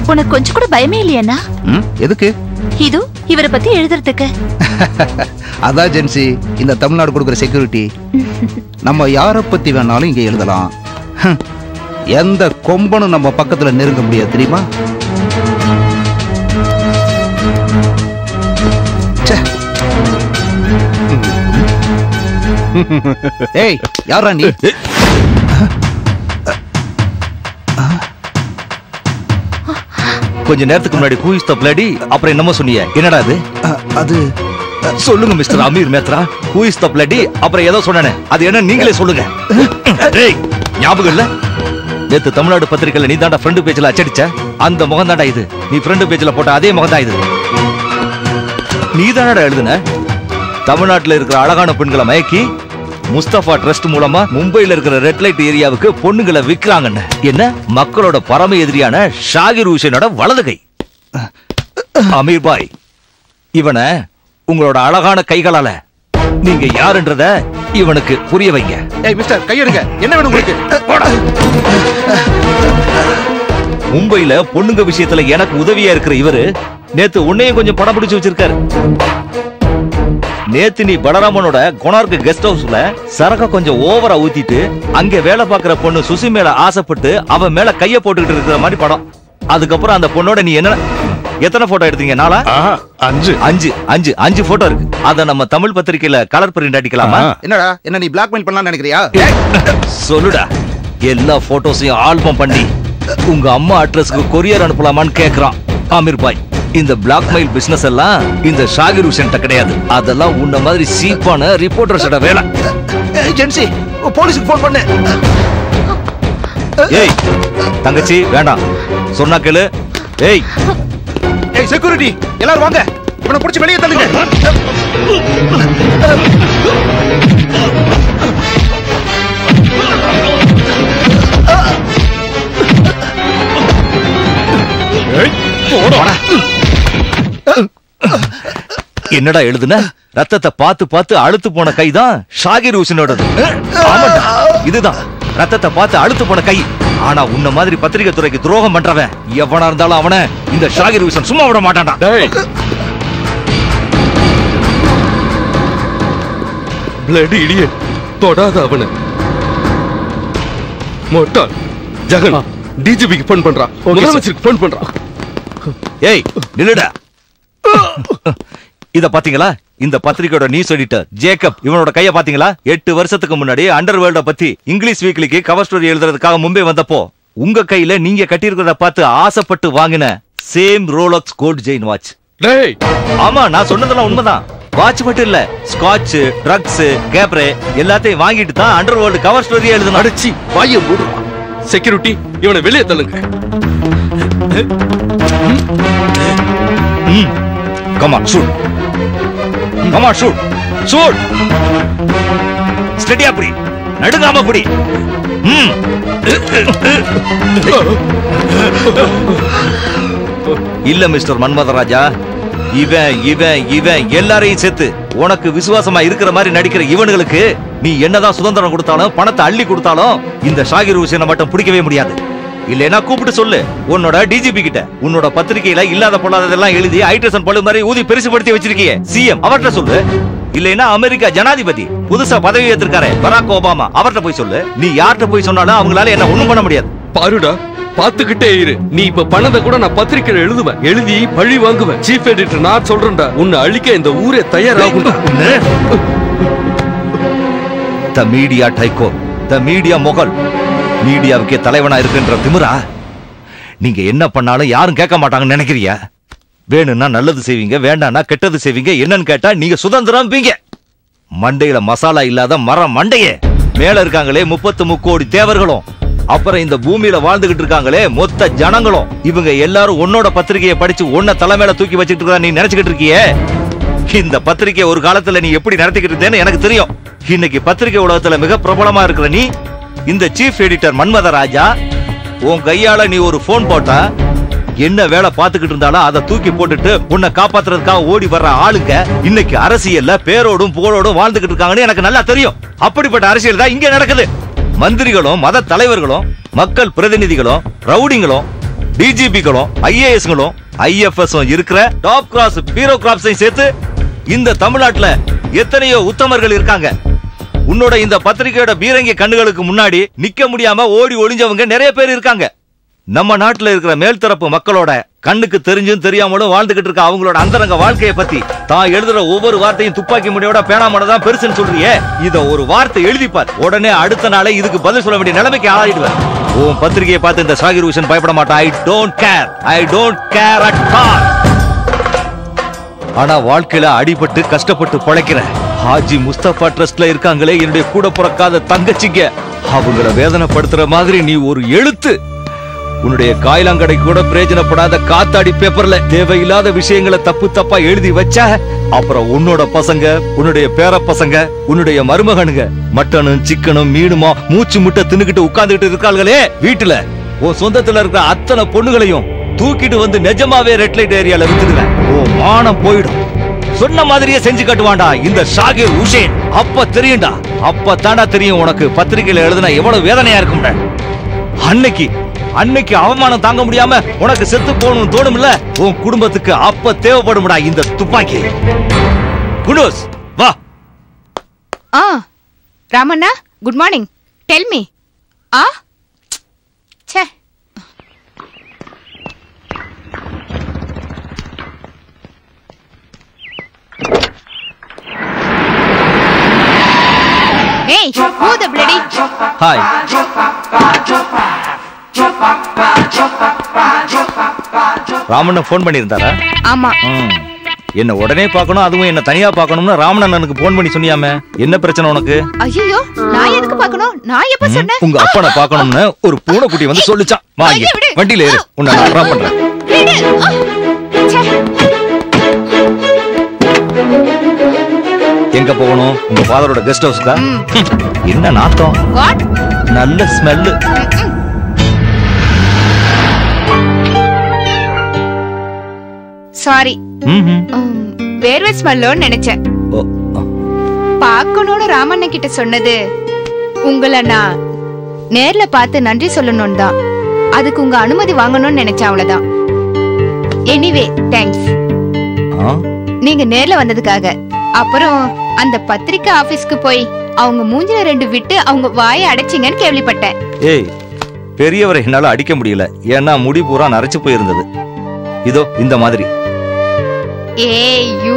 உனக்கு கொஞ்சம் கூட பயமே இல்லையண்ணா ம், எதுக்கு? இது இவரை பத்தி எழுதுறதுக்கு. அதான் ஜென்சி இந்த தமிழ்நாடு கொடுக்குற செக்யூரிட்டி நம்ம யாரை பத்தி வேணாலும் இங்க எழுதலாம். எந்த கொம்பனும் நம்ம பக்கத்துல நெருங்க முடியாது தெரியுமா. ஏய் யாரா நீ? கொஞ்ச நேரத்துக்கு முன்னாடி கூயிஸ் தப்லாடி அப்புறம் என்னமோ சொன்னீங்க என்னடா அது? அது சொல்லுங்க மிஸ்டர் அமீர் மேத்ரா. கூயிஸ் தப்லாடி அப்புறம் ஏதோ சொன்னானே. அது என்ன? நீங்களே சொல்லுங்க. டேய் ஞாபகம் இல்ல? நேத்து தமிழ்நாடு பத்திரிக்கையில நீ தாண்டா ஃப்ரண்ட் பேஜ்ல அச்சடிச்ச. அந்த முகம் தாண்டா இது. நீ ஃப்ரண்ட் பேஜ்ல போட்ட அதே முகம் தான் இது. நீ தானடா எழுதுன? தமிழ்நாட்டுல இருக்கிற அழகான பெண்களை மயக்கி முஸ்தபா ட்ரஸ்ட் மூலமா மும்பைல இருக்கிற ரெட் லைட் ஏரியாவுக்கு பொண்ணுங்களை விக்கிறாங்கன்னு. என்ன? மக்களோட பரம எதிரியான ஷாகிர் ஹுசேனோட வலது கை. அமீர் பாய் இவனை உங்களோட அழகான கைகளால நீங்க யாருன்றத இவனுக்கு புரிய வைங்க. ஏய் மிஸ்டர் கையெடுங்க. என்ன வேணும் உங்களுக்கு? மும்பைல பொண்ணுங்க விஷயத்துல எனக்கு உதவியா இருக்கிற இவரு நேத்து உன்னையும் கொஞ்சம் படம் பிடிச்சு வச்சிருக்காரு. நேத்து நீ பலராமனோட கொனார்க்கு கெஸ்ட் ஹவுஸ்ல சரக்க கொஞ்சம் ஓவரா ஊத்திட்டு அங்க வேலை பார்க்கிற பொண்ணு சுசி மேல ஆசைப்பட்டு அவன் மேல கைய போட்டுக்கிட்டு இருக்கிற மாதிரி படம். அதுக்கப்புறம் அந்த பொண்ணோட நீ என்ன எத்தனை போட்டோ எடுத்தீங்க? நாளா அஞ்சு. அஞ்சு அஞ்சு அஞ்சு போட்டோ இருக்கு. அத நம்ம தமிழ் பத்திரிக்கையில கலர் பிரிண்ட் அடிக்கலாமா? என்னடா என்ன நீ பிளாக்மெயில் பண்ணலாம்னு நினைக்கிறியா? சொல்லுடா. எல்லா போட்டோஸையும் ஆல்பம் பண்ணி உங்க அம்மா அட்ரஸ்க்கு கொரியர் அனுப்பலாமான்னு கேக்குறான். ஆமீர் பாய். இந்த பிளாக்மெயில் பிசினஸ் எல்லாம் இந்த ஷாகிர் ஹுசேன் கிடையாது. அதெல்லாம் உன்ன மாதிரி சீப்பான ரிப்போர்ட்டர்ஸோட வேலை. ஜென்சி போலீஸுக்கு போன் பண்ணு. ஏய் தங்கச்சி வேண்டாம். சொன்னா கேளு. ஏய். ஏய் செக்யூரிட்டி எல்லாரும் வாங்க. இவனை பிடிச்சி வெளியே தள்ளுங்க. என்னடா எழுதுன? ரத்தத்தை பார்த்து பார்த்து அழுத்து போன கைதான் ஷாகிர் ஹுசனோடது. ஆமாண்டா இதுதான். ரத்தத்தை பார்த்து அழுத்து போன கை. ஆனா உன்ன மாதிரி பத்திரிகை துறைக்கு துரோகம் பண்றவன் எவனா இருந்தாலும் அவன இந்த ஷாகிர் ஹுசன் சும்மா விட மாட்டான்டா. பிளடி இடியே தொடாத அவனை. மொட்டாள் ஜெகன். டிஜிபிக்கு ஃபோன் பண்றான். முதலமைச்சருக்கு ஃபோன் பண்றான். ஏய் நில்லுடா. இத பாத்தீங்களா? இந்த பத்திரிக்கையோட நியூஸ் எடிட்டர் ஜேக்கப் இவனோட கைய பாத்தீங்களா? எட்டு வருஷத்துக்கு முன்னாடி அண்டர் வேர்ல்ட பத்தி இங்கிலீஷ் வீக்லிக்கு கவர் ஸ்டோரி எழுதுறதுக்காக மும்பை வந்தப்போ உங்க கையில நீங்க கட்டியிருக்கிறத பார்த்து ஆசைப்பட்டு வாங்கின same Rolex gold chain watch ஆமா நான் சொன்னதெல்லாம் உண்மைதான். வாட்ச் மட்டும் இல்ல ஸ்காட்ச் ட்ரக்ஸ் கேப்ரே எல்லாத்தையும் வாங்கிட்டு தான் அண்டர் வேர்ல்டு கவர் ஸ்டோரி எழுதணும் அடிச்சி வாய மூடுறா செக்யூரிட்டி இவனை வெளியே தள்ளுங்க. Come on shoot come on shoot shoot ஸ்டெடியா புடி நடுங்காம புடி. ம். இல்ல மிஸ்டர் மன்மதராஜா. இவன் இவன் இவன் எல்லாரையும் சேர்த்து உனக்கு விசுவாசமா இருக்கிற மாதிரி நடிக்கிற இவனுங்களுக்கு நீ என்னதான் சுதந்திரம் கொடுத்தாலும் பணத்தை அள்ளி கொடுத்தாலும் இந்த ஷாகிர் ஹுசேனை மட்டும் பிடிக்கவே முடியாது. இல்லைன்னா கூப்பிட்டு சொல்லு. உன்னோட டிஜிபி கிட்ட. உன்னோட பத்திரிகையில இல்லாத பொல்லாததெல்லாம் எழுதி ஐட்ரசன் பழு மாதிரி ஊதி பெருசுபடுத்தி வச்சிருக்கியே. சிஎம் அவர்கிட்ட சொல்லு. இல்லைன்னா அமெரிக்கா ஜனாதிபதி புதுசா பதவி ஏத்திருக்காரு பராக் ஒபாமா அவர்கிட்ட போய் சொல்லு. நீ யார்கிட்ட போய் சொன்னாலும் அவங்களால என்ன ஒண்ணும் பண்ண முடியாது. பாருடா பாத்துக்கிட்டே இரு. நீ இப்ப பண்ணத கூட நான் பத்திரிக்கையில எழுதுவேன். எழுதி பழி வாங்குவேன். சீஃப் எடிட்டர் நான் சொல்றேன்டா. உன்னை அழிக்க இந்த ஊரே தயாராகும்டா. The media tycoon the media mogul மீடியாவுக்கே தலைவனா இருக்குன்ற திமிரா? நீங்க என்ன பண்ணாலும் யாரும் கேட்க மாட்டாங்கன்னு நினைக்கிறியா? வேணும்னா நல்லது செய்வீங்க வேண்டாம்னா கெட்டது செய்வீங்க என்னன்னு கேட்டா நீங்க சுதந்திரம் பீங்க மண்டையில மசாலா இல்லாத மரம் மண்டையே. மேல இருக்காங்களே முப்பத்து முக்கோடி தேவர்களும். அப்புறம் இந்த பூமியில வாழ்ந்துகிட்டு இருக்காங்களே மொத்த ஜனங்களும். இவங்க எல்லாரும் உன்னோட பத்திரிகையை படிச்சு உன்ன தலைமையில தூக்கி வச்சுட்டு இருக்கா நீ நினைச்சுக்கிட்டு இருக்கியே? இந்த பத்திரிக்கை ஒரு காலத்துல நீ எப்படி நடத்திக்கிட்டு இருந்தேன்னு எனக்கு தெரியும். இன்னைக்கு பத்திரிக்கை உலகத்துல மிக பிரபலமா இருக்கிற நீ இந்த சீஃப் எடிட்டர் மன்மத ராஜா உன் கையால நீ ஒரு போன் போட்டா என்ன வேலை பார்த்துக்கிட்டு இருந்தாலும் அதை தூக்கி போட்டுட்டு உன்னை காப்பாத்துறதுக்காக ஓடி வர்ற ஆளுங்க இன்னைக்கு அரசியல்ல பேரோடும் புகழோடும் வாழ்ந்துகிட்டு இருக்காங்கன்னு எனக்கு நல்லா தெரியும். அப்படிப்பட்ட அரசியல் தான் இங்க நடக்குது. மந்திரிகளும் மத தலைவர்களும் மக்கள் பிரதிநிதிகளும் ரவுடிங்களும் டிஜிபிகளும் ஐஏஎஸ்களும் ஐஎஃப்எஸும் இருக்கிற டாப் க்ராஸு பீரோ கிராப்ஸையும் சேர்த்து இந்த தமிழ்நாட்டுல எத்தனையோ உத்தமர்கள் இருக்காங்க. உன்னோட இந்த பத்திரிகையோட பீரங்கி கண்ணுகளுக்கு முன்னாடி நிக்க முடியாம ஓடி ஒளிஞ்சவங்க நிறைய பேர் இருக்காங்க. நம்ம நாட்டுல இருக்கிற மேல்தரப்பு மக்களோட கண்ணுக்கு தெரிஞ்சும் தெரியாமலும் வாழ்ந்துகிட்டு இருக்க அவங்களோட அந்தரங்க வாழ்க்கைய பத்தி தான் எழுதுற ஒவ்வொரு வார்த்தையும் துப்பாக்கி முடியோட பேனாமட தான் பெருசுன்னு சொல்றியே. இத ஒரு வார்த்தை எழுதிப்பார். உடனே அடுத்த நாளே இதுக்கு பதில் சொல்ல வேண்டிய நிலைமைக்கு ஆளாயிடுவேன். உன் பத்திரிகையை பார்த்து இந்த சாகிர் ஹூசன் பயப்பட மாட்டான். I don't care I don't care at all ஆனா வாழ்க்கையில அடிபட்டு கஷ்டப்பட்டு பிழைக்கிறேன். ஹாஜி முஸ்தபா ட்ரஸ்ட்ல இருக்காங்களே என்னுடைய கூட பிறக்காத தங்கச்சிங்க. அவங்கள வேதனைப்படுத்துற மாதிரி நீ ஒரு எழுத்து. உன்னுடைய காயிலாங்கடை கூட பிரயோஜனப்படாத காத்தாடி பேப்பர்ல தேவையில்லாத விஷயங்களை தப்பு தப்பா எழுதி வச்ச அப்புறம் உன்னோட பசங்க உன்னுடைய பேர பசங்க உன்னுடைய மருமகனுங்க மட்டனும் சிக்கனும் மீனுமா மூச்சு முட்டை தின்னுகிட்டு உட்கார்ந்துகிட்டு இருக்காங்களே வீட்டுல. உன் சொந்தத்துல இருக்கிற அத்தனை பொண்ணுகளையும் தூக்கிட்டு வந்து நிஜமாவே ரெட் லைட் ஏரியால வித்துடுவேன். ஓ மானம் போயிடும். சொன்ன மாதிரியே செஞ்சு காட்டுவான்டா. இந்த ஷாகிர் உஷேன் அப்ப தெரியும்டா. அப்ப தாண்டா தெரியும் உனக்கு பத்திரிகையில எழுதுனா எவ்வளவு வேதனையா இருக்கும்டா. அன்னைக்கு அன்னைக்கு அவமானம் தாங்க முடியாம உனக்கு செத்து போகணும்னு தோணும்ல? உன் குடும்பத்துக்கு அப்ப தேவைப்படும்டா இந்த துப்பாக்கி. குனோஸ் வா. ஆ Ramanna good morning tell me ஆ ச்சே ஏய் who the bloody ஹாய் ராமண்ணன் ஃபோன் பண்ணியிருந்தாரா? ஆமா. ம். என்ன உடனே பார்க்கணும் அதுவும் என்ன தனியா பார்க்கணும்னு ராமண்ணனுக்கு ஃபோன் பண்ணி சொன்னியாமே? என்ன பிரச்சனை உனக்கு? ஐயோ நான் எதுக்கு பார்க்கணும்? நான் எப்ப சொன்னேன்? உங்க அப்பனை பார்க்கணும்னு ஒரு பூனைக்குட்டி வந்து சொல்லுச்சான் வா இங்க. கையை விடு. வண்டியில ஏறு. உன்னை நான் ட்ராப் பண்றேன். விடு. ஆ, ச்சே. எங்க போகணும்? உங்க ஃபாதரோட கெஸ்ட் ஹவுஸ்க்கா என்ன நாத்தம்? நல்ல ஸ்மெல்லு சாரி வேர்வை ஸ்மெல்லோன்னு நினைச்சேன். பார்க்கணும்னு ராமண்ணன் கிட்ட சொன்னது உங்களை நான் நேர்ல பார்த்து நன்றி சொல்லணும்னு தான். அதுக்கு உங்க அனுமதி வாங்கணும்னு நினைச்சேன் அவ்வளவுதான். எனிவே தேங்க்ஸ் நீங்க நேர்ல வந்ததுக்காக. அப்புறம் அந்த பத்திரிக்கை ஆபீஸ்க்கு போய் அவங்க மூஞ்சில ரெண்டு விட்டு அவங்க வாயை அடைச்சிங்கன்னு கேள்விப்பட்டேன். ஏய் பெரியவரை என்னால அடிக்க முடியல. ஏன்னா முடி பூரா நரைச்சு போயிருந்தது. இதோ இந்த மாதிரி. ஏய் யூ.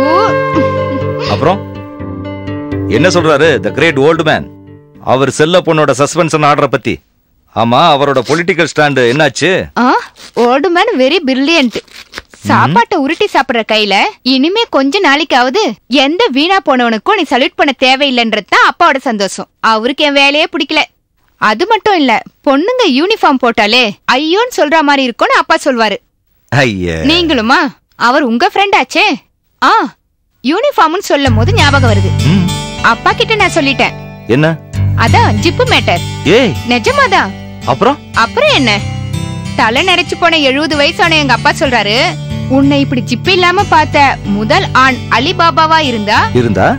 அப்புறம்? என்ன சொல்றாரு த கிரேட் ஓல்டு மேன் அவர் செல்ல பொண்ணோட சஸ்பென்ஷன் ஆர்டரை பத்தி. ஆமா அவரோட பொலிட்டிக்கல் ஸ்டாண்டு என்னாச்சு? ஓல்டு மேன் வெரி பிரில்லியன்ட் சாப்பாட்டை உருட்டி சாப்பிடுற கையில இனிமே கொஞ்ச நாளைக்காவது எந்த வீணா போனவனுக்கும் நீ சல்யூட் பண்ண தேவையில்லைன்றது தான் அப்பாவோட சந்தோஷம். அவருக்கு என் வேலையே பிடிக்கல. அது மட்டும் இல்ல பொண்ணுங்க யூனிஃபார்ம் போட்டாலே ஐயோன்னு சொல்ற மாதிரி இருக்கும்னு அப்பா சொல்வாரு. ஐய. நீங்களுமா? அவர் உங்க ஃப்ரெண்ட் ஆச்சே? ஆ யூனிஃபார்ம்னு சொல்லும் போது ஞாபகம் வருது. அப்பா கிட்ட நான் சொல்லிட்டேன். என்ன? அதான் ஜிப்பு மேட்டர் ஏய். நிஜமாதான். அப்புறம்? அப்புறம் என்ன? தலை நரைச்சு போன எழுபது வயசான எங்க அப்பா சொல்றாரு உன்னை இப்படி ஜிப்பு இல்லாம பார்த்த முதல் ஆண் அலிபாபாவா இருந்தா? இருந்தா?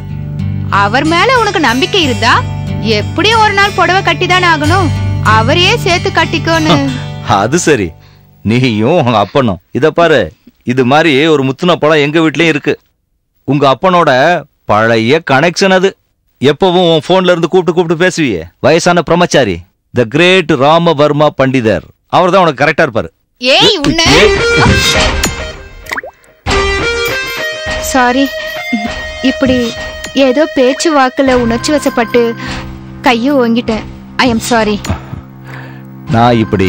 அவர் மேல உனக்கு நம்பிக்கை இருந்தா? எப்படியும் ஒரு நாள் புடவை கட்டிதானே ஆகணும்? அவரையே சேர்த்து கட்டிக்கோன்னு. அது சரி. நீயும் உங்க அப்பனும். இத பாரு. இது மாதிரி ஒரு முத்துன பழம் எங்க வீட்லயும் இருக்கு. உங்க அப்பனோட பழைய கனெக்ஷன் அது. எப்பவும் உன் போன்ல இருந்து கூப்பிட்டு கூப்பிட்டு பேசுவியே. வயசான பிரம்மச்சாரி. த கிரேட் ராமவர்மா பண்டிதர். அவர் தான் உனக்கு கரெக்டா இருப்பாரு. ஏய் உன்ன. சாரி இப்படி ஏதோ பேச்சு வாக்கில் உணர்ச்சி வசப்பட்டு கையை ஓங்கிட்டேன். ஐ எம் சாரி நான் இப்படி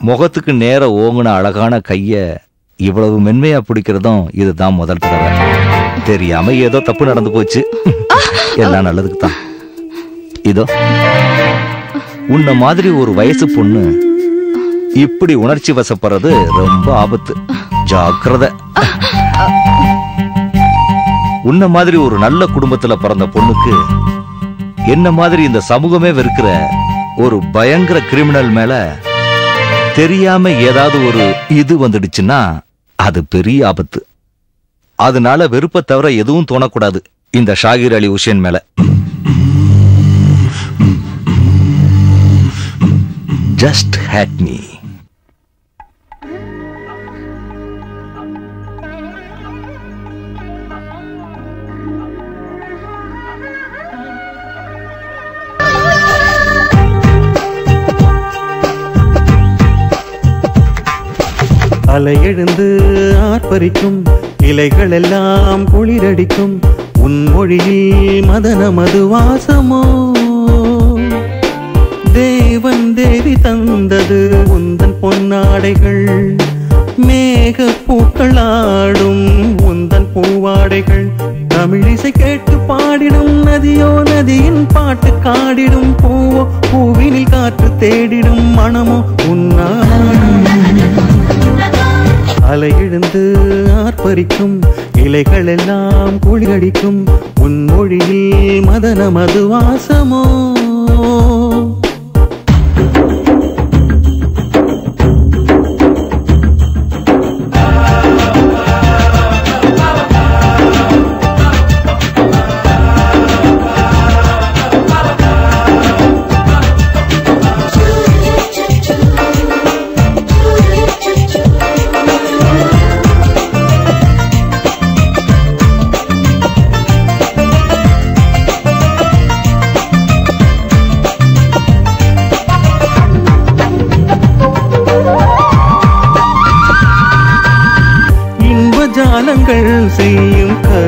முகத்துக்கு நேர ஓங்கின அழகான கையை இவ்வளவு மென்மையா பிடிக்கிறதும் இதுதான் முதல் தடவை. தெரியாம ஏதோ தப்பு நடந்து போச்சு. எல்லாம் நல்லதுக்கு தான். இதோ உன்ன மாதிரி ஒரு வயசு பொண்ணு இப்படி உணர்ச்சி வசப்படுறது ரொம்ப ஆபத்து. ஜாக்கிரதை. உன்ன மாதிரி ஒரு நல்ல குடும்பத்துல பிறந்த பொண்ணுக்கு என்ன மாதிரி இந்த சமூகமே வெறுக்கிற ஒரு பயங்கர கிரிமினல் மேல தெரியாம ஏதாவது ஒரு இது வந்துடுச்சுன்னா அது பெரிய ஆபத்து. அதனால வெறுப்பை தவிர எதுவும் தோணக்கூடாது இந்த ஷாகிர் அலி உஷேன் மேல. ஜஸ்ட் ஹேட் மீ அலையெழுந்து ஆர்ப்பரிக்கும் இலைகள் எல்லாம் குளிரடிக்கும் உன் மொழியில் மதன மது வாசமோ? தேவன் தேவி தந்தது உந்தன் பொன்னாடைகள் மேக பூக்கள் ஆடும் உந்தன் பூவாடைகள். தமிழிசை கேட்டு பாடிடும் நதியோ நதியின் பாட்டு காடிடும் பூவோ பூவினில் காற்று தேடிடும் மனமோ உன்னாடும் அலையிழுந்து ஆர்ப்பரிக்கும் இலைகள் எல்லாம் குளிரடிக்கும். உன் மொழியில் மதனமது வாசமோ? செய்யும் கருவிழி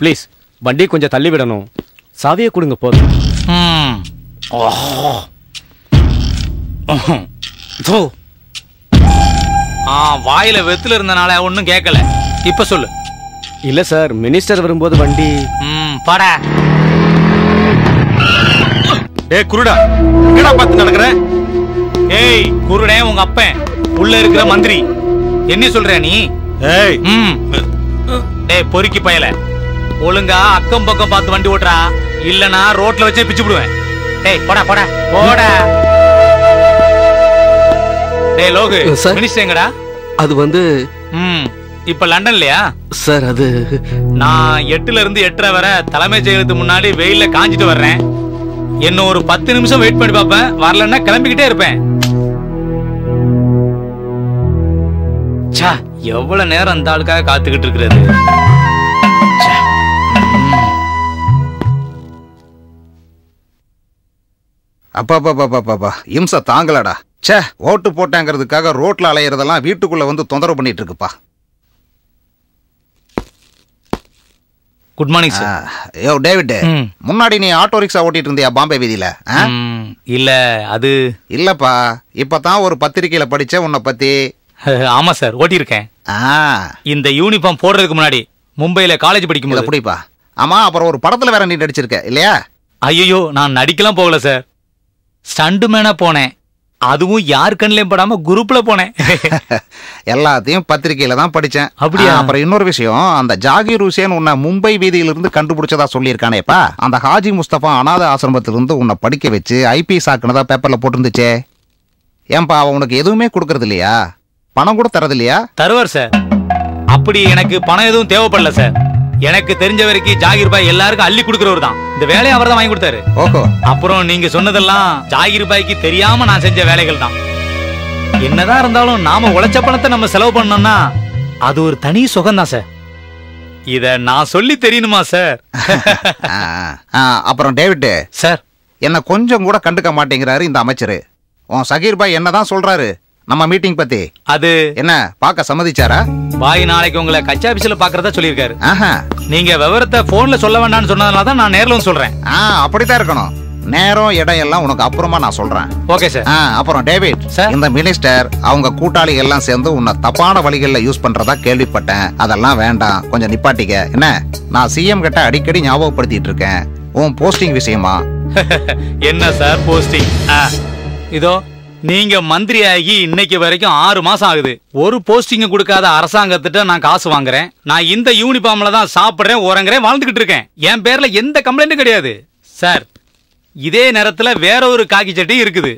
ப்ளீஸ் வண்டி கொஞ்சம் தள்ளி விடணும் சாவியை கொடுங்க போதும். ம். ஓ. தோ. ஆ வாயில வெத்துல இருந்தனால ஒண்ணும் கேட்கல இப்ப சொல்லு. இல்ல சார். மினிஸ்டர் வரும்போது வண்டி. ம் பாடா. ஏய் குருடா. என்னடா பார்த்து நடக்கிற? ஏய் குருடே உங்க அப்பன். உள்ள இருக்கிற மந்திரி. என்ன சொல்ற நீ? ஏய். ம். ஏய் பொறுக்கி பயல. ஒழுங்கா அக்கம் பக்கம் பார்த்து வண்டி ஓட்டுறா. இல்லனா ரோட்ல வச்சே பிச்சு விடுவேன். டேய் போடா போடா போடா. டேய் லோகு. மினிஸ்டர் எங்கடா? அது வந்து ம் இப்ப லண்டன்லயா? சார் அது நான் எட்டுல இருந்து எட்டரை வரை தலைமைச் செயலகத்துக்கு முன்னாடி வெயில்ல காஞ்சிட்டு வர்றேன். என்ன ஒரு பத்து நிமிஷம் வெயிட் பண்ணி பார்ப்பேன். வரலன்னா கிளம்பிக்கிட்டே இருப்பேன். எவ்வளவு நேரம் அந்த ஆளுக்காக காத்துக்கிட்டு இருக்கிறது? அப்பா அப்பா அப்பா அப்பா இம்சை தாங்கலடா. ச்சே ஓட்டு போட்டேங்கிறதுக்காக ரோட்ல அலையிறதெல்லாம் வீட்டுக்குள்ள வந்து தொந்தரவு பண்ணிட்டு இருக்குப்பா good morning sir yo David. முன்னாடி நீ ஆட்டோ ரிக்ஷா ஓட்டிட்டு இருந்தியா பாம்பே வீதியில? இல்ல அது இல்லப்பா இப்பதான் ஒரு பத்திரிக்கையில படிச்ச உன்னை பத்தி. ஆமா சார் ஓட்டியிருக்கேன். இந்த யூனிஃபார்ம் போடுறதுக்கு முன்னாடி மும்பைல காலேஜ் படிக்கும் இதை புடிப்பா. ஆமா அப்புறம் ஒரு படத்துல வேற நீ நடிச்சிருக்க இல்லையா? ஐயோ நான் நடிக்கலாம் போகல சார் ஸ்டண்ட் மேனா போனேன். அதுவும் யார் கண்ணிலையும் படாம குரூப்ல போனேன். எல்லாத்தையும் பத்திரிக்கையில தான் படிச்சேன். அப்படியா? அப்புறம் இன்னொரு விஷயம் அந்த ஜாகிர் ஹுசேன் உன்னை மும்பை வீதியிலிருந்து கண்டுபிடிச்சதா சொல்லியிருக்கானேப்பா அந்த ஹாஜி முஸ்தபா அனாத ஆசிரமத்திலிருந்து உன்னை படிக்க வச்சு ஐபிஎஸ் ஆக்குனதா பேப்பர்ல போட்டிருந்துச்சே. ஏன்பா அவன் உனக்கு எதுவுமே கொடுக்கறது இல்லையா பணம் கூட தரது இல்லையா தருவார் சார். அப்படி எனக்கு பணம் எதுவும் தேவைப்படல சார். எனக்கு தெரிஞ்ச வரைக்கும் ஜாகிர் பாய் எல்லாருக்கும் அள்ளி கொடுக்கறவர் தான். இந்த வேலையை அவர் தான் வாங்கி கொடுத்தாரு. ஓஹோ. அப்புறம் நீங்க சொன்னதெல்லாம் ஜாகிர் பாய்க்கு தெரியாம நான் செஞ்ச வேலைகள் தான். என்னதான் இருந்தாலும் நாம உழைச்ச பணத்தை நம்ம செலவு பண்ணோம்னா அது ஒரு தனி சுகம் தான் சார். இத நான் சொல்லி தெரியணுமா சார்? அப்புறம் டேவிட் சார். என்ன கொஞ்சம் கூட கண்டுக்க மாட்டேங்கிறாரு இந்த அமைச்சரு. உன் சகீர் பாய் என்னதான் சொல்றாரு? நம்ம மீட்டிங் பத்தி. அது? என்ன பார்க்க சம்மதிச்சாரா? பாய் நாளைக்கு உங்களை கச்சா ஆபீஸ்ல பாக்குறதா சொல்லியிருக்காரு. ஆஹா. நீங்க விவரத்தை போன்ல சொல்ல வேண்டாம்னு சொன்னதுனால தான் நான் நேர்ல வந்து சொல்றேன். ஆ அப்படித்தான் இருக்கணும். நேரம் இடம் எல்லாம் உனக்கு அப்புறமா நான் சொல்றேன். ஓகே சார் ஆ, அப்புறம் டேவிட் இந்த மினிஸ்டர் அவங்க கூட்டாளி எல்லாம் சேர்ந்து உன்னை தப்பான வழிகளில் யூஸ் பண்றதா கேள்விப்பட்டேன். அதெல்லாம் வேண்டாம். கொஞ்சம் நிப்பாட்டிக்க. என்ன? நான் சிஎம் கிட்ட அடிக்கடி ஞாபகப்படுத்திட்டு இருக்கேன். உன் போஸ்டிங் விஷயமா? என்ன சார் போஸ்டிங் இதோ நீங்க மந்திரி ஆகி இன்னைக்கு வரைக்கும் ஆறு மாசம் ஆகுது. ஒரு போஸ்டிங் கொடுக்காத அரசாங்கத்திட்ட நான் காசு வாங்குறேன். நான் இந்த யூனிஃபார்ம்ல தான் சாப்பிடுறேன் உறங்குறேன் வாழ்ந்துகிட்டு இருக்கேன். என் பேர்ல எந்த கம்ப்ளைண்ட்டும் கிடையாது. சார் இதே நேரத்துல வேற ஒரு காக்கி சட்டி இருக்குது.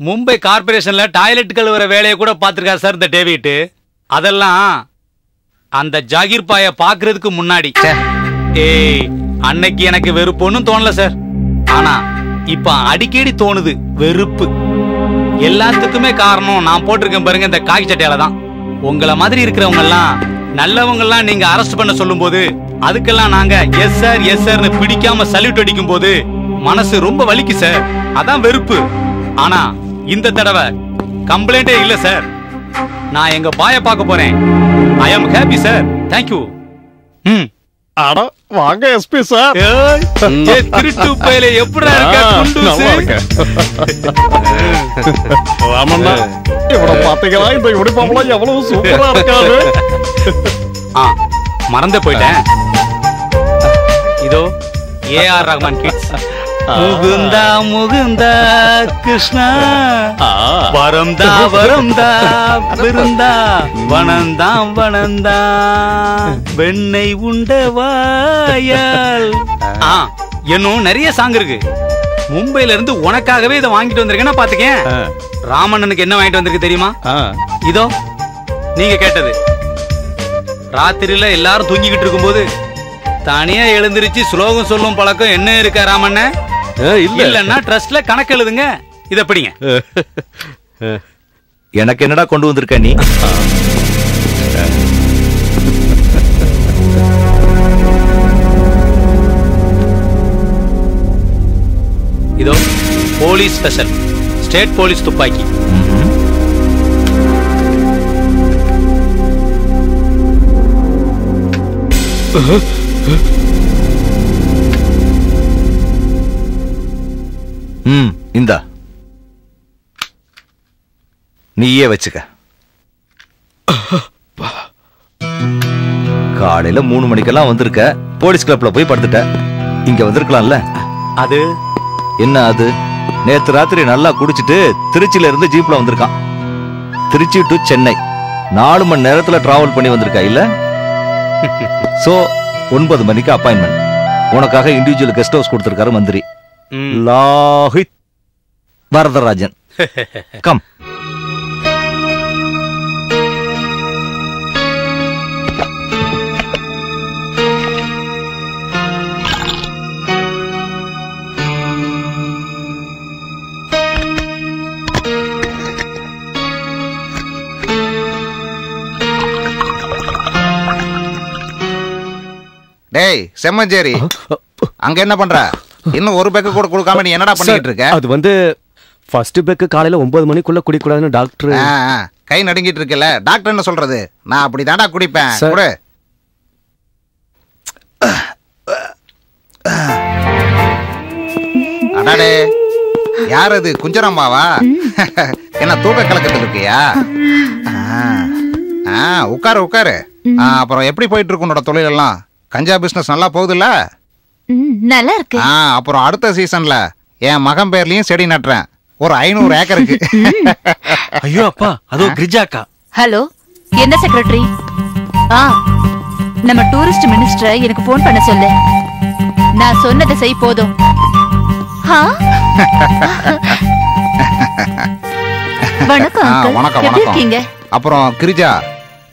மும்பை கார்பரேஷன்ல டாய்லெட் கழுவுற வேலையை கூட பார்த்திருக்காரு சார் இந்த டேவிட் அதெல்லாம் அந்த ஜாகிர் பாய பாக்குறதுக்கு முன்னாடி. ஏய் அன்னைக்கு எனக்கு வெறுப்பு ஒண்ணும் தோணல சார். ஆனா இப்ப அடிக்கடி தோணுது வெறுப்பு. எல்லாத்துக்குமே காரணம் நான் போட்டிருக்கேன் பாருங்க இந்த காக்கி சட்டையால தான். உங்களை மாதிரி இருக்கிறவங்க எல்லாம் நல்லவங்க எல்லாம் நீங்க அரெஸ்ட் பண்ண சொல்லும்போது அதுக்கெல்லாம் நாங்க எஸ் சார் எஸ் சார்னு பிடிக்காம சல்யூட் அடிக்கும் போது மனசு ரொம்ப வலிக்கு சார் அதான் வெறுப்பு. ஆனா இந்த தடவை கம்ப்ளைண்டே இல்ல சார் நான் எங்க பாய பார்க்க போறேன். ஐ ஆம் ஹாப்பி சார் தேங்க்யூ ம். அட வாங்க எஸ்பி சார் திருட்டு பயல இருக்கேன் ஆமாண்ணா இவனை பாத்தீங்களா இந்த யூனிஃபார்ம்லாம் எவ்வளவு சூப்பரா இருக்காரு ஆ மறந்து போயிட்டேன். இதோ A R Rahman kids Mukunda Mukunda Krishna. வரம்தா வரம்தா விருந்தா வனந்தா வனந்தா வெண்ணெய் உண்ட வாயால். ஆ இன்னும் நிறைய சாங் இருக்கு. மும்பைல இருந்து உனக்காகவே இதை வாங்கிட்டு வந்திருக்கேன்னா பாத்துக்கேன். ராமண்ணனுக்கு என்ன வாங்கிட்டு வந்திருக்கு தெரியுமா? இதோ நீங்க கேட்டது. ராத்திரியில எல்லாரும் தூங்கிக்கிட்டு இருக்கும்போது தனியா எழுந்திருச்சு ஸ்லோகம் சொல்லும் பழக்கம் என்ன இருக்கா ராமண்ண? இல்ல. இல்லன்னா ட்ரஸ்ட்ல கணக்கு எழுதுங்க. இத படிங்க. எனக்கு என்னடா கொண்டு வந்திருக்க நீ? இதோ போலீஸ் ஸ்பெஷல் ஸ்டேட் போலீஸ் துப்பாக்கி. ம் இந்தா. நீயே வச்சுக்க. காலையில மூணு மணிக்கெல்லாம் வந்திருக்க. போலீஸ் கிளப்ல போய் படுத்துட்ட. இங்க வந்திருக்கலாம்ல. அது? என்ன அது? நேத்து ராத்திரி நல்லா குடிச்சிட்டு திருச்சியில இருந்து ஜீப்ல வந்திருக்கான். திருச்சி டு சென்னை. நாலு மணி நேரத்துல டிராவல் பண்ணி வந்திருக்கா இல்ல? சோ ஒன்பது மணிக்கு அப்பாயின்மெண்ட் உனக்காக இண்டிவிஜுவல் கெஸ்ட் ஹவுஸ் கொடுத்திருக்காரு மந்திரி. லாஹித் வரதராஜன் கம் டேய் செம்மஞ்சேரி அங்க என்ன பண்ற இன்னும் ஒரு பேக்கு கூட கொடுக்காம நீ என்னடா பண்ணிட்டு இருக்க? அது வந்து ஃபர்ஸ்ட் பெக்கு காலையில ஒன்பது மணிக்குள்ள குடிக்கூடாதுன்னு டாக்டர் கை நடுங்கிட்டு இருக்கல டாக்டர் என்ன சொல்றது? நான் அப்படி தாண்டா குடிப்பேன். கொடு. அடாடே. யார் அது? குஞ்சரம்மாவா என்ன தூக்க கலக்கத்தில் இருக்கியா? ஆ, உட்காரு உட்காரு. அப்புறம் எப்படி போயிட்டு இருக்கு உன்னோட தொழில் எல்லாம் கஞ்சா பிசினஸ் நல்லா போகுதுல்ல? நல்லா இருக்கு ஆ அப்புறம் அடுத்த சீசன்ல என் மகன் பேர்லயும் செடி நட்டுறேன். ஒரு ஐநூறு ஏக்கருக்கு. ஐயோ அப்பா அதோ கிரிஜாக்கா. ஹலோ என்ன செக்ரட்டரி ஆ நம்ம டூரிஸ்ட் மினிஸ்டரை எனக்கு ஃபோன் பண்ண சொல்லு. நான் சொன்னதை செய் போதும்? வணக்கம். வணக்கம் வணக்கம். அப்புறம் கிரிஜா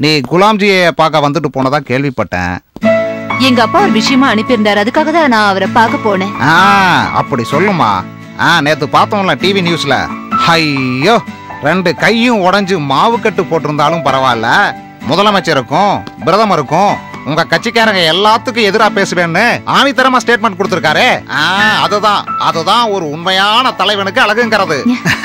நீ குலாம்ஜியை பார்க்க வந்துட்டு போனதா கேள்விப்பட்டேன். எங்க அப்பா ஒரு விஷயமா அனுப்பியிருந்தாரு. அதுக்காக தான் நான் அவரை பார்க்க போனேன். ஆ அப்படி சொல்லுமா. ஆ நேத்து பார்த்தோம்ல டிவி நியூஸ்ல ஐயோ ரெண்டு கையும் உடைஞ்சு மாவு கட்டு போட்டிருந்தாலும் பரவாயில்ல. முதலமைச்சருக்கும் பிரதமருக்கும் உங்க கட்சிக்காரங்க எல்லாத்துக்கும் எதிரா பேசுவேன்னு ஆணித்தரமா ஸ்டேட்மெண்ட் கொடுத்திருக்காரே. ஆ அதுதான் அதுதான் ஒரு உண்மையான தலைவனுக்கு அழகுங்கிறது.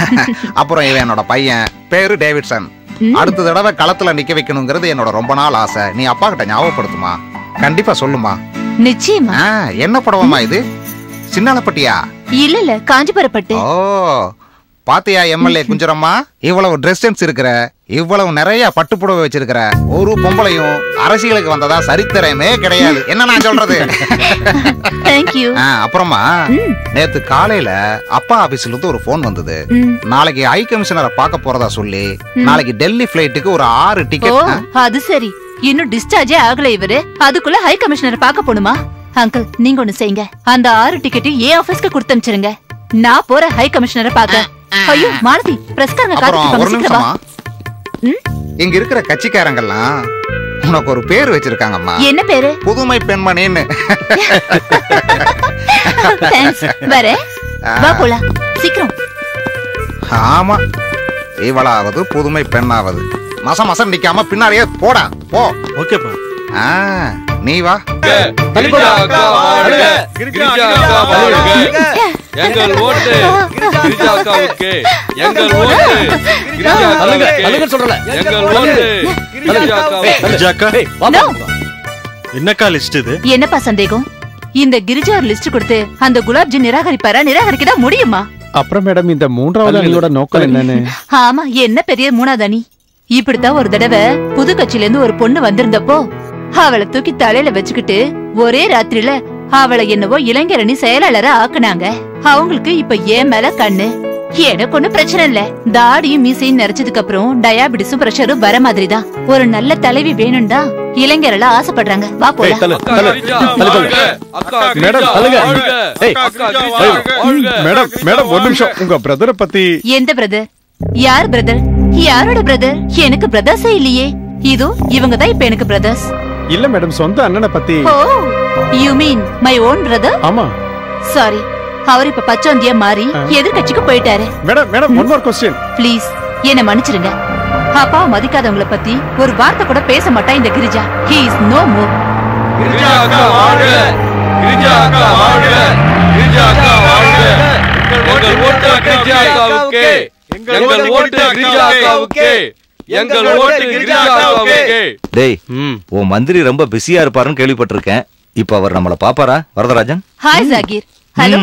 அப்புறம் இவன் என்னோட பையன் பேரு டேவிட்சன். அடுத்த தடவை களத்துல நிக்க வைக்கணுங்கிறது என்னோட ரொம்ப நாள் ஆசை. நீ அப்பா கிட்ட ஞாபகப்படுத்துமா? கண்டிப்பா சொல்லுமா. நிச்சயமா. என்ன படவமா இது? சின்னாலப்பட்டியா? இல்ல இல்ல காஞ்சிபுரப்பட்டு. ஓ பாத்தியா எம்எல்ஏ குஞ்சரம்மா? இவ்வளவு ட்ரெஸ் சென்ஸ் இருக்கிற இவ்வளவு நிறைய பட்டுப்புடவை வச்சிருக்கிற ஒரு பொம்பளையும் அரசியலுக்கு வந்ததா சரித்திரமே கிடையாது. என்ன நான் சொல்றது? அப்புறமா நேத்து காலையில அப்பா ஆபீஸ்ல இருந்து ஒரு போன் வந்தது. நாளைக்கு ஹை கமிஷனரை பார்க்க போறதா சொல்லி நாளைக்கு டெல்லி பிளைட்டுக்கு ஒரு ஆறு டிக்கெட் அது சரி. இன்னும் டிஸ்சார்ஜே ஆகல இவரு. அதுக்குள்ள ஹை கமிஷனர் பார்க்க போணுமா? அங்கிள் நீங்க ஒண்ணு செய்யுங்க. அந்த ஆறு டிக்கெட்டையும் ஏன் ஆபீஸ்க்கு கொடுத்து அனுப்பிச்சிருங்க நான் போற ஹை கமிஷனரை பார்க்க. ஐயோ மாலதி பிரஸ்காரங்க காத்துட்டு? இங்க இருக்கிற கட்சிக்காரங்கெல்லாம் உனக்கு ஒரு பேர் வச்சிருக்காங்கம்மா. என்ன பேரு? புதுமை பெண்மணின்னு. வரேன் வா போலாம் சீக்கிரம். ஆமா. இவளாவது புதுமை பெண்ணாவது. மசம் மசம் நிக்காம பின்னாடியே போடா. போ. ஓகேப்பா. ஆ நீ வா. எங்கள் ஓட்டு கிரிஜாக்காவுக்கு எங்கள் ஓட்டு கிரிஜாக்காவுக்கு சொல்றல. எங்கள் ஓட்டு கிரிஜாக்காவுக்கு கிரிஜாக்கா No. என்னக்கா லிஸ்ட் இது? என்னப்பா சந்தேகம்? இந்த கிரிஜா ஒரு லிஸ்ட் கொடுத்து அந்த குலாப்ஜி நிராகரிப்பாரா? நிராகரிக்கதா முடியுமா? அப்புறம் மேடம் இந்த மூன்றாவது அணியோட நோக்கம் என்னன்னு? ஆமா என்ன பெரிய மூணாவது அணி? இப்படித்தான் ஒரு தடவை புது கட்சியில இருந்து ஒரு பொண்ணு வந்திருந்தப்போ அவளை தூக்கி தலையில வச்சுக்கிட்டு ஒரே ராத்திரில அவளை என்னவோ இளைஞரணி செயலாளரா ஆக்குனாங்க. அவங்களுக்கு இப்ப ஏன் மேல கண்ணு. எனக்கு ஒண்ணும் பிரச்சனை இல்ல. தாடியும் மீசையும் நிறைச்சதுக்கு அப்புறம் டயாபிட்டிஸும் பிரஷரும் வர மாதிரிதான். ஒரு நல்ல தலைவி வேணும் தான் இளைஞரெல்லாம் ஆசைப்படுறாங்க. வா போலாம். மேடம் தள்ளுங்க. ஏய், மேடம் மேடம் ஒரு நிமிஷம். உங்க பிரதரை பத்தி எந்த பிரதர் யார் பிரதர் யாரோட பிரதர் எனக்கு பிரதர்ஸே இல்லையே. இதோ இவங்க தான் இப்ப எனக்கு பிரதர்ஸ் இல்ல மேடம் சொந்த அண்ணனை பத்தி. You mean my own brother ஆமா. சாரி அவர் இப்ப பச்சோந்தியா மாறி எதிர்கட்சிக்கு போயிட்டாரு. Madam madam one more question please என்ன மன்னிச்சிடுங்க. அப்பாவை மதிக்காதவங்கள பத்தி ஒரு வார்த்தை கூட பேச மாட்டா இந்த Girija. He is no more கிரிஜாக்கா வாழ்க. கிரிஜாக்கா வாழ்க. கிரிஜாக்கா வாழ்க. எங்கள் ஓட்டு கிரிஜாக்காவுக்கு. எங்கள் ஓட்டு கிரிஜாக்காவுக்கு. எங்கள் டேய் உன் மந்திரி ரொம்ப பிஸியா இருப்பாருன்னு கேள்விப்பட்டிருக்கேன். இப்ப அவர் நம்மள பாப்பாரா? Varadarajan? Hi Zakir hello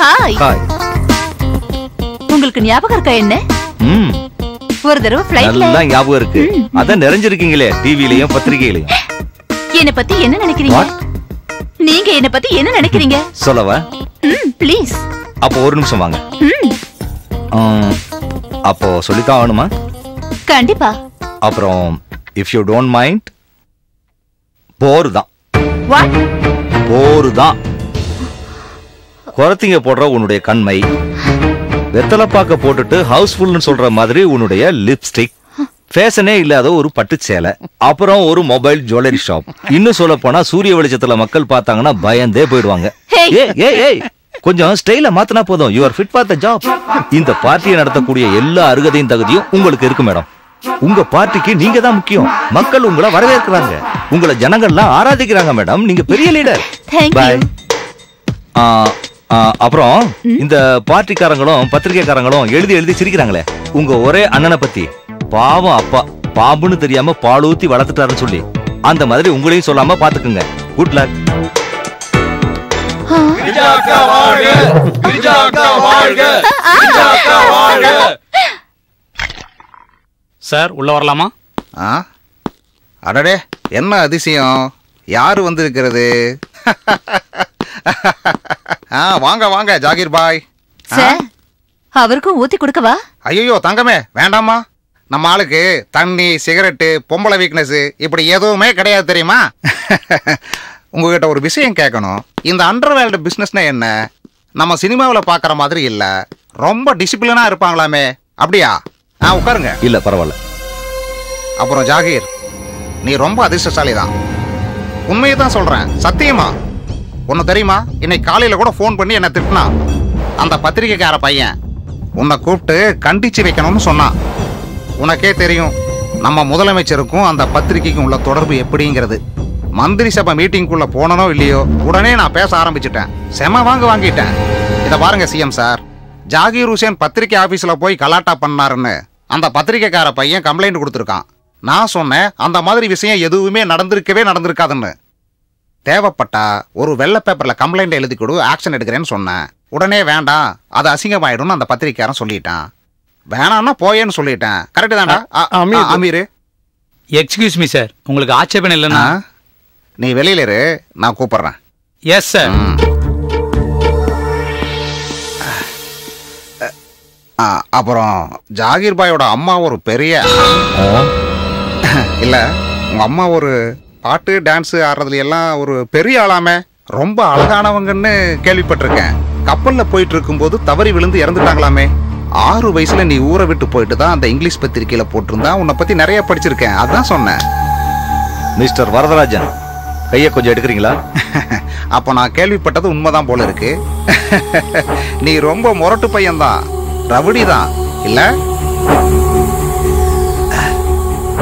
hi hi உங்களுக்கு ஞாபகம் இருக்கா என்ன? ஒரு தடவை ஃபிளைட்ல நல்லா ஞாபகம் இருக்கு. அதான் நிறைஞ்சிருக்கீங்களே டிவிலையும் பத்திரிகையிலையும். என்ன பத்தி என்ன நினைக்கிறீங்க? நீங்க என்ன பத்தி என்ன நினைக்கிறீங்க? சொல்லவா? ப்ளீஸ் அப்போ ஒரு நிமிஷம் வாங்க. அப்போ சொல்லித்தான் ஆகணுமா? கண்டிப்பா. அப்புறம் இஃப் யூ டோன்ட் மைண்ட் போர் தான் போர் தான் குரத்திங்க போடுற உன்னுடைய கண்மை வெத்தலைப்பாக்க போட்டுட்டு ஹவுஸ்ஃபுல்னு சொல்ற மாதிரி உன்னுடைய லிப்ஸ்டிக் ஃபேஷனே இல்லாத ஒரு பட்டு சேலை அப்புறம் ஒரு மொபைல் ஜுவல்லரி ஷாப் இன்னும் சொல்ல போனா சூரிய வெளிச்சத்துல மக்கள் பார்த்தாங்கன்னா பயந்தே போயிடுவாங்க. ஏய் ஏய் ஏய். கொஞ்சம் ஸ்டைல மாத்தினா போதும். You are fit for the job இந்த பார்ட்டியை நடத்தக்கூடிய எல்லா அருகதையும் தகுதியும் உங்களுக்கு இருக்கு மேடம் உங்க பார்ட்டிக்கு நீங்க தான் முக்கியம். மக்கள் உங்களை வரவேற்கிறாங்க. உங்களை ஜனங்கள்லாம் ஆராதிக்கிறாங்க மேடம் நீங்க பெரிய லீடர் பாய் அப்புறம் இந்த பார்ட்டிக்காரங்களும் பத்திரிக்கைக்காரங்களும் எழுதி எழுதி சிரிக்கிறாங்களே. உங்க ஒரே அண்ணனை பத்தி. பாவம் அப்பா. பாம்புன்னு தெரியாம பால் ஊத்தி வளர்த்துட்டாருன்னு சொல்லி. அந்த மாதிரி உங்களையும் சொல்லாம பாத்துக்குங்க. குட் லக் சார் உள்ள வரலாமா? ஆ? அடடே என்ன அதிசயம்? யாரு வந்திருக்கிறது? ஆ வாங்க வாங்க ஜாகீர் பாய். சார் அவருக்கும் ஊத்தி கொடுக்கவா? ஐயோ தங்கமே வேண்டாமா நம்ம ஆளுக்கு தண்ணி சிகரெட்டு பொம்பளை வீக்னஸ் இப்படி எதுவுமே கிடையாது தெரியுமா? உங்ககிட்ட ஒரு விஷயம் கேட்கணும் இந்த அண்டர்வேல்டு பிஸ்னஸ்னா என்ன? நம்ம சினிமாவில் பார்க்குற மாதிரி இல்லை. ரொம்ப டிசிப்ளினாக இருப்பாங்களாமே. அப்படியா? ஆ உட்காருங்க. இல்ல பரவாயில்ல. அப்புறம் ஜாகீர் நீ ரொம்ப அதிர்ஷ்டசாலி தான் உண்மையை தான் சொல்றேன். சத்தியமா? உன்னை தெரியுமா? இன்னைக்கு காலையில கூட ஃபோன் பண்ணி என்ன திட்டினான் அந்த பத்திரிக்கைக்கார பையன் உன்னை கூப்பிட்டு கண்டிச்சு வைக்கணும்னு சொன்னான். உனக்கே தெரியும் நம்ம முதலமைச்சருக்கும் அந்த பத்திரிக்கைக்கும் உள்ள தொடர்பு எப்படிங்கிறது. மந்திரி சபை மீட்டிங்குள்ள போனனோ இல்லையோ உடனே நான் பேச ஆரம்பிச்சிட்டேன். செம வாங்க வாங்கிட்டேன். இதை பாருங்க சிஎம் சார் ஜாகீர் ஹுசேன் பத்திரிக்கை ஆபீஸ்ல போய் கலாட்டா பண்ணாருன்னு அந்த பத்திரிக்கைக்கார பையன் கம்ப்ளைண்ட் கொடுத்துருக்கான். நான் சொன்னேன் அந்த மாதிரி விஷயம் எதுவுமே நடந்திருக்கவே நடந்திருக்காதுன்னு. தேவைப்பட்டா ஒரு வெள்ளை பேப்பர்ல கம்ப்ளைண்ட் எழுதி கொடு ஆக்ஷன் எடுக்கிறேன்னு சொன்னேன். உடனே வேண்டாம் அது அசிங்கமாயிடும்னு அந்த பத்திரிக்கையாரன் சொல்லிட்டான். வேணாம்னா போயேன்னு சொல்லிட்டேன். கரெக்டு தான்டா? அ- அ- அமீர். எக்ஸ்கியூஸ் மீ சார் உங்களுக்கு ஆட்சேபம் இல்லைன்னா நீ வெளியில இரு நான் கூப்பிடுறேன். எஸ் சார் ஆ, அப்புறம் ஜாகீர் பாயோட அம்மா ஒரு பெரிய இல்ல உங்க அம்மா ஒரு பாட்டு டான்ஸ் ஆடுறதுல எல்லாம் ஒரு பெரிய ஆளாமே. ரொம்ப அழகானவங்கன்னு கேள்விப்பட்டிருக்கேன். கப்பல்ல போயிட்டு இருக்கும்போது தவறி விழுந்து இறந்துட்டாங்களாமே. ஆறு வயசுல நீ ஊரை விட்டு போயிட்டு தான் அந்த இங்கிலீஷ் பத்திரிக்கையில போட்டிருந்தா உன்னை பத்தி நிறைய படிச்சிருக்கேன். அதான் சொன்னேன். மிஸ்டர் வரதராஜன் கையை கொஞ்சம் எடுக்கிறீங்களா? அப்ப நான் கேள்விப்பட்டது உண்மைதான் போல இருக்கு. நீ ரொம்ப முரட்டு பையன்தான். ரவுடி தான் இல்ல?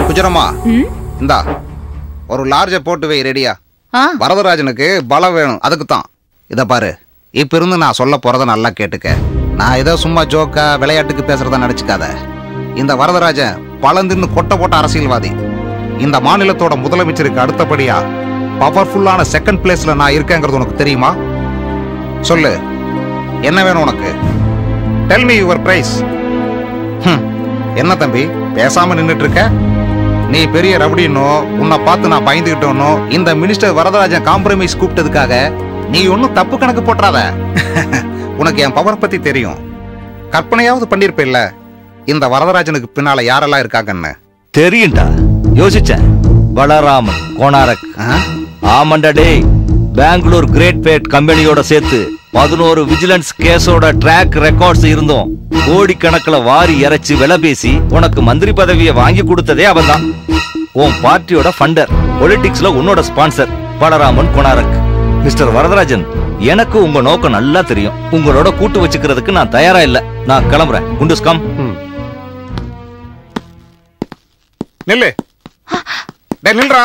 குஜரமா இந்தா ஒரு லார்ஜ போட்டு வை ரெடியா. வரதராஜனுக்கு பலம் வேணும். அதுக்கு தான் இத பாரு. இப்ப இருந்து நான் சொல்ல போறத நல்லா கேட்டுக்க. நான் ஏதோ சும்மா ஜோக்கா விளையாட்டுக்கு பேசுறதா நினைச்சுக்காத இந்த வரதராஜன் பழந்துன்னு கொட்ட போட்ட அரசியல்வாதி. இந்த மாநிலத்தோட முதலமைச்சருக்கு அடுத்தபடியா பவர்ஃபுல்லான செகண்ட் பிளேஸ்ல நான் இருக்கேங்கிறது உனக்கு தெரியுமா? சொல்லு. என்ன வேணும் உனக்கு? டெல் மீ யுவர் பிரைஸ் என்ன தம்பி? பேசாம நின்னுட்டு இருக்க நீ பெரிய ரவுடினோ உன்னை பார்த்து நான் பயந்துகிட்டோனோ இந்த மினிஸ்டர் வரதராஜன் காம்ப்ரமைஸ் கூப்பிட்டதுக்காக நீ ஒன்னும் தப்பு கணக்கு போட்டுறாத. உனக்கு என் பவர் பத்தி தெரியும். கற்பனையாவது பண்ணிருப்பில்ல இந்த வரதராஜனுக்கு பின்னால யாரெல்லாம் இருக்காங்கன்னு? தெரியும்டா. யோசிச்சேன். பலராமன் கோனாரக் ஆமாண்டா டேய். பெங்களூர் கிரேட் பேட் கம்பெனியோட சேர்த்து பதினோரு விஜிலன்ஸ் கேஸோட ட்ராக் ரெக்கார்ட்ஸ் இருந்தோம். கோடிக்கணக்கில் வாரி இறைச்சு விலை பேசி உனக்கு மந்திரி பதவியை வாங்கி கொடுத்ததே அவன்தான் உன் பார்ட்டியோட ஃபண்டர் பொலிட்டிக்ஸ்ல உன்னோட ஸ்பான்சர் பலராமன் கொனாரக் மிஸ்டர் வரதராஜன் எனக்கு உங்க நோக்கம் நல்லா தெரியும். உங்களோட கூட்டு வச்சுக்கிறதுக்கு நான் தயாரா இல்ல. நான் கிளம்புறேன். குண்டுஸ் கம் நில்லு. நில்றா.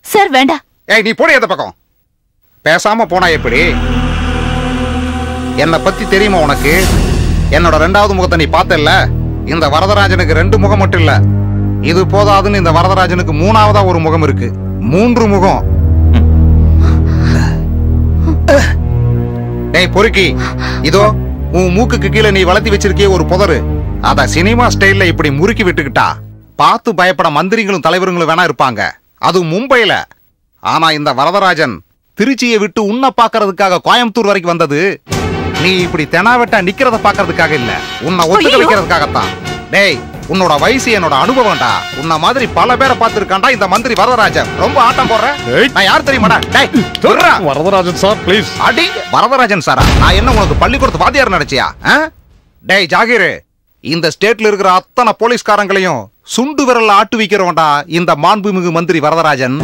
சார் வேண்டாம். ஏய் நீ போடி அந்த பக்கம்? பேசாம போனா எப்படி? என்னை பத்தி தெரியுமா உனக்கு? என்னோட ரெண்டாவது முகத்தை நீ பார்த்தல இந்த வரதராஜனுக்கு ரெண்டு முகம் மட்டும் இல்ல. இது போதாதுன்னு இந்த வரதராஜனுக்கு மூணாவதா ஒரு முகம் இருக்கு. மூன்று முகம். டேய் பொறுக்கி. இதோ உன் மூக்குக்கு கீழே நீ வளர்த்தி வச்சிருக்கிய ஒரு புதரு. அத சினிமா ஸ்டைல்ல இப்படி முறுக்கி விட்டுக்கிட்டா பார்த்து பயப்பட மந்திரிகளும் தலைவர்களும் வேணா இருப்பாங்க. அது மும்பைல ஆனா இந்த வரதராஜன் திருச்சியை விட்டு உன்னை பாக்குறதுக்காக கோயம்புத்தூர் வரைக்கும் வந்தது. நீ இப்படி தெனாவெட்டா நிக்கிறத பாக்குறதுக்காக இல்ல. உன்னை ஒத்துக்க! வைக்கிறதுக்காகத்தான். டேய் உன்னோட வயசு என்னோட அனுபவம்டா. உன்ன மாதிரி பல பேரை பார்த்திருக்கான்டா இந்த மந்திரி வரதராஜன். ரொம்ப ஆட்டம் போடுற. நான் யார் தெரியுமாடா? டேய் சொல்றா வரதராஜன் சார் ப்ளீஸ். அடி வரதராஜன் சாரா நான் என்ன உனக்கு பள்ளிக்கூடத்து வாத்தியார் நினைச்சியா? ஆ? டேய் ஜாகிர் இந்த ஸ்டேட்ல இருக்கிற அத்தனை போலீஸ்காரங்களையும் சுண்டு விரல்ல ஆட்டு வைக்கிறவன்டா இந்த மாண்புமிகு மந்திரி வரதராஜன்.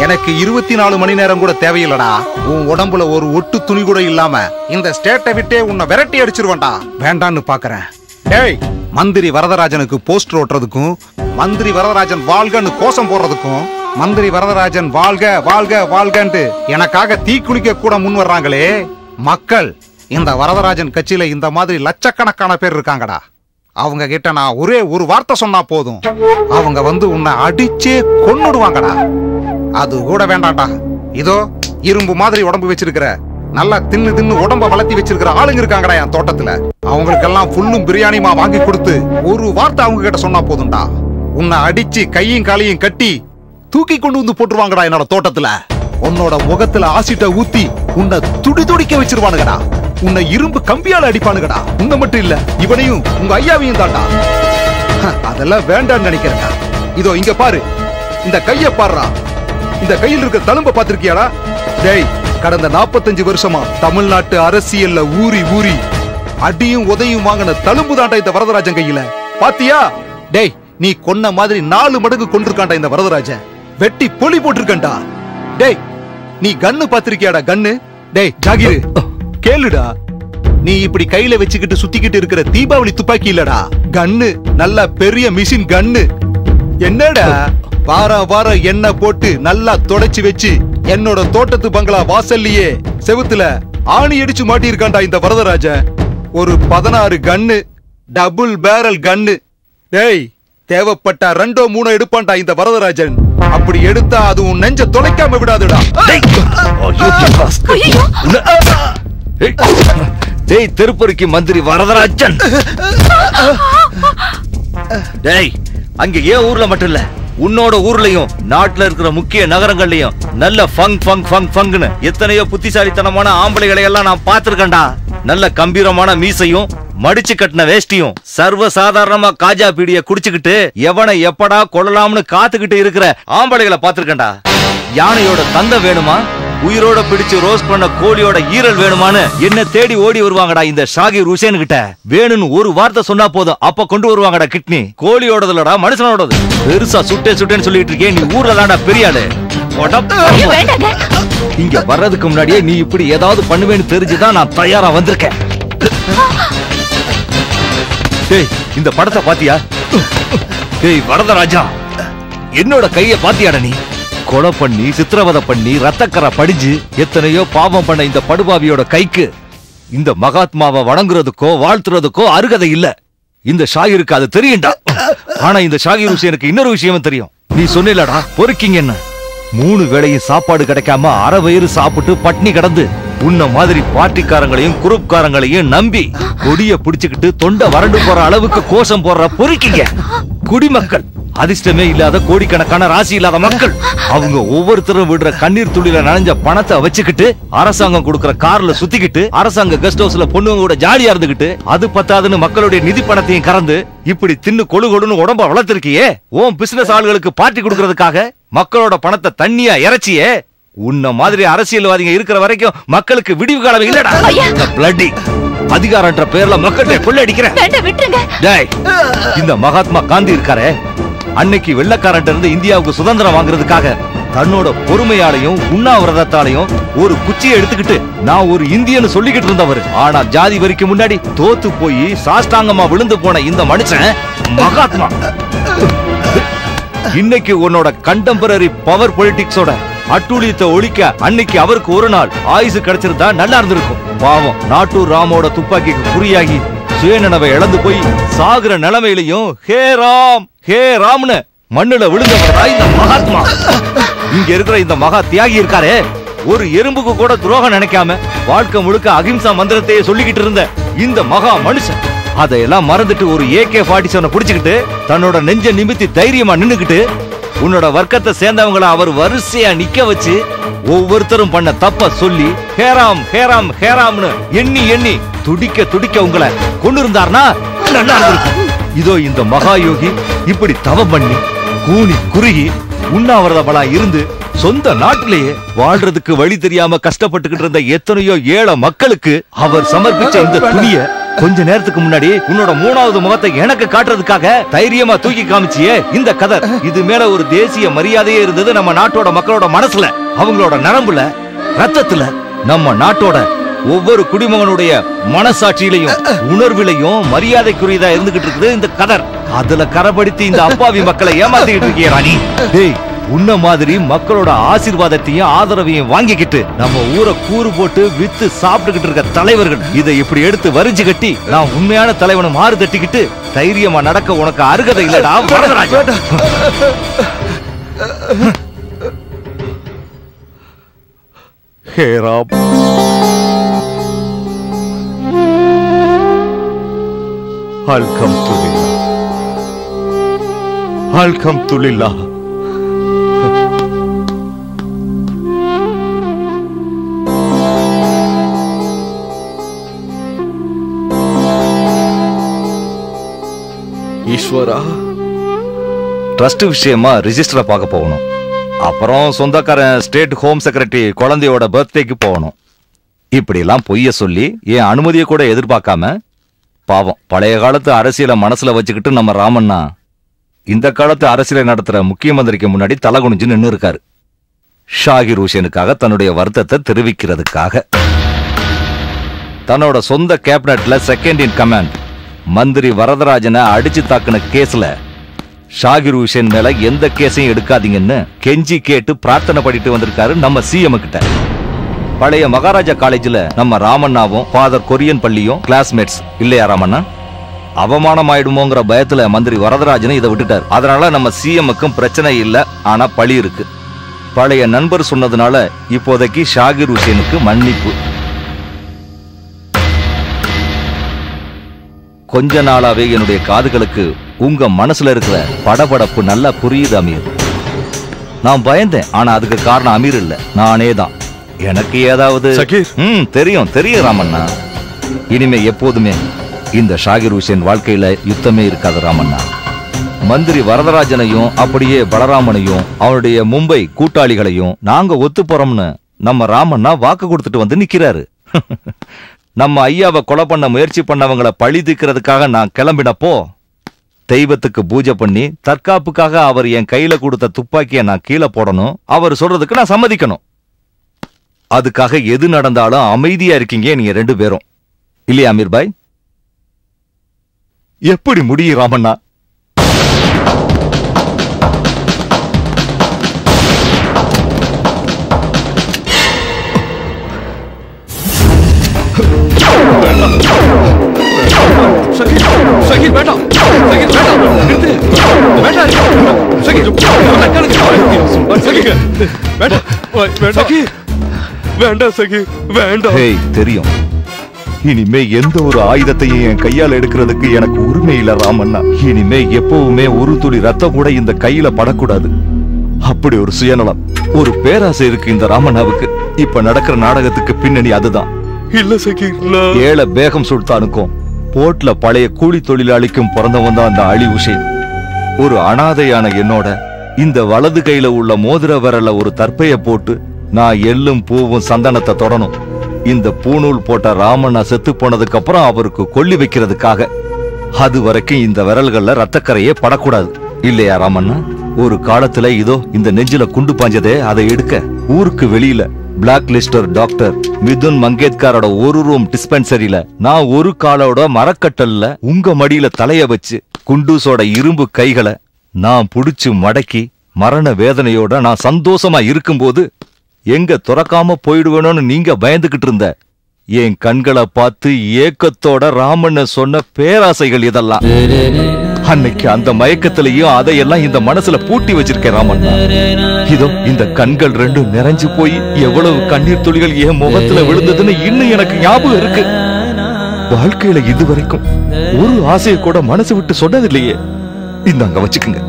எனக்கு இருபத்தி நாலு மணி நேரம் கூட தேவையில்லடா. உன் உடம்புல ஒரு ஒட்டு துணி கூட இல்லாம இந்த ஸ்டேட்டை விட்டே உன்னை விரட்டி அடிச்சிருவேன்டா. வேண்டான்னு பாக்குறேன். டேய் மந்திரி வரதராஜனுக்கு போஸ்டர் ஓட்டுறதுக்கும் மந்திரி வரதராஜன் வாழ்கன்னு கோஷம் போடுறதுக்கும் மந்திரி வரதராஜன் வாழ்க வாழ்க வாழ்கன்ட்டு எனக்காக தீக்குளிக்க கூட முன் வர்றாங்களே. மக்கள் இந்த வரதராஜன் கட்சியில இந்த மாதிரி லட்சக்கணக்கான பேர் இருக்காங்கடா. அவங்க கிட்ட நான் ஒரே ஒரு வார்த்தை சொன்னா போதும். அவங்க வந்து உன்னை அடிச்சே கொன்னுடுவாங்கடா. அது கூட வேண்டாம்டா. இதோ இரும்பு மாதிரி உடம்பு வச்சிருக்கிற நல்லா தின்னு தின்னு உடம்ப வளர்த்தி வச்சிருக்கிற ஆளுங்க இருக்காங்கடா என் தோட்டத்துல. அவங்களுக்கெல்லாம் ஃபுல்லும் பிரியாணிமா வாங்கி கொடுத்து ஒரு வார்த்தை அவங்க கிட்ட சொன்னா போதும்டா. உன்னை அடிச்சு கையும் காலையும் கட்டி தூக்கி கொண்டு வந்து போட்டுருவாங்கடா என்னோட தோட்டத்துல. உன்னோட முகத்துல ஆசிட்ட ஊத்தி உன்னை துடி துடிக்க வச்சிருவானுங்கடா. உன்னை இரும்பு கம்பியால அடிப்பானுங்கடா. உன்னை மட்டும் இல்ல இவனையும் உங்க ஐயாவையும் தாண்டா ஹ, அதெல்லாம் வேண்டாம்னு நினைக்கிறேன்டா. இதோ இங்க பாரு. இந்த கைய பாடுறா. இந்த கையில் இருக்க தழும்ப பாத்திருக்கியாடா டேய் கடந்த 45 வருஷமா தமிழ்நாட்டு அரசியல்ல ஊறி ஊறி அடியும் உதையும் வாங்கின தழும்பு தாண்டா இந்த வரதராஜன் கையில. பாத்தியா? டேய் நீ கொன்ன மாதிரி நாலு மடங்கு கொண்டிருக்காண்டா இந்த வரதராஜன். வெட்டி பொலி போட்டிருக்கண்டா டேய் நீ கன்னு பாத்திருக்கியாடா கண்ணு டேய் ஜாகிரு கேளுடா. நீ இப்படி கையில வச்சுக்கிட்டு சுத்திக்கிட்டு இருக்கிற தீபாவளி துப்பாக்கி இல்லடா. கன்னு நல்ல பெரிய மிஷின் கன்னு. என்னடா? வாரம் வாரம் எண்ணெய் போட்டு நல்லா தொடச்சு வச்சு என்னோட தோட்டத்து பங்களா வாசல்லையே செவுத்துல ஆணி அடிச்சு மாட்டியிருக்கான்டா இந்த வரதராஜன். ஒரு பதினாறு கன்னு டபுள் பேரல் கன்னு. டேய் தேவைப்பட்டா ரெண்டோ மூணோ எடுப்பான்டா இந்த வரதராஜன். அப்படி எடுத்தா அது உன் நெஞ்ச தொலைக்காம விடாதுடா. டேய் திருப்பதிக்கு மந்திரி வரதராஜன். டேய் அங்க ஏன் ஊர்ல மட்டும் இல்ல உன்னோட ஊர்லயும் நாட்டுல இருக்கிற முக்கிய நகரங்கள்லயும் நல்ல ஃபங் ஃபங் ஃபங் ஃபங்னு எத்தனையோ புத்திசாலித்தனமான ஆம்பளைகளை எல்லாம் நான் பார்த்திருக்கேன்டா. நல்ல கம்பீரமான மீசையும் மடிச்சு கட்டின வேஷ்டியும் சர்வ சாதாரணமா காஜா பீடிய குடிச்சுக்கிட்டு எவனை எப்படா கொள்ளலாம்னு காத்துக்கிட்டு இருக்கிற ஆம்பளைகளை பார்த்திருக்கேன்டா. யானையோட தந்தை வேணுமா? உயிரோட பிடிச்சு ரோஸ்ட் பண்ண கோழியோட ஈரல் வேணுமான்னு என்ன தேடி ஓடி வருவாங்கடா இந்த ஷாகிர் ஹுசேன் கிட்ட வேணும்னு ஒரு வார்த்தை சொன்னா போதும். அப்ப கொண்டு வருவாங்கடா கிட்னி. கோழியோடது இல்லடா மனுஷனோடது. பெருசா சுட்டே சுட்டேன்னு சொல்லிட்டு இருக்கே நீ ஊர்ல தான்டா பெரிய ஆளு. உடப் இங்க வர்றதுக்கு முன்னாடியே நீ இப்படி ஏதாவது பண்ணுவேன்னு தெரிஞ்சுதான் நான் தயாரா வந்திருக்கேன். டேய் இந்த படத்தை பாத்தியா? டேய் வரதராஜா என்னோட கைய பாத்தியாடா நீ? கொலை பண்ணி சித்திரவதை பண்ணி ரத்தக்கரை படிஞ்சு எத்தனையோ பாவம் பண்ண இந்த படுபாவியோட கைக்கு இந்த மகாத்மாவை வணங்குறதுக்கோ வாழ்த்துறதுக்கோ அருகதை இல்ல. இந்த ஷாகிருக்கு அது தெரியும்டா. ஆனா இந்த ஷாகிர் ஹுசேனுக்கு இன்னொரு விஷயமும் தெரியும். நீ சொன்னீலடா பொறுக்கிங்க என்ன? மூணு வேளையும் சாப்பாடு கிடைக்காம அரை வயிறு சாப்பிட்டு பட்னி கிடந்து. உன்ன மாதிரி பார்ட்டிக்காரங்களையும் குரூப்காரங்களையும் நம்பி கொடிய பிடிச்சுக்கிட்டு தொண்டை வறண்டு போற அளவுக்கு கோஷம் போடுற பொறுக்கிங்க. குடிமக்கள் அதிர்ஷ்டமே இல்லாத கோடிக்கணக்கான ராசி இல்லாத மக்கள். அவங்க ஒவ்வொருத்தரும் விடுற கண்ணீர் துளியில நனைஞ்ச பணத்தை வச்சுக்கிட்டு அரசாங்கம் கொடுக்கற கார்ல சுத்திக்கிட்டு அரசாங்க கெஸ்ட் ஹவுஸ்ல பொண்ணுங்க கூட ஜாலியா இருந்துகிட்டு அது பத்தாதுன்னு மக்களுடைய நிதி பணத்தையும் கறந்து இப்படி தின்னு கொழு கொழுன்னு உடம்ப வளர்த்திருக்கியே? ஓம் பிசினஸ் ஆளுகளுக்கு பார்ட்டி கொடுக்கறதுக்காக மக்களோட பணத்தை தண்ணியா இறைச்சியே உன்ன மாதிரி அரசியல்வாதிங்க இருக்கிற வரைக்கும் மக்களுக்கு விடிவு காலம் இல்லடா. bloody அதிகாரன்ற பேர்ல மக்கள்கிட்ட கொள்ளடிக்கிறேன். இந்த மகாத்மா காந்தி இருக்காரே அன்னைக்கு வெள்ளக்காரன்ட்ட இருந்து இந்தியாவுக்கு சுதந்திரம் வாங்குறதுக்காக தன்னோட பொறுமையாலையும் உண்ணாவிரதத்தாலையும் ஒரு குச்சியை எடுத்துக்கிட்டு நான் ஒரு இந்தியன்னு சொல்லிக்கிட்டு இருந்தவர். ஆனா ஜாதி வரிக்கு முன்னாடி தோத்து போய் சாஷ்டாங்கமா விழுந்து போன இந்த மனுஷன் மகாத்மா. இன்னைக்கு உன்னோட கண்டெம்பரரி பவர் பொலிட்டிக்ஸோட அட்டூழியத்தை ஒழிக்க அன்னைக்கு அவருக்கு ஒரு நாள் ஆயுசு கிடைச்சிருந்தா நல்லா இருந்திருக்கும். பாவம் நாட்டூர் ராமோட துப்பாக்கிக்கு குறியாகி சுயநனவை இழந்து போய் சாகுற நிலைமையிலையும் ஹே ராம் ஹே ராம்னு மண்ணுல விழுந்தவரா இந்த மகாத்மா. இங்க இருக்கிற இந்த மகா தியாகி இருக்காரே ஒரு எறும்புக்கு கூட துரோகம் நினைக்காம வாழ்க்கை முழுக்க அகிம்சா மந்திரத்தையே சொல்லிக்கிட்டு இருந்த இந்த மகா மனுஷன். அதையெல்லாம் மறந்துட்டு ஒரு ஏகே ஃபார்ட்டி செவனை பிடிச்சிக்கிட்டு தன்னோட நெஞ்ச நிமித்தி தைரியமா நின்னுக்கிட்டு உன்னோட வர்க்கத்தை சேர்ந்தவங்கள அவர் வரிசையா நிக்க வச்சு ஒவ்வொருத்தரும் பண்ண தப்ப சொல்லி ஹேராம் ஹேராம் ஹேராம்னு எண்ணி எண்ணி துடிக்க துடிக்க உங்களை கொண்டு இருந்தார்னா நல்லா இருந்திருக்கும். இதோ இந்த மகா யோகி இப்படி தவம் பண்ணி கூனி குறுகி உண்ணாவிரதமலா இருந்து சொந்த நாட்டிலேயே வாழ்றதுக்கு வழி தெரியாம கஷ்டப்பட்டுக்கிட்டு இருந்த எத்தனையோ ஏழை மக்களுக்கு அவர் சமர்ப்பிச்ச இந்த துணியை கொஞ்ச நேரத்துக்கு முன்னாடி உன்னோட மூணாவது முகத்தை எனக்கு காட்டுறதுக்காக தைரியமா தூக்கி காமிச்சியே இந்த கதர். இது மேல ஒரு தேசிய மரியாதையே இருந்தது நம்ம நாட்டோட மக்களோட மனசுல அவங்களோட நரம்புல ரத்தத்துல. நம்ம நாட்டோட ஒவ்வொரு குடிமகனுடைய மனசாட்சியிலையும் உணர்விலையும் மரியாதைக்குரியதா இருந்துகிட்டு இருக்குது இந்த கதர். அதுல கரப்படுத்தி இந்த அப்பாவி மக்களை ஏமாத்திக்கிட்டு இருக்கிய ராணி. டேய் உன்ன மாதிரி மக்களோட ஆசீர்வாதத்தையும் ஆதரவையும் வாங்கிக்கிட்டு நம்ம ஊரை கூறு போட்டு வித்து சாப்பிட்டுக்கிட்டு இருக்க தலைவர்கள் இதை இப்படி எடுத்து வரிஞ்சு கட்டி நான் உண்மையான தலைவனை மாறு தட்டிக்கிட்டு தைரியமா நடக்க உனக்கு அருகதை இல்லடா Varadaraja hey Ram. I'll come to I'll come to Eswara? Trust விஷயமா ரிஜிஸ்டரை பார்க்க போகணும். அப்புறம் சொந்தக்காரன் ஸ்டேட் ஹோம் செக்ரட்டரி குழந்தையோட பர்த்டேக்கு போகணும். இப்படிலாம் பொய்ய சொல்லி என் அனுமதியை கூட எதிர்பார்க்காம பாவம் பழைய காலத்து அரசியலை மனசுல வச்சுக்கிட்டு நம்ம ராமண்ணா இந்த காலத்து அரசியலை நடத்துற முக்கிய மந்திரிக்கு முன்னாடி தலை குனிஞ்சு நின்று இருக்காரு. ஷாகிர் ஹூசேனுக்காக தன்னுடைய வருத்தத்தை தெரிவிக்கிறதுக்காக. தன்னோட சொந்த கேபினட்ல செகண்ட் இன் கமாண்ட் மந்திரி வரதராஜனை அடிச்சு தாக்குன கேஸ்ல ஷாகிர் ஹுசேன் மேல எந்த கேஸையும் எடுக்காதீங்கன்னு கெஞ்சி கேட்டு பிரார்த்தனை பண்ணிட்டு வந்திருக்காரு நம்ம சிஎம் கிட்ட. பழைய மகாராஜா காலேஜ்ல நம்ம ராமண்ணாவும் ஃபாதர் கொரியன் பள்ளியும் கிளாஸ்மேட்ஸ் இல்லையா ராமண்ணா? அவமானம் ஆயிடுமோங்கிற பயத்துல மந்திரி வரதராஜனை இதை விட்டுட்டார். அதனால நம்ம சிஎம்முக்கும் பிரச்சனை இல்லை ஆனா பழி இருக்கு. பழைய நண்பர் சொன்னதுனால இப்போதைக்கு ஷாகிர் ஹுசேனுக்கு மன்னிப்பு. கொஞ்ச நாளாவே என்னுடைய காதுகளுக்கு உங்க மனசுல இருக்கிற படபடப்பு நல்லா புரியுது அமீர். நான் பயந்தேன் ஆனா அதுக்கு காரணம் அமீர் இல்ல. நானே தான். எனக்கு ஏதாவது ம் தெரியும் தெரியும் ராமண்ணா. இனிமே எப்போதுமே இந்த ஷாகிர் ஹுசேன் வாழ்க்கையில யுத்தமே இருக்காது ராமண்ணா. மந்திரி வரதராஜனையும் அப்படியே பலராமனையும் அவனுடைய மும்பை கூட்டாளிகளையும் நாங்க ஒத்து போறோம்னு நம்ம ராமண்ணா வாக்கு கொடுத்துட்டு வந்து நிக்கிறாரு. நம்ம ஐயாவை கொலை பண்ண முயற்சி பண்ணவங்கள பழி தீக்கிறதுக்காக நான் கிளம்பினப்போ தெய்வத்துக்கு பூஜை பண்ணி தற்காப்புக்காக அவர் என் கையில கொடுத்த துப்பாக்கியை நான் கீழே போடணும். அவர் சொல்றதுக்கு நான் சம்மதிக்கணும். அதுக்காக எது நடந்தாலும் அமைதியா இருக்கீங்க நீங்க ரெண்டு பேரும். இல்லையா அமீர் பாய் எப்படி முடியும் ராமண்ணா? ஷகீர் வேண்டாம் ஷகீர் வேண்டாம் ஷகீர் வேண்டாம் ஹேய் தெரியும். இனிமே எந்த ஒரு ஆயுதத்தையும் என் கையால எடுக்கிறதுக்கு எனக்கு உரிமை இல்ல ராமண்ணா. இனிமே எப்பவுமே ஒரு துளி ரத்தம் கூட இந்த கையில படக்கூடாது. அப்படி ஒரு சுயநலம் ஒரு பேராசை இருக்கு இந்த ராமண்ணாவுக்கு. இப்ப நடக்கிற நாடகத்துக்கு பின்னணி அதுதான். இல்ல சகீர் ஏழை பேகம் சுல்தானுக்கும் போர்ட்ல பழைய கூலி தொழிலாளிக்கும் பிறந்தவன் தான் அந்த அலி உஷேன் ஒரு அனாதையான என்னோட இந்த வலது கையில உள்ள மோதிர விரல்ல ஒரு தற்பைய போட்டு நான் எள்ளும் பூவும் சந்தனத்தை தொடணும். இந்த பூணூல் போட்ட ராமண்ணா செத்து போனதுக்கு அப்புறம் அவருக்கு கொல்லி வைக்கிறதுக்காக. அது வரைக்கும் இந்த விரல்கள்ல ரத்தக்கரையே படக்கூடாது. இல்லையா ராமண்ணா? ஒரு காலத்துல இதோ இந்த நெஞ்சில குண்டு பாஞ்சதே அதை எடுக்க. ஊருக்கு வெளியில பிளாக் லிஸ்டர் டாக்டர் மிதுன் மங்கேத்காரோட ஒரு ரூம் டிஸ்பென்சரியில நான் ஒரு காலோட மரக்கட்டல்ல உங்க மடியில தலைய வச்சு குண்டூஸோட இரும்பு கைகளை நான் புடிச்சு மடக்கி மரண வேதனையோட நான் சந்தோஷமா இருக்கும்போது எங்க துறக்காம போயிடுவேணும்னு நீங்க பயந்துகிட்டு இருந்த. என் கண்களை பார்த்து ஏக்கத்தோட ராமண்ண சொன்ன பேராசைகள் இதெல்லாம். அன்னைக்கு அந்த மயக்கத்திலையும் அதையெல்லாம் இந்த மனசுல பூட்டி வச்சிருக்கேன் ராமண்ணா. இதோ இந்த கண்கள் ரெண்டும் நிறைஞ்சு போய் எவ்வளவு கண்ணீர் துளிகள் என் முகத்துல விழுந்ததுன்னு இன்னும் எனக்கு ஞாபகம் இருக்கு. வாழ்க்கையில இதுவரைக்கும் ஒரு ஆசையை கூட மனசு விட்டு சொன்னதில்லையே. இந்தாங்க வச்சுக்குங்க.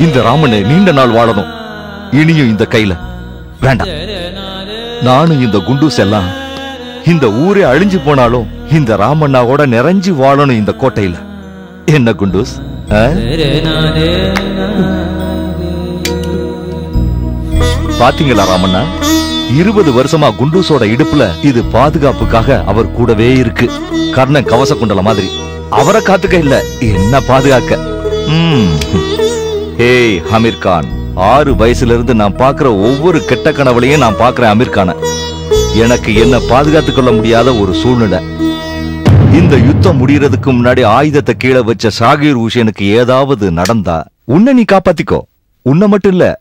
இந்த ராமனை நீண்ட நாள் வாழணும். இனியும் இந்த கையில. வேண்டாம். நானும் இந்த குண்டூஸ் எல்லாம் இந்த ஊரே அழிஞ்சு போனாலும் இந்த ராமண்ணாவோட நிறைஞ்சு வாழணும் இந்த கோட்டையில. என்ன குண்டூஸ்? பாத்தீங்களா ராமண்ணா? இருபது வருஷமா குண்டூசோட இடுப்புல இது பாதுகாப்புக்காக அவர் கூடவே இருக்கு. கர்ணன் கவச குண்டல மாதிரி. அவரை காத்துக்க இல்ல. என்ன பாதுகாக்க? ம். ஏய் அமீர் கான். ஆறு வயசுல இருந்து நான் பாக்குற ஒவ்வொரு கெட்ட கனவுலையும் நான் பாக்குறேன் அமீர் கான. எனக்கு என்ன பாதுகாத்துக் கொள்ள முடியாத ஒரு சூழ்நிலை. இந்த யுத்தம் முடியறதுக்கு முன்னாடி ஆயுதத்தை கீழே வச்ச ஷாகிர் ஹூசேனுக்கு ஏதாவது நடந்தா உன்னை நீ காப்பாத்திக்கோ. உன்னை மட்டும் இல்ல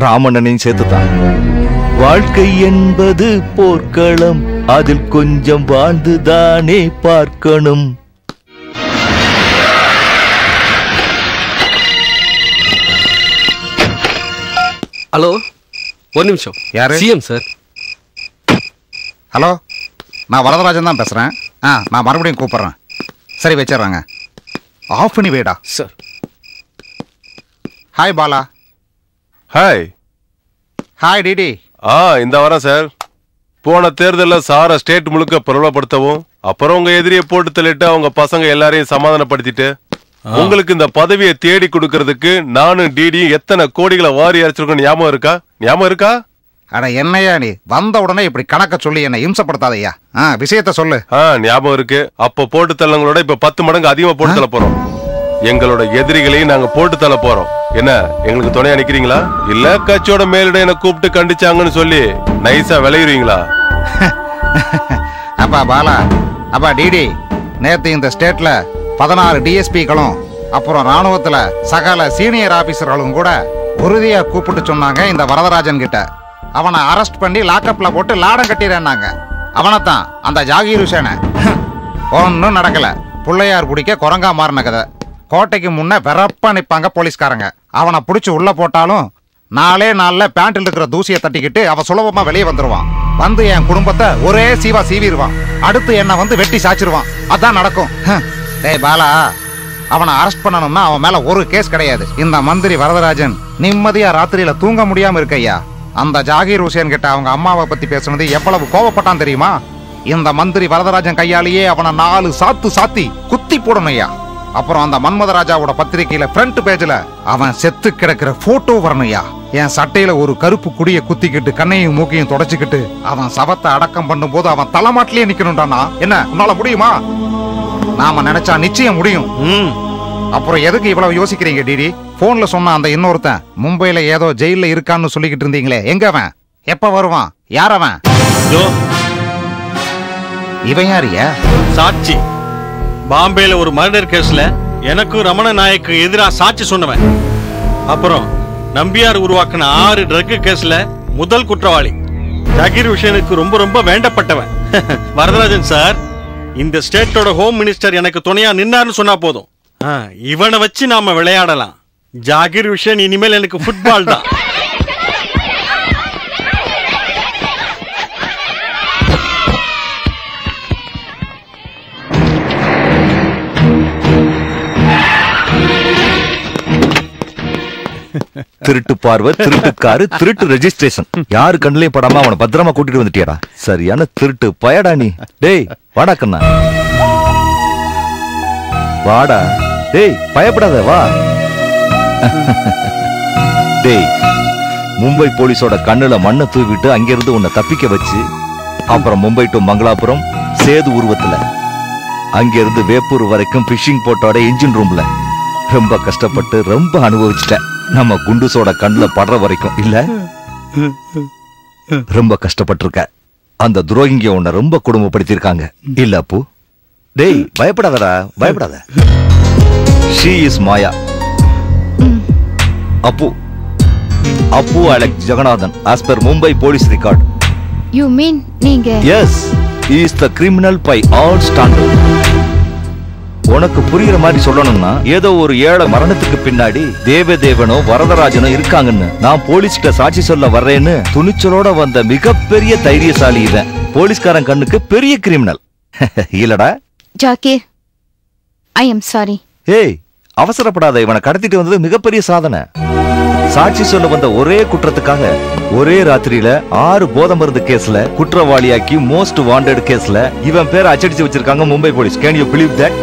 ராமண்ணனையும் சேர்த்துதான் வாழ்க்கை என்பது போர்க்களம். அதில் கொஞ்சம் வாழ்ந்துதானே பார்க்கணும். ஹலோ ஒரு நிமிஷம். யாரு? CM sir. ஹலோ நான் வரதராஜன் தான் பேசுறேன். ஆ நான் மறுபடியும் கூப்பிடுறேன். சரி வச்சிடுறாங்க. ஆஃப் பண்ணி வைடா. Sir. Hi Bala. Hi hi DD. ஆ இந்த வரேன் சார். போன தேர்தல்ல சார ஸ்டேட் முழுக்க பிரபலப்படுத்தவும் அப்புறம் உங்க எதிரியை போட்டு தள்ளிட்டு அவங்க பசங்க எல்லாரையும் சமாதானப்படுத்திட்டு உங்களுக்கு இந்த பதவியை தேடி கொடுக்கறதுக்கு நானும் டிடியும் எத்தனை கோடிகளை வாரி அரைச்சிருக்கோம் ஞாபகம் இருக்கா? ஞாபகம் இருக்கா? அட என்னையா நீ? வந்த உடனே இப்படி கணக்க சொல்லி என்னை இம்சப்படுத்தாதய்யா ஆ விஷயத்த சொல்லு. ஆ ஞாபகம் இருக்கு. அப்ப போட்டு தள்ளங்களோட இப்ப பத்து மடங்கு அதிகமா போட்டு தள்ள போறோம். எங்களோட எதிரிகளையும் நாங்க போட்டு தள்ள போறோம். என்ன எங்களுக்கு துணையா நிக்கிறீங்களா இல்ல கட்சியோட மேலிட என்ன கூப்பிட்டு கண்டிச்சாங்கன்னு சொல்லி நைஸா விளையுறீங்களா? அப்பா பாலா. அப்பா டிடி. நேத்து இந்த ஸ்டேட்ல பதினாறு டிஎஸ்பிகளும் அப்புறம் ராணுவத்துல சகல சீனியர் ஆபீசர்களும் கூட உறுதியா கூப்பிட்டு சொன்னாங்க இந்த வரதராஜன் கிட்ட. அவனை அரெஸ்ட் பண்ணி லாக்அப்ல போட்டு லாடம் கட்டிடுறாங்க அவனைத்தான் அந்த ஜாகீர் ஹுசேனை ஒன்றும் நடக்கல. பிள்ளையார் பிடிக்க குரங்கா மாறின கதை. கோட்டைக்கு முன்ன வெறப்பா நிப்பாங்க போலீஸ்காரங்க. அவனை பிடிச்சி உள்ள போட்டாலும் நாளே நாள்ல பேண்ட்டில் இருக்கிற தூசியை தட்டிக்கிட்டு அவன் சுலபமா வெளியே வந்துருவான். வந்து என் குடும்பத்தை ஒரே சீவா சீவிடுவான். அடுத்து என்னை வந்து வெட்டி சாச்சிருவான் அதான் நடக்கும். டேய் பாலா. அவனை அரெஸ்ட் பண்ணணும்னா அவன் மேல ஒரு கேஸ் கிடையாது. இந்த மந்திரி வரதராஜன் நிம்மதியா ராத்திரியில தூங்க முடியாம இருக்கையா அந்த ஜாகீர் ஹுசேன் கிட்ட அவங்க அம்மாவை பத்தி பேசுனது எவ்வளவு கோவப்பட்டான் தெரியுமா? இந்த மந்திரி வரதராஜன் கையாலேயே அவனை நாலு சாத்து சாத்தி குத்தி போடணும் ஐயா அப்புறம் அந்த மன்மதராஜாவோட பத்திரிக்கையில ஃப்ரண்ட் பேஜ்ல அவன் செத்து கிடக்கிற போட்டோ வரணும்யா. என் சட்டையில ஒரு கருப்பு குடிய குத்திக்கிட்டு கண்ணையும் மூக்கையும் தொடச்சுக்கிட்டு அவன் சவத்தை அடக்கம் பண்ணும்போது அவன் தலைமாட்டிலேயே நிக்கணும்டானா என்ன உன்னால முடியுமா? நாம நினைச்சா நிச்சயம் முடியும். அப்புறம் எதுக்கு இவ்வளவு யோசிக்கிறீங்க டிடி? போன்ல சொன்ன அந்த இன்னொருத்தன் மும்பைல ஏதோ ஜெயில இருக்கான்னு சொல்லிக்கிட்டு இருந்தீங்களே எங்க அவன்? எப்ப வருவான்? யார் அவன்? இவன் யாரியா சாட்சி. பாம்பேல ஒரு மர்டர் கேஸ்ல எனக்கும் ரமண நாயக்கு எதிராக சாட்சி சொன்னவன். அப்புறம் நம்பியார் உருவாக்கின ஆறு ட்ரக் கேஸ்ல முதல் குற்றவாளி. ஜகீர் விஷயனுக்கு ரொம்ப ரொம்ப வேண்டப்பட்டவன். வரதராஜன் சார் இந்த ஸ்டேட்டோட ஹோம் மினிஸ்டர் எனக்கு துணையா நின்னார்னு சொன்னா போதும். இவனை வச்சு நாம விளையாடலாம். ஜாகிர் விஷயன் இனிமேல் எனக்கு ஃபுட்பால் தான். திருட்டு பார்வை திருட்டு காரு திருட்டு ரெஜிஸ்ட்ரேஷன் யாரு கண்ணுலயும் படாம அவனை பத்திரமா கூட்டிட்டு வந்துட்டியாடா? சரியான திருட்டு. பயடா நீ. டேய் வாடா கண்ணா. வாடா. டேய் பயப்படாத வா. டேய் மும்பை போலீஸோட கண்ணுல மண்ணை தூவிட்டு அங்கிருந்து உன்னை தப்பிக்க வச்சு அப்புறம் மும்பை டு மங்களாபுரம் சேது உருவத்துல. அங்கிருந்து வேப்பூர் வரைக்கும் பிஷிங் போட்டோட இன்ஜின் ரூம்ல ரொம்ப கஷ்டப்பட்டு ரொம்ப அனுபவிச்சிட்டேன். நம்ம குண்டுசோட கண்ணுல படுற வரைக்கும். இல்ல? ரொம்ப கஷ்டப்பட்டிருக்க. அந்த துரோகிங்க உன்னை ரொம்ப கொடுமைப்படுத்திருக்காங்க இல்ல அப்பு? டேய் பயப்படாதடா பயப்படாத. She is Maya Appu? Appu Alex Jagannathan as per Mumbai police record you mean நீங்க? Yes is the criminal by all standard உனக்கு புரியுற மாதிரி சொல்லணும்னா ஏதோ ஒரு ஏழை மரணத்துக்கு பின்னாடி தேவதேவனோ வரதராஜனோ இருக்காங்கன்னு நான் போலீஸ்கிட்ட சாட்சி சொல்ல வர்றேன்னு துணிச்சலோட வந்த மிகப்பெரிய தைரியசாலி இவன். போலீஸ்காரன் கண்ணுக்கு பெரிய கிரிமினல் இல்லடா. ஜாக்கீர் ஐ எம் சாரி ஏய் அவசரப்படாத இவனை கடத்திட்டு வந்தது மிகப்பெரிய சாதனை. சாட்சி சொல்ல வந்த ஒரே குற்றத்துக்காக ஒரே ராத்திரியில ஆறு போதை மருந்து கேஸ்ல குற்றவாளியாக்கி மோஸ்ட் வாண்டட் கேஸ்ல இவன் பேரை அச்சடிச்சு வச்சிருக்காங்க Mumbai police. Can you believe that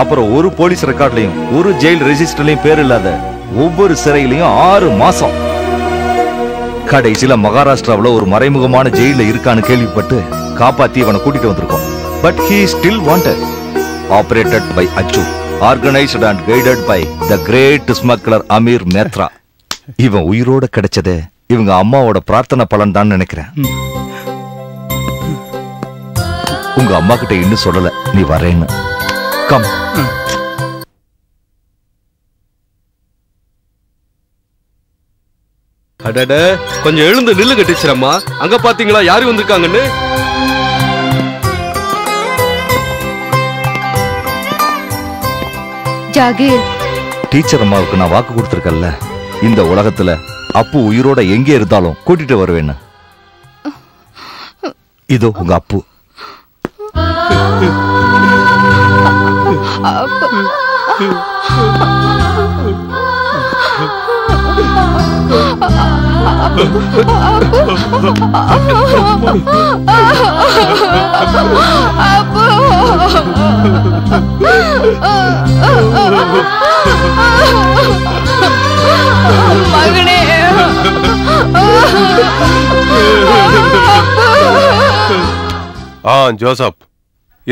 அப்புறம் ஒரு போலீஸ் ரெக்கார்ட்லயும் ஒரு ஜெயில் ரெஜிஸ்டர்லயும் பேர் இல்லாத ஒவ்வொரு சிறையிலையும் ஆறு மாசம். கடைசியில மகாராஷ்டிராவில் ஒரு மறைமுகமான ஜெயில இருக்கான்னு கேள்விப்பட்டு காப்பாத்தி இவனை கூட்டிட்டு வந்திருக்கோம். But he still wanted operated by Achu organised and guided by the great smuggler Amir Mehra இவன் உயிரோட கிடைச்சதே இவங்க அம்மாவோட பிரார்த்தனை பலன் தான் நினைக்கிறேன். உங்க அம்மா கிட்ட இன்னும் சொல்லல. நீ வரேன்னு. கம் அடட கொஞ்சம் எழுந்து நில்லுங்க டீச்சர் அம்மா. அங்க பாத்தீங்களா யாரு வந்திருக்காங்கன்னு? ஜாகீர். டீச்சர் அம்மாவுக்கு நான் வாக்கு கொடுத்திருக்கேன்ல இந்த உலகத்துல அப்பு உயிரோட எங்கே இருந்தாலும் கூட்டிட்டு வருவேன்னு. இதோ உங்க அப்பு. மகனே ஆ ஜோசப்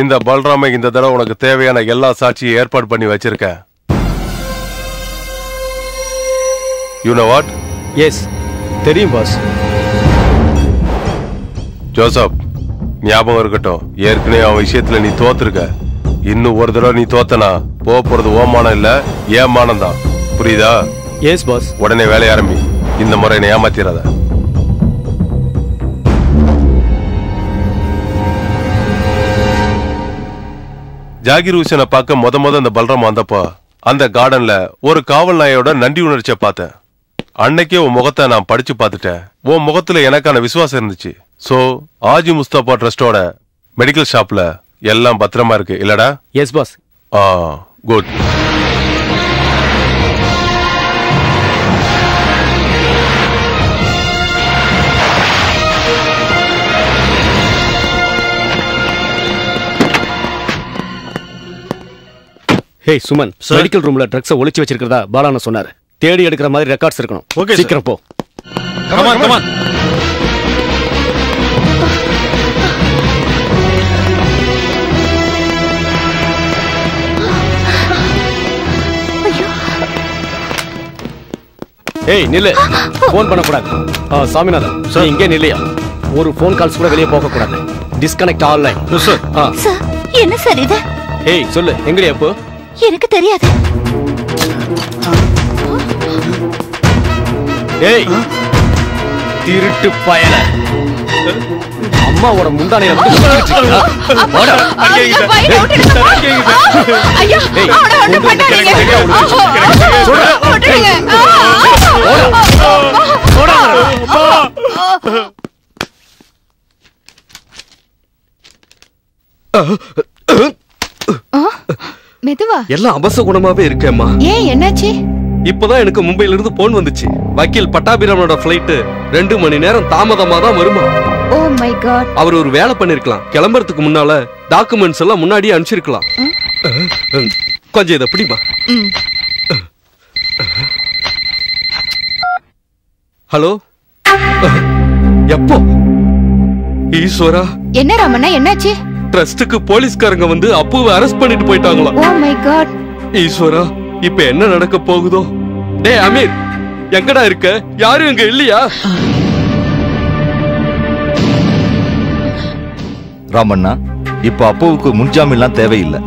இந்த பல்ராமை இந்த தடவை உனக்கு தேவையான எல்லா சாட்சியும் ஏற்பாடு பண்ணி வச்சிருக்கேன். யூ நோ வாட் எஸ் தெரியும் பாஸ் ஜோசப் ஞாபகம் இருக்கட்டும். ஏற்கனவே அவன் விஷயத்துல நீ தோத்துருக்க. இன்னும் ஒரு தடவை நீ தோத்தனா போக போறது ஓமானம் இல்ல ஏமானம் தான் புரியுதா? எஸ் பாஸ் உடனே வேலைய ஆரம்பி. இந்த முறை என்னை ஏமாத்திராத. ஜாகிர் ஹுசேனை பார்க்க முத முத அந்த பல்ராம் வந்தப்போ அந்த கார்டன்ல ஒரு காவல் நாயோட நன்றி உணர்ச்சியை பார்த்தேன். அன்னைக்கே உன் முகத்தை நான் படிச்சு பார்த்துட்டேன். உன் முகத்துல எனக்கான விசுவாசம் இருந்துச்சு. சோ ஆஜி முஸ்தபா ட்ரஸ்டோட மெடிக்கல் ஷாப்ல எல்லாம் பத்திரமா இருக்கு. இல்லடா? Yes boss ah good hey Suman medical ரூம்ல ட்ரக்ஸ ஒளிச்சு வச்சிருக்கிறதா பாலான சொன்னாரு. தேடி எடுக்கிற மாதிரி ரெக்கார்ட்ஸ் இருக்கணும். Sir. சீக்கிரம் போ. ஏய் நில்லு. ஃபோன் பண்ண கூடாது ஆ, சாமிநாதன் நீ இங்கே நில்லையா? ஒரு ஃபோன் கால்ஸ் கூட வெளியே போக கூடாது டிஸ்கனெக்ட் ஆன்லைன் சார் சார் என்ன சார் இது? ஏய் சொல்லு எங்கடி அப்போ? எனக்கு தெரியாது ஏய் திருட்டு பயல அம்மாவோட முந்தானையில வந்து மெதுவா. எல்லாம் அபச குணமாவே இருக்கேம்மா ஏன் என்னாச்சு? இப்பதான் எனக்கு மும்பைல இருந்து போன் வந்துச்சு. வக்கீல் பட்டாபிராமனோட ஃபிளைட் ரெண்டு மணி நேரம் தாமதமா தான் வருமா? ஓ மை காட் அவர் ஒரு வேலை பண்ணிருக்கலாம். கிளம்புறதுக்கு முன்னால டாக்குமெண்ட்ஸ் எல்லாம் முன்னாடியே அனுப்பிச்சிருக்கலாம். கொஞ்சம் இதை பிடிமா ஹலோ? எப்போ? ஈஸ்வரா? என்ன ராமண்ணா என்னாச்சு? ட்ரஸ்டுக்கு போலீஸ்காரங்க வந்து அப்புவை அரெஸ்ட் பண்ணிட்டு போயிட்டாங்களா? ஓ மை காட் ஈஸ்வரா இப்ப என்ன நடக்க போகுதோ? டேய் அமீர் எங்கடா இருக்க? யாரும் இங்க இல்லையா? ராமண்ணா இப்ப அப்புவுக்கு முன்ஜாமீன்லாம் தேவையில்லை.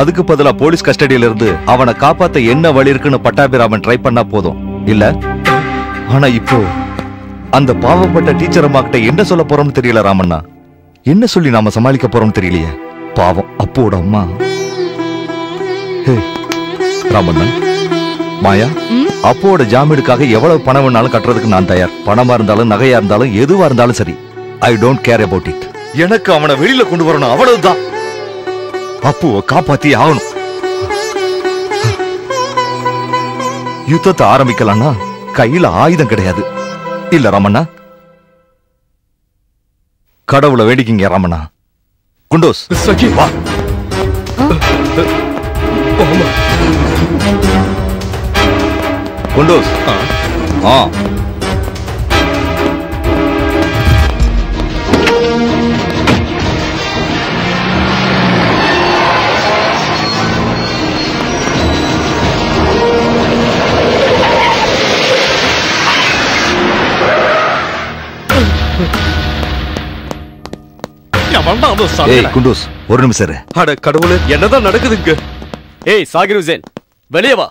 அதுக்கு பதிலா போலீஸ் கஸ்டடியில இருந்து அவனை காப்பாத்த என்ன வழி இருக்குன்னு பட்டாபிராமன் ட்ரை பண்ணா போதும். இல்ல? ஆனா இப்போ அந்த பாவப்பட்ட டீச்சர் அம்மா கிட்ட என்ன சொல்ல போறோம்னு தெரியல ராமண்ணா. என்ன சொல்லி நாம சமாளிக்க போறோம் தெரியலையே? பாவம். அப்போட அம்மா. ராமண்ணன். மாயா அப்போட ஜாமீனுக்காக எவ்வளவு பணம் வேணாலும் கட்டுறதுக்கு நான் தயார். பணமா இருந்தாலும் நகையா இருந்தாலும் எதுவா இருந்தாலும் சரி. I don't care about it எனக்கு அவனை வெளியில கொண்டு வரணும் அவ்வளவுதான். அப்புவை காப்பாத்தி ஆகணும். யுத்தத்தை ஆரம்பிக்கலாம்னா கையில ஆயுதம் கிடையாது. இல்ல ரமண்ணா கடவுளை வேடிக்கிங்க ரமண்ணா. குண்டோஸ். சகி வா. குண்டோஸ். ஆ. ஏய் குண்டோஸ் ஒரு நிமிஷம் இரு. அட கடவுளே என்னதான் நடக்குதுங்க ஏய் சாகிர் ஹுசேன் வெளியே வா.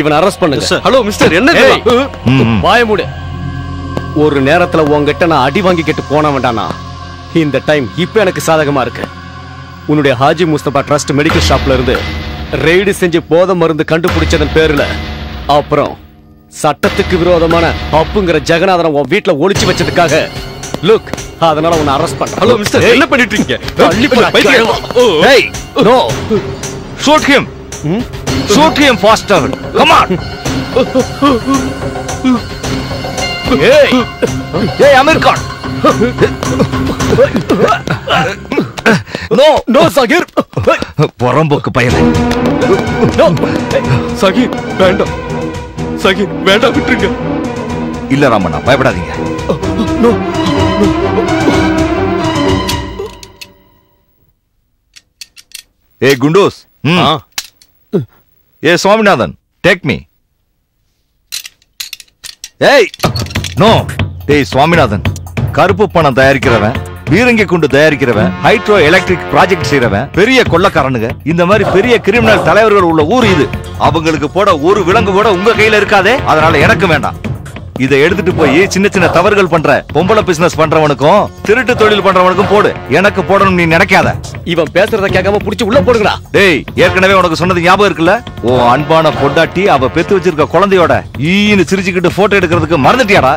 இவன் அரெஸ்ட் பண்ணுங்க. ஹலோ மிஸ்டர் என்ன. வாய மூடு. ஒரு நேரத்துல உன்கிட்ட நான் அடி வாங்கிக்கிட்டு போன வேண்டானா இந்த டைம் இப்ப எனக்கு சாதகமா இருக்கு. உன்னுடைய ஹாஜி முஸ்தபா ட்ரஸ்ட் மெடிக்கல் ஷாப்ல இருந்து ரெய்டு செஞ்சு போதை மருந்து கண்டுபிடிச்சதன் பேர்ல அப்புறம் சட்டத்துக்கு விரோதமான அப்புங்கிற ஜெகநாதனை உன் வீட்ல ஒளிச்சு வச்சதுக்காக. லுக் அதனால உன்னை அரெஸ்ட் பண்ண ஹலோ மிஸ்டர் என்ன பண்ணிட்டு இருக்கீங்க தள்ளி போடா, him. Shoot him faster. Come on. hey. Hey, Amir Khan. no. No Zakir புறம்போக்கு பையன் சகி வேண்டாம். சகி வேண்டாம் விட்டுருங்க. இல்ல ராமண்ணா பயப்படாதீங்க. ஏ குண்டோஸ். ஏ சுவாமிநாதன் டேக் மீ ஏய் நோ. ஏய் சுவாமிநாதன் கருப்பு பணம் தயாரிக்கிறவன் பீரங்கி குண்டு தயாரிக்கிறவன் ஹைட்ரோ எலக்ட்ரிக் ப்ராஜெக்ட் செய்யறவன் பெரிய கொள்ளக்காரனுங்க. இந்த மாதிரி பெரிய கிரிமினல் தலைவர்கள் உள்ள ஊர் இது. அவங்களுக்கு போட ஒரு விலங்கு கூட உங்க கையில இருக்காதே? அதனால எனக்கு வேண்டாம். இதை எடுத்துட்டு போய் சின்ன சின்ன தவறுகள் பண்ற பொம்பளை பிசினஸ் பண்றவனுக்கும் திருட்டு தொழில் பண்றவனுக்கும் போடு. எனக்கு போடணும் நீ நினைக்காத. இவன் பேசுறத கேட்காம புடிச்சு உள்ள போடுங்கடா. டேய் ஏற்கனவே உனக்கு சொன்னது ஞாபகம் இருக்குல்ல? ஓ அன்பான பொண்டாட்டி அவ பெத்து வச்சிருக்க குழந்தையோட ஈன்னு சிரிச்சுக்கிட்டு போட்டோ எடுக்கிறதுக்கு மறந்துட்டியாடா?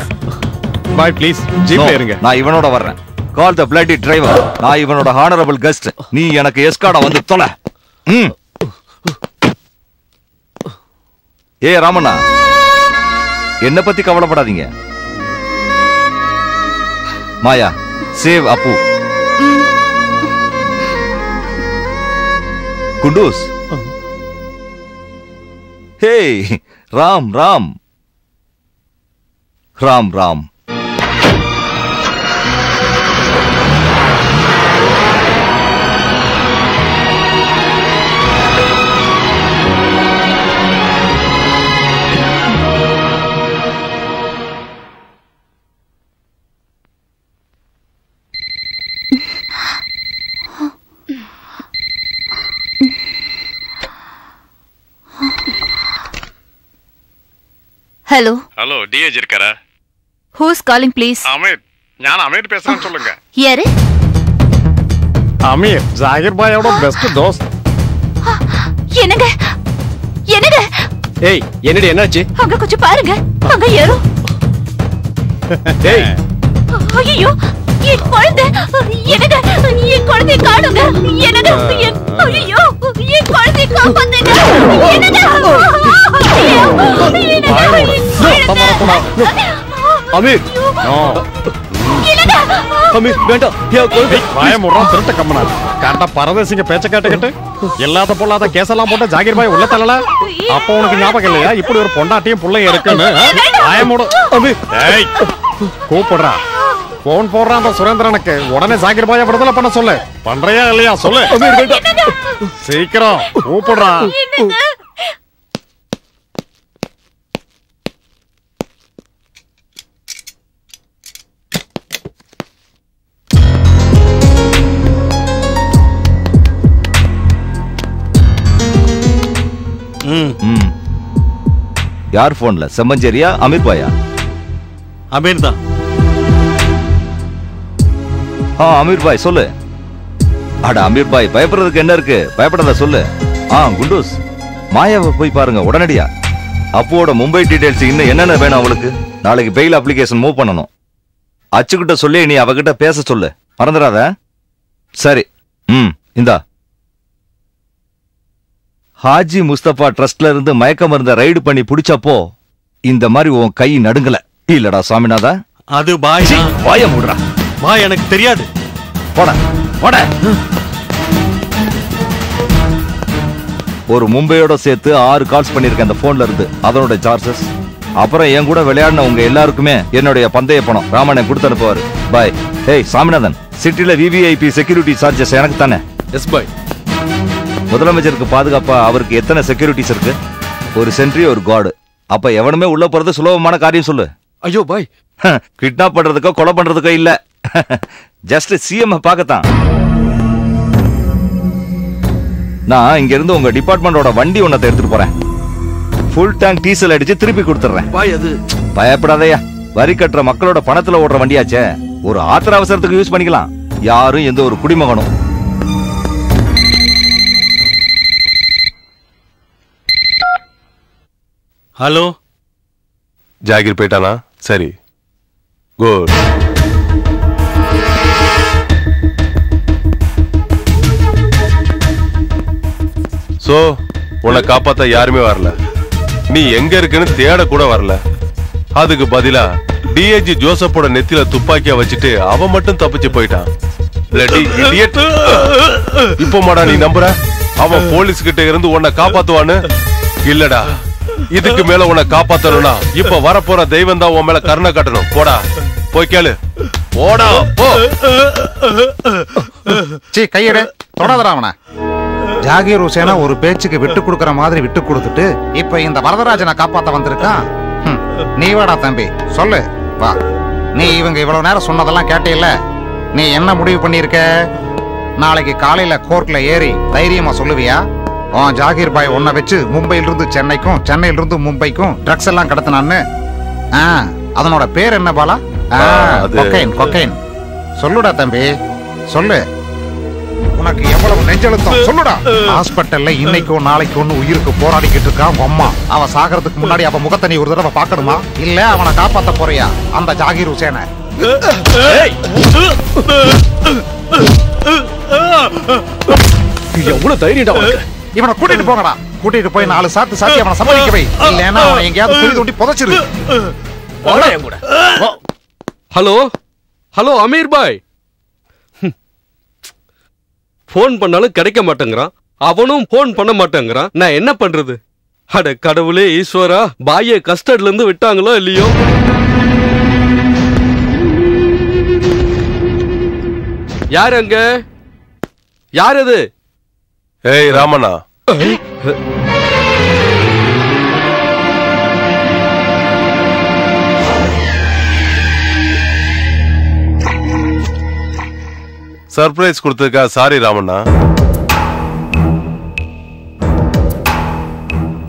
பாய் ப்ளீஸ் ஜீப்ல இருங்க நான் இவனோட வர்றேன். கால் த பிளட்டி டிரைவர் நான் இவனோட ஹானரபிள் கெஸ்ட் நீ எனக்கு எஸ்காட வந்து தொலை. ம். ஏ ராமண்ணா. என்ன பத்தி கவலைப்படாதீங்க. Maya save Appu. Kunduz. Hey Ram Ram. Ram Ram. Hello hello DIG இருக்காரா ஹூஸ் காலிங் ப்ளீஸ் அமீர் நான் அமீர் பேசுறேன் சொல்லுங்க யாரு அமீர் ஜாகிர் பாயோட பெஸ்ட் தோஸ்த் என்னங்க என்னங்க ஏய் என்னடி என்னாச்சு அங்க கொஞ்சம் பாருங்க அங்க ஏறோ ஏய் ஐயோ என் குழந்தை என்னங்க என் குழந்தை காணுங்க என்னங்க ஐயோ என் குழந்தை காப்பாத்துங்க என்னங்க அமீர் அமீர் வேண்டாம் பயமுறான் திருட்ட கம்மனார் கரெக்டா பரதேசிங்க பேச்ச கேட்டுக்கிட்டு இல்லாத பொல்லாத கேஸெல்லாம் போட்டு ஜாகிர் பாய் உள்ள தள்ளல அப்போ உனக்கு ஞாபகம் இல்லையா இப்படி ஒரு பொண்டாட்டியும் புள்ளையும் இருக்குன்னு பயமுடு ஏய் கூப்பிடுறா போன் போடுறான் அந்த சுரேந்திரனுக்கு உடனே ஜாகிர் பாய விடுதலை பண்ண சொல்லு பண்றியா இல்லையா சொல்லு சீக்கிரம் கூப்பிடுறா யார் போன்ல? செம்மஞ்சேரியா அமீர் பாயா அமீர் தான் ஆ அமீர் பாய் சொல்லு. அட அமீர் பாய் பயப்படுறதுக்கு என்ன இருக்கு? பயப்படாத சொல்லு. ஆ குண்டூஸ் மாயாவை போய் பாருங்க உடனடியா. அப்புவோட மும்பை டீடைல்ஸ் இன்னும் என்னென்ன வேணும் அவளுக்கு? நாளைக்கு பெயில் அப்ளிகேஷன் மூவ் பண்ணணும். அச்சுக்கிட்ட சொல்லி நீ அவகிட்ட பேச சொல்லு. மறந்துடாத. சரி. ம் இந்தா. ஹாஜி முஸ்தபா ட்ரஸ்ட்ல இருந்து மயக்க மருந்த ரைடு பண்ணி பிடிச்சப்போ இந்த மாதிரி உன் கை நடுங்கல. இல்லடா சாமிநாதா. அது பாய் வாய மூடுறா. பாய் எனக்கு தெரியாது. போட போட. ஒரு மும்பையோட சேர்த்து ஆறு கால்ஸ் பண்ணிருக்கேன் அந்த போன்ல இருந்து அதனோட சார்ஜஸ் அப்புறம் என் கூட விளையாடின உங்க எல்லாருக்குமே என்னுடைய பந்தய பணம் ராமனை கொடுத்து அனுப்புவாரு. பாய். ஏய் சாமிநாதன். சிட்டில விவிஐபி செக்யூரிட்டி சார்ஜஸ் எனக்கு தானே? எஸ் பாய் முதலமைச்சருக்கு பாதுகாப்பா அவருக்கு எத்தனை செக்யூரிட்டிஸ் இருக்கு? ஒரு சென்ட்ரி ஒரு கார்டு அப்ப எவனுமே உள்ள போறது சுலபமான காரியம் சொல்லு. ஐயோ பாய். கிட்னாப் பண்றதுக்கோ கொலை பண்றதுக்கோ இல்ல. ஜஸ்ட் சிஎம் பார்க்கத்தான். நான் இங்க இருந்து உங்க டிபார்ட்மெண்டோட வண்டி ஒன்னத்தை எடுத்துட்டு போறேன். ஃபுல் டேங்க் டீசல் அடிச்சு திருப்பி கொடுத்துறேன் பாய் அது பயப்படாதயா. வரி கட்டுற மக்களோட பணத்துல ஓடுற வண்டியாச்சே. ஒரு ஆத்திர அவசரத்துக்கு யூஸ் பண்ணிக்கலாம். யாரும் எந்த ஒரு குடிமகனும் ஹலோ? ஜாகிர் போயிட்டானா சரி. குட். சோ உன்னை காப்பாத்த யாருமே வரல. நீ எங்க இருக்குன்னு தேட கூட வரல. அதுக்கு பதிலா டிஏஜி ஜோசப்போட நெத்தில துப்பாக்கியா வச்சுட்டு அவன் மட்டும் தப்பிச்சு போயிட்டான். இப்போ மாடா நீ நம்புற? அவன் போலீஸ் கிட்ட இருந்து உன்னை காப்பாத்துவான்னு? இல்லடா. இதுக்கு மேல உன்னை காப்பாத்தணும்னா இப்ப வரப்போற தெய்வம் தான் உன் மேல கருணை காட்டணும். போடா. போய் கேளு. போடா போ. சீ கையெடு. தொடாதடா அவனை. ஜாகீர் ஹுசேனா ஒரு பேச்சுக்கு விட்டு கொடுக்கற மாதிரி விட்டு கொடுத்துட்டு இப்ப இந்த வரதராஜனை காப்பாத்த வந்திருக்கான் நீ வாடா தம்பி. சொல்லு. வா. நீ இவங்க இவ்வளவு நேரம் சொன்னதெல்லாம் கேட்டீல்ல? நீ என்ன முடிவு பண்ணியிருக்க? நாளைக்கு காலையில கோர்ட்ல ஏறி தைரியமா சொல்லுவியா? ஜாகீர் பாய் உன்னை வச்சு மும்பையிலிருந்து சென்னைக்கும் சென்னையிலிருந்து மும்பைக்கும் ட்ரக்ஸ் எல்லாம் கடத்தினான்னு. ஆ அதனோட பேர் என்ன பாலா? Cocaine cocaine. சொல்லுடா தம்பி சொல்லு. உனக்கு எவ்வளவு நெஞ்செழுத்தம்? சொல்லுடா. ஹாஸ்பிட்டல்ல இன்னைக்கும் நாளைக்கு உயிருக்கு போராடிக்கிட்டு இருக்கான் உன் அம்மா. அவன் சாகிறதுக்கு முன்னாடி அவன் முகத்தை நீ ஒரு தடவை பார்க்கணுமா? இல்ல அவனை காப்பாத்த போறியா? அந்த ஜாகீர் ஹுசேனை எவ்வளவு உனக்கு. இவனை கூட்டிட்டு போங்கடா. கூட்டிட்டு போய் நாலு சாத்து சாத்தி அவனை சமாளிக்க வை. இல்லைன்னா அவனை எங்கேயாவது குழி தோண்டி புதைச்சிரு. Hello? Hello Amir bhai. Phone பண்ணாலும் கிடைக்க மாட்டேங்கிறான். அவனும் ஃபோன் பண்ண மாட்டேங்கிறான். நான் என்ன பண்றது? அட கடவுளே ஈஸ்வரா. பாயை கஸ்டர்ட்ல இருந்து விட்டாங்களோ இல்லையோ? யார் அங்க? யார் அது? ஏய் ராமண்ணா. சர்ப்ரைஸ் கொடுத்ததுக்கா சாரி ராமண்ணா.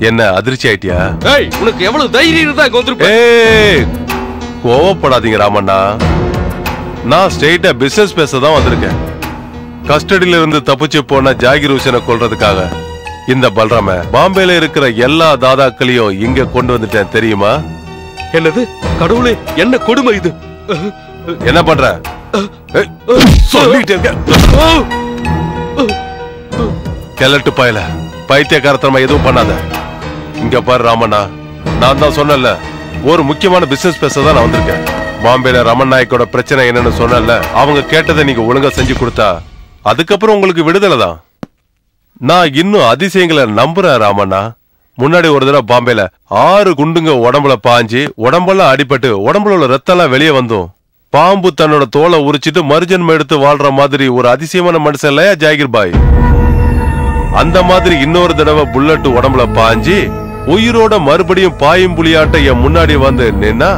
என்ன அதிர்ச்சி ஆயிட்டியா? ஏய் உனக்கு எவ்வளவு தைரியம் இருந்தா இங்க வந்திருப்ப? ஏய் கோவப்படாதீங்க ராமண்ணா. நான் ஸ்ட்ரெயிட்டா பிசினஸ் பேச தான் வந்திருக்கேன். கஸ்டடியில இருந்து தப்பிச்சு போன ஜாகிர் ஹுசேனை கொல்றதுக்காக இந்த பல்ராம பாம்பேல இருக்கிற எல்லா தாதாக்களையும் இங்க கொண்டு வந்துட்டேன் தெரியுமா? என்னது? கடவுளே என்ன கொடுமை இது? என்ன பண்ற? கிழட்டு பயல. பைத்தியக்காரத்தனமா எதுவும் பண்ணாத. இங்க பாரு ராமண்ணா நான் தான் சொன்னல ஒரு முக்கியமான பிசினஸ் பேச தான் நான் வந்திருக்கேன். பாம்பேல ரமன் நாயக்கோட பிரச்சனை என்னன்னு சொன்னல அவங்க கேட்டதை நீங்க ஒழுங்கா செஞ்சு கொடுத்தா அதுக்கப்புறம் உங்களுக்கு விடுதலை தான். நான் இன்னும் அதிசயங்களை நம்புறேன் ராமண்ணா. முன்னாடி ஒரு தடவை பாம்பேல ஆறு குண்டுங்க உடம்புல பாஞ்சு உடம்பெல்லாம் அடிபட்டு உடம்புல உள்ள ரத்தம்லாம் வெளியே வந்தோம். பாம்பு தன்னோட தோலை உரிச்சிட்டு மறுஜன்மம் எடுத்து வாழ்ற மாதிரி ஒரு அதிசயமான மனுஷன் இல்லையா ஜாகிர் பாய் அந்த மாதிரி இன்னொரு தடவை புல்லட் உடம்புல பாஞ்சு உயிரோட மறுபடியும் பாயும் புலியாட்ட என் முன்னாடி வந்து நின்னா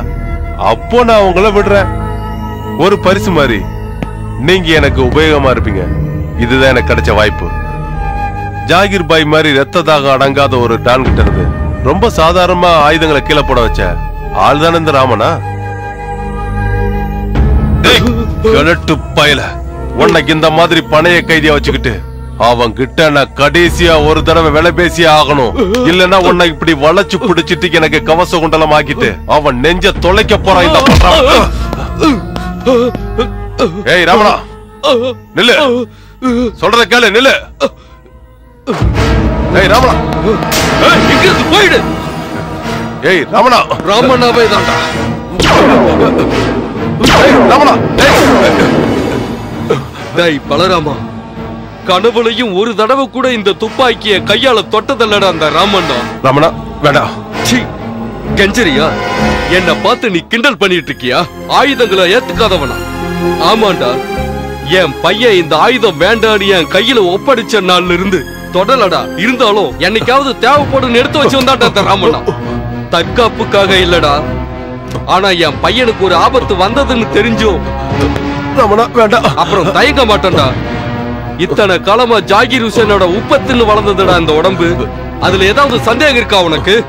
அப்போ நான் உங்களை விடுறேன். ஒரு பரிசு மாதிரி. நீங்க எனக்கு உபயோகமா இருப்பீங்க. இதுதான் எனக்கு கிடைச்ச வாய்ப்பு. ஜாகிர் பாய் மாதிரி ரத்த தாகம் அடங்காத ஒரு டான் கிட்ட இருந்து ரொம்ப சாதாரணமா ஆயுதங்களை கீழே போட வச்ச ஆள் தானே இந்த ராமனா? டேய், பயல. உன்னைக்கு இந்த மாதிரி பணைய கைதியா வச்சுக்கிட்டு அவன் கிட்ட நான் கடைசியா ஒரு தடவை விலை பேசியே ஆகணும். இல்லன்னா உன்னை இப்படி வளைச்சு பிடிச்சிட்டு எனக்கு கவச குண்டலம் ஆக்கிட்டு அவன் நெஞ்ச தொலைக்க போறான் இந்த பண்றான். ஏய் ராமனா நில்லு. சொல்றத கேளு நில்லு. ஏய் ராமனா ஏய், இங்கிருந்து போயிடு. ஏய் ராமனா ராமண்ணாவே தான்டா. ஏய், ராமனா டேய் பலராமா. கனவுலையும் ஒரு தடவை கூட இந்த துப்பாக்கிய கையால தொட்டதில்லடா அந்த ராமண்ணா. ராமனா வேண்டாம் கெஞ்சரியா என்ன பார்த்து நீ கிண்டல் பண்ணிட்டு இருக்கியா? ஆயுதங்களை ஏத்துக்காதவனா? ஆமாண்டா. என் பையன் இந்த ஆயுதம் வேண்டான்னு என் கையில ஒப்படைச்ச நாள்ல இருந்து தொடலடா. இருந்தாலும் என்னைக்காவது தேவைப்படும் எடுத்து வச்சு வந்தாட்டா இந்த ராமண்ணா. தற்காப்புக்காக இல்லடா. ஆனா என் பையனுக்கு ஒரு ஆபத்து வந்ததுன்னு தெரிஞ்சும் ராமனா வேண்டாம். அப்புறம் தயங்க மாட்டேன்டா. இத்தனை காலமா ஜாகிர் ஹுசேனோட உப்பத்தின்னு வளர்ந்ததுடா இந்த உடம்பு. அதுல ஏதாவது சந்தேகம் இருக்கா உனக்கு?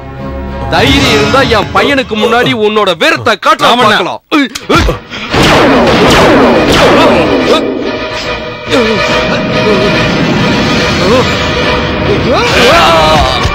தைரியம் இருந்தா என் பையனுக்கு முன்னாடி உன்னோட வீரத்தை காட்ட ஆமாண்ணா. பார்க்கலாம் Hey!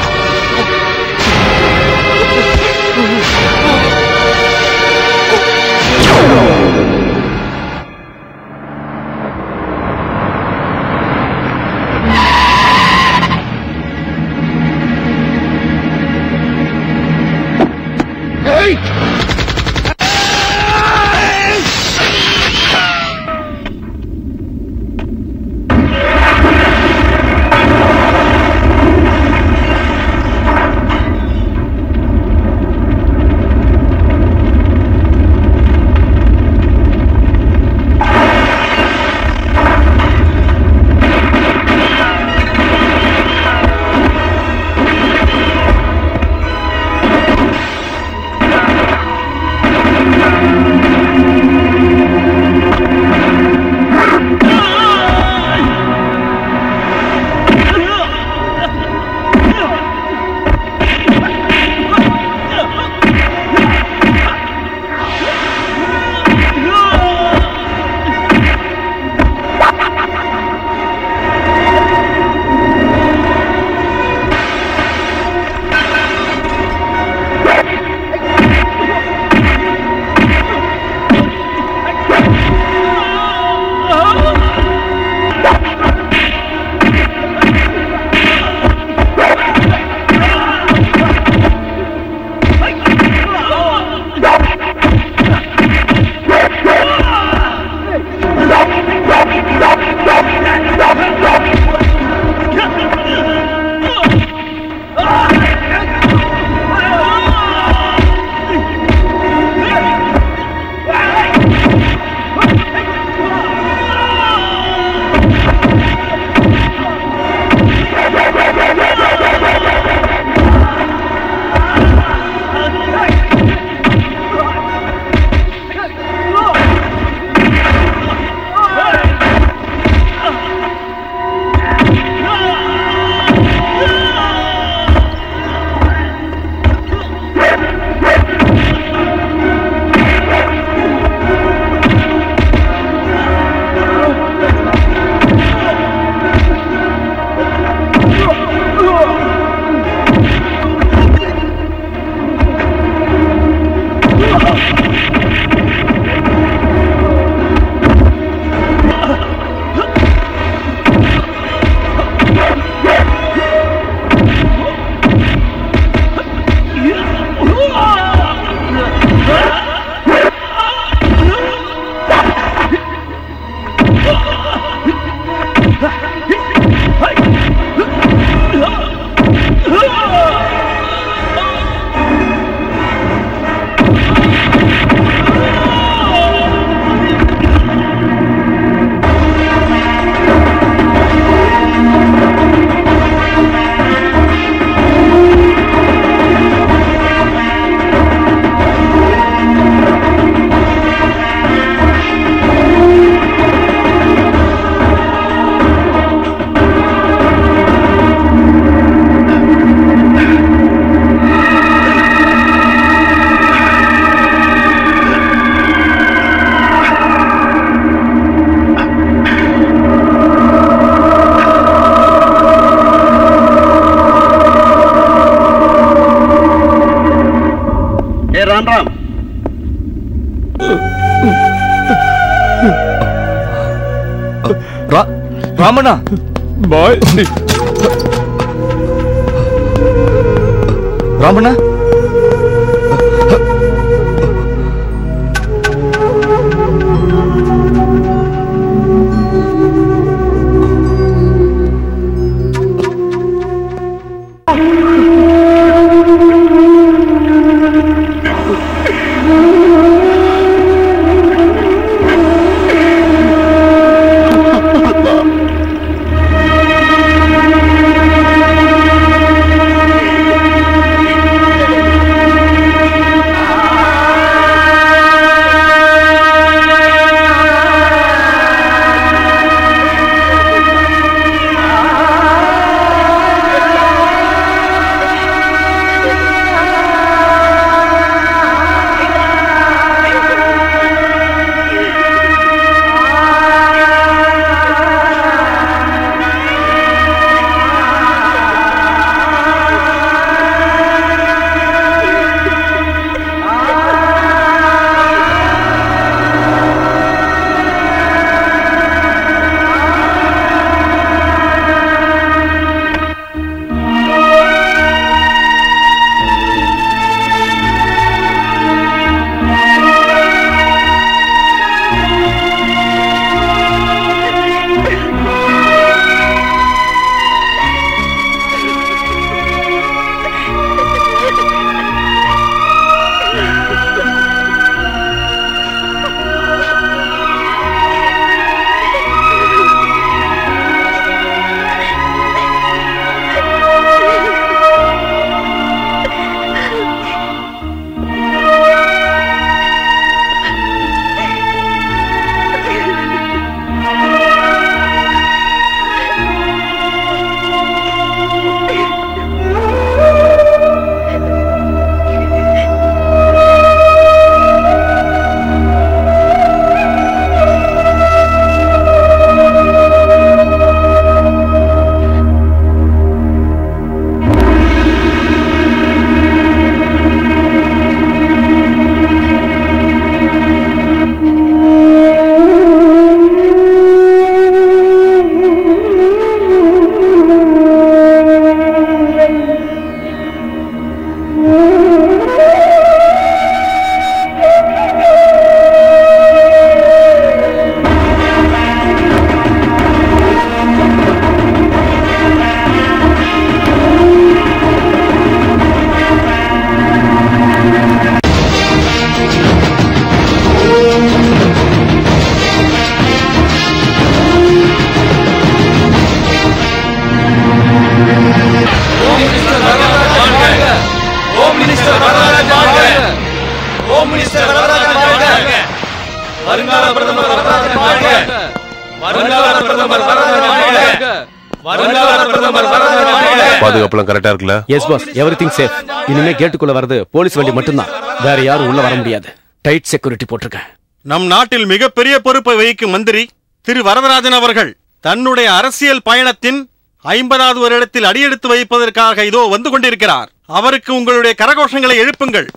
கரெக்டா இருக்குல்ல? Yes boss everything safe இனிமே கேட்டுக்குள்ள வர்றது போலீஸ் வண்டி மட்டும்தான். வேற யாரும் உள்ள வர முடியாது. டைட் செக்யூரிட்டி போட்டிருக்கேன். நம் நாட்டில் மிகப்பெரிய பொறுப்பை வகிக்கும் மந்திரி திரு வரதராஜன் அவர்கள் தன்னுடைய அரசியல் பயணத்தின் ஐம்பதாவது வருடத்தில் அடியெடுத்து வைப்பதற்காக இதோ வந்து கொண்டிருக்கிறார். அவருக்கு உங்களுடைய கரகோஷங்களை எழுப்புங்கள்.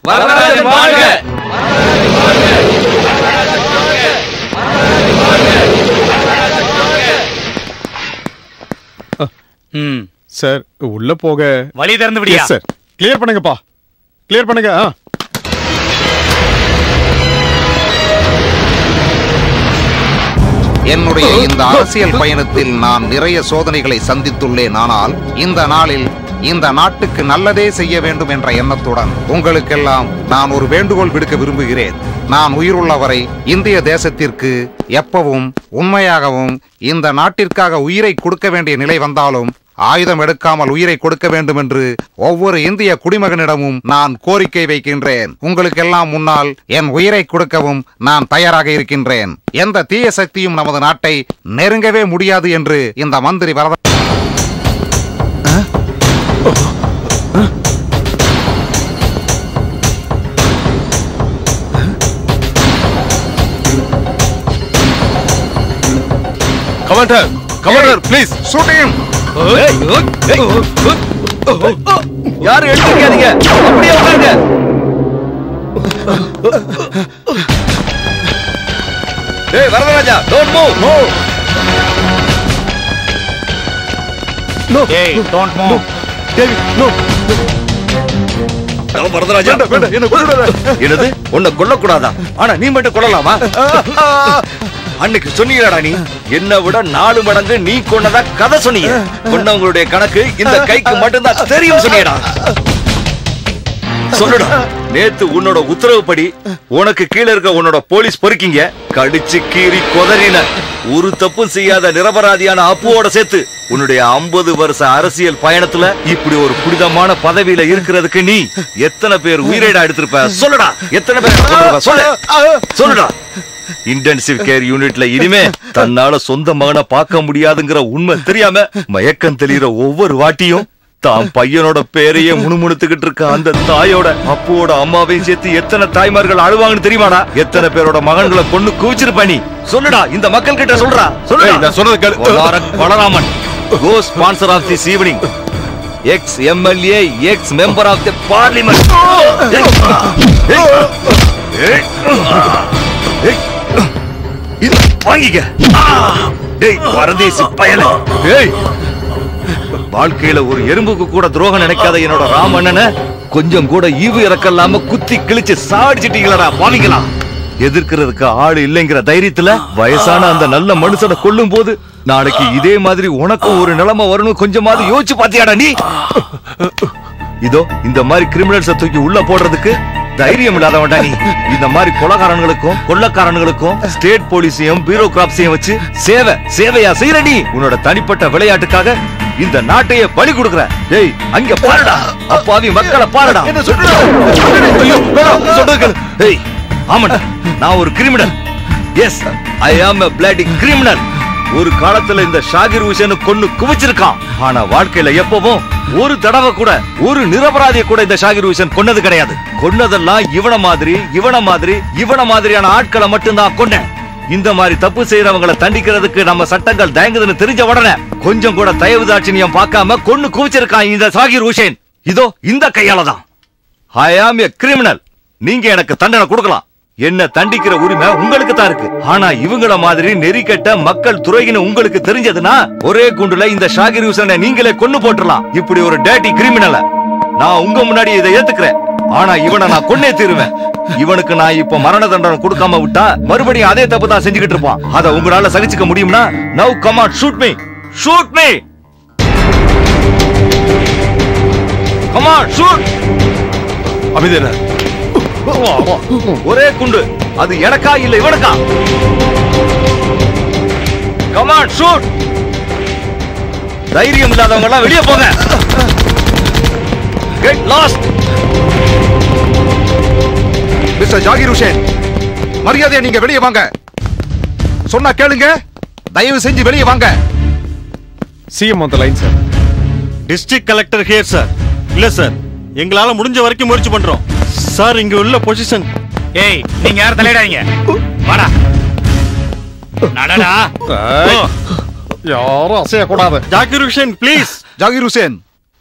ம் சார் உள்ள போக. வழி திறந்து விடியா? சார் கிளியர் பண்ணுங்கப்பா. கிளியர் பண்ணுங்க ஆ. என்னுடைய இந்த அரசியல் பயணத்தில் நான் நிறைய சோதனைகளை சந்தித்துள்ளேன். ஆனால் இந்த நாளில் இந்த நாட்டுக்கு நல்லதே செய்ய வேண்டும் என்ற எண்ணத்துடன் உங்களுக்கெல்லாம் நான் ஒரு வேண்டுகோள் விடுக்க விரும்புகிறேன். நான் உயிருள்ளவரை இந்திய தேசத்திற்கு எப்பவும் உண்மையாகவும் இந்த நாட்டிற்காக உயிரை கொடுக்க வேண்டிய நிலை வந்தாலும் ஆயுதம் எடுக்காமல் உயிரை கொடுக்க வேண்டும் என்று ஒவ்வொரு இந்திய குடிமகனிடமும் நான் கோரிக்கை வைக்கின்றேன். உங்களுக்கெல்லாம் முன்னால் என் உயிரை கொடுக்கவும் நான் தயாராக இருக்கின்றேன். எந்த தீய சக்தியும் நமது நாட்டை நெருங்கவே முடியாது என்று இந்த மந்திரி வரத கமாண்டர் கமாண்டர் ப்ளீஸ் ஷூட்டிங்! யாரும் எடுத்துக்காதீங்க அப்படியே உட்காருங்க. டேய் Varadaraja don't move no no ஏய் don't move Devi no Varadaraja? என்னது? உன்னை கொல்லக்கூடாதா? ஆனா நீ மட்டும் கொல்லலாமா? அன்னைக்கு சொன்னீங்களாடா நீ? என்ன விட நாலு மடங்கு நீ கொன்னதா கதை சொன்னீங்க. கொண்டவங்களுடைய கணக்கு இந்த கைக்கு மட்டும்தான் தெரியும் சொன்னீடா சொல்லுடா நேத்து உன்னோட உத்தரவுப்படி உனக்கு கீழ இருக்க உன்னோட போலீஸ் பொறுக்கிங்க. கடிச்சு கீறி கொதறின. ஒரு தப்பும் செய்யாத நிரபராதியான அப்புவோட சேர்த்து உன்னுடைய ஐம்பது வருஷ அரசியல் பயணத்துல இப்படி ஒரு புனிதமான பதவியில இருக்கிறதுக்கு நீ எத்தனை பேர் உயிரிடா எடுத்திருப்ப? சொல்லுடா எத்தனை பேர்? சொல்லு. சொல்லுடா. இன்டென்சிவ் கேர் யூனிட்ல இனிமே தன்னால சொந்த மகனை பார்க்க முடியாதுங்கிற உண்மை தெரியாம மயக்கம் தெளிகிற ஒவ்வொரு வாட்டியும் தான் பையனோட பேரையே முணுமுணுத்துக்கிட்டு இருக்க அந்த தாயோட அப்புவோட அம்மாவையும் சேர்த்து எத்தனை தாய்மார்கள் அழுவாங்கன்னு தெரியுமாடா? எத்தனை பேரோட மகன்களை கொண்டு குவிச்சிருப்ப நீ? சொல்லுடா இந்த மக்கள் கிட்ட சொல்றா சொல்லுடா. வல்லாரக் Balaraman co sponsor of this evening ex MLA ex member of the parliament வாங்கிக்க. டேய் பரதேசி பயல. டேய் வாழ்க்கையில ஒரு எறும்புக்கு கூட துரோகம் நினைக்காத என்னோட ராமண்ணனை கொஞ்சம் கூட ஈவு இறக்கல்லாம குத்தி கிழிச்சு சாடிச்சிட்டீங்களா பாவிங்களா எதிர்க்கிறதுக்கு ஆள் இல்லைங்கிற தைரியத்துல வயசான அந்த நல்ல மனுஷனை கொல்லும் போது நாளைக்கு இதே மாதிரி உனக்கும் ஒரு நிலைமை வரணும் கொஞ்சமாவது யோசிச்சு பாத்தியாடா நீ? இதோ இந்த மாதிரி கிரிமினல்ஸ தூக்கி உள்ள போடுறதுக்கு தைரியம் இல்லாதவன்டா நீ. இந்த மாதிரி கொலகாரன்களுக்கும் கொள்ளக்காரன்களுக்கும் ஸ்டேட் போலீஸையும் பியூரோகிராப்ஸையும் வச்சு சேவை சேவையா செய்யற நீ உன்னோட தனிப்பட்ட விளையாட்டுக்காக இந்த நாட்டையே பலி கொடுக்குற. டேய் அங்க பாருடா. அப்பாவி மக்களை பாருடா. என்ன சொல்றது டேய் ஆமாடா நான் ஒரு கிரிமினல் எஸ் ஐ ஆம் a bloody கிரிமினல் ஒரு காலத்துல இந்த ஷாகிர் ஹுசேன் கொன்னு குவிச்சிருக்கான். ஆனா வாழ்க்கையில எப்பவும் ஒரு தடவை கூட ஒரு நிரபராதியை கூட இந்த ஷாகிர் ஹுசேன் கொன்னது கிடையாது. கொன்னதெல்லாம் இவன மாதிரி இவன மாதிரி இவன மாதிரியான ஆட்களை மட்டும்தான் கொன்னேன். இந்த மாதிரி தப்பு செய்யறவங்களை தண்டிக்கிறதுக்கு நம்ம சட்டங்கள் தயங்குதுன்னு தெரிஞ்ச உடனே கொஞ்சம் கூட தயவு தாட்சியம் பார்க்காம கொன்னு குவிச்சிருக்கான் இந்த ஷாகிர் ஹுசேன் இதோ இந்த கையால தான் ஐ ஆம் எ கிரிமினல் நீங்க எனக்கு தண்டனை கொடுக்கலாம். என்ன தண்டிக்கிற உரிமை உங்களுக்கு தான் இருக்கு. ஆனா இவங்கள மாதிரி நெறிக்கட்ட மக்கள் துறையின்னு உங்களுக்கு தெரிஞ்சதுன்னா ஒரே குண்டுல இந்த ஷாகிர் ஹுசனை நீங்களே கொண்டு போட்டுலாம் இப்படி ஒரு டேட்டி கிரிமினல நான் உங்க முன்னாடி இதை ஏத்துக்கிறேன். ஆனா இவனை நான் கொன்னே தீருவேன். இவனுக்கு நான் இப்ப மரண தண்டனை கொடுக்காம விட்டா மறுபடியும் அதே தப்பு தான் செஞ்சுக்கிட்டு இருப்பான். அதை உங்களால சகிச்சுக்க முடியும்னா now come on shoot me shoot me come on shoot அமைதியா ஒரே குண்டு. அது எனக்கா இல்ல இவனுக்கா? கமான் ஷூட் தைரியம் இல்லாதவங்க எல்லாம் வெளியே போங்க. Get lost mister Zakir Hussain மரியாதையா நீங்க வெளியே வாங்க. சொன்னா கேளுங்க தயவு செஞ்சு வெளியே வாங்க. சிஎம் அந்த line sir district collector here sir இல்ல சார் எங்களால முடிஞ்ச வரைக்கும் முயற்சி பண்றோம். சார் இங்க உள்ள பொசிஷன் ஏய் நீங்க யாரும் தலையிடாதீங்க. வாடா. நடடா. யாரும் அசையக்கூடாது. Zakir Hussain please Zakir Hussain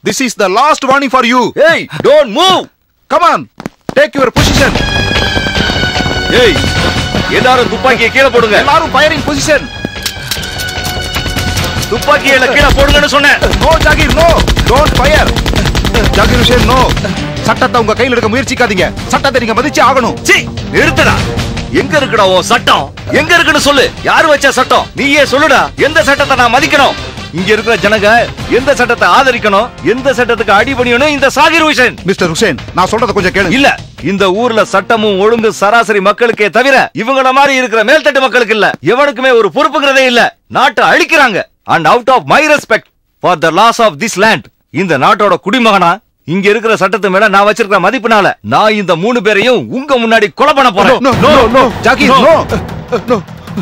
this is the last warning for you ஏய் don't move come on take your position ஏய் எல்லாரும் துப்பாக்கியை கீழே போடுங்க. எல்லாரும் ஃபயரிங் பொசிஷன் துப்பாக்கியை கீழே போடுங்கன்னு சொன்னேன். No Zakir no don't fire Zakir Hussain no சட்டத்தை உங்க கையில எடுக்க முயற்சிக்காதீங்க. சட்டத்தை நீங்க மதிச்சு ஆகணும். சீ நிறுத்தடா. எங்க இருக்குடா உன் சட்டம்? எங்க இருக்குன்னு சொல்லு. யாரு வச்ச சட்டம்? நீயே சொல்லுடா. எந்த சட்டத்தை நான் மதிக்கணும்? இங்க இருக்கிற ஜனங்க எந்த சட்டத்தை ஆதரிக்கணும்? எந்த சட்டத்துக்கு அடிபணியணும் இந்த சாகிர் ஹுசேன். மிஸ்டர் ஹுசேன் நான் சொல்றத கொஞ்சம் கேளுங்க இல்ல. இந்த ஊர்ல சட்டமும் ஒழுங்கு சராசரி மக்களுக்கே தவிர இவங்கள மாதிரி இருக்கிற மேல்தட்டு மக்களுக்கு இல்ல. எவனுக்குமே ஒரு பொறுப்புங்கிறதே இல்ல. நாட்டை அழிக்கிறாங்க. And out of my respect for the laws of this land இந்த நாட்டோட குடிமகனா இங்க இருக்கிற சட்டத்து மேல நான் வச்சிருக்கிற மதிப்புனால நான் இந்த மூணு பேரையும் உங்க முன்னாடி கொலை பண்ண போறேன். No, no, no, Zakir no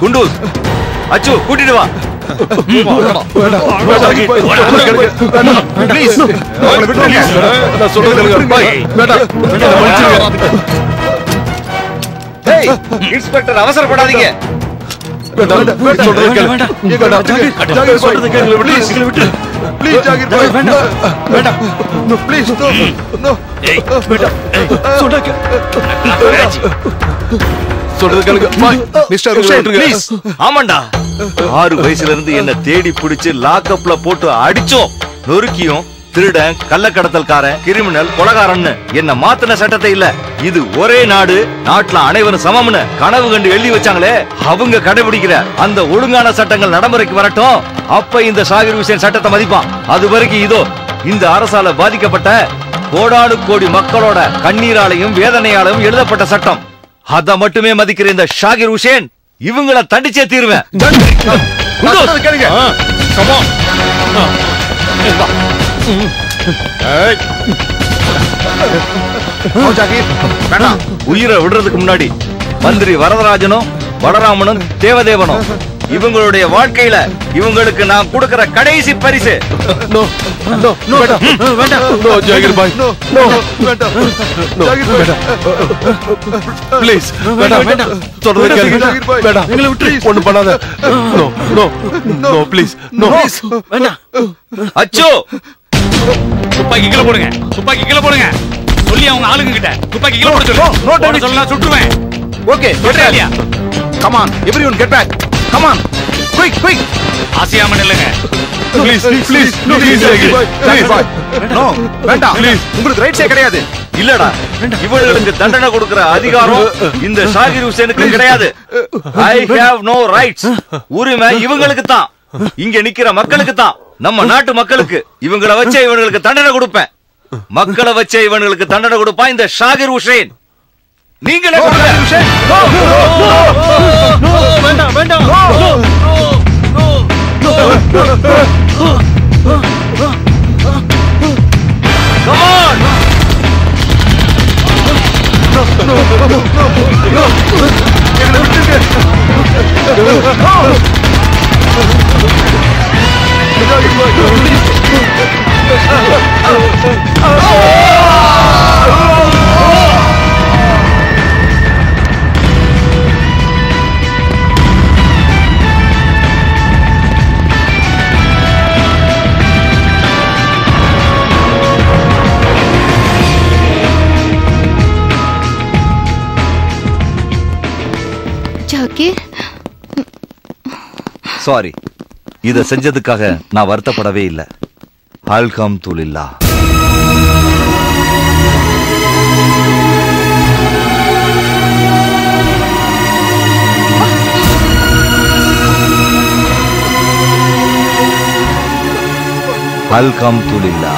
Kunduz Achu கூட்டிட்டு வா. இன்ஸ்பெக்டர் அவசரப்படாதீங்க. ஆமாண்டா. ஆறு வயசுல இருந்து என்ன தேடி பிடிச்சு லாக்அப்ல போட்டு அடிச்சோம். நொறுக்கியும். திருடன் கள்ளக்கடத்தல்காரன் கிரிமினல் கொலகாரன்னு. என்ன மாத்தின சட்டத்தை இல்ல. இது ஒரே நாடு நாட்டுல அனைவரும் சமம்னு கனவு கண்டு எழுதி வச்சாங்களே. அவங்க கடைபிடிக்கிற அந்த ஒழுங்கான சட்டங்கள் நடைமுறைக்கு வரட்டும். அப்ப இந்த சாகிர் ஹுசேன் சட்டத்தை மதிப்பான். அது வரைக்கும் இதோ இந்த அரசால பாதிக்கப்பட்ட கோடானு கோடி மக்களோட கண்ணீராலையும் வேதனையாலையும் எழுதப்பட்ட சட்டம். அத மட்டுமே மதிக்கிற இந்த ஷாகிர் ஹுசேன் இவங்கள தண்டிச்சே தீருவேன். வேண்டாம். உயிரை விடுறதுக்கு முன்னாடி மந்திரி வரதராஜனும் பலராமனும் தேவதேவனும் இவங்களுடைய வாழ்க்கையில இவங்களுக்கு நான் கொடுக்கிற கடைசி பரிசு. ஒண்ணு பண்ணாத. அச்சோ. துப்பாக்கி கீழே போடுங்க. துப்பாக்கி கீழே போடுங்க. சொல்லி அவங்க ஆளுங்க கிட்ட துப்பாக்கி கீழே போட சொல்லு போட Dennis. சொல்லலாம் சுட்டுருவேன். ஓகே சொல்றேன் இல்லையா? Come on everyone get back come on quick quick ஆசையாம நில்லுங்க. Please please please bhai no வேண்டாம். Please. உங்களுக்கு ரைட்ஸே கிடையாது. இல்லடா. இவங்களுக்கு தண்டனை கொடுக்கிற அதிகாரம் இந்த ஷாகிர் ஹுசேனுக்கு கிடையாது. ஐ ஹேவ் நோ ரைட்ஸ் உரிமை இவங்களுக்கு தான் இங்க நிக்கிற மக்களுக்கு தான் நம்ம நாட்டு மக்களுக்கு இவங்கள வச்சே இவங்களுக்கு தண்டனை கொடுப்பேன் மக்களை வச்சே இவங்களுக்கு தண்டனை கொடுப்பான் இந்த ஷாகிர் ஹுசேன் நீங்களே. வேண்டாம் வேண்டாம் Come on. ஜாகிர் சாரி இதை செஞ்சதுக்காக நான் வருத்தப்படவே இல்லை. அல்கம் துலில்லா அல்கம் துலில்லா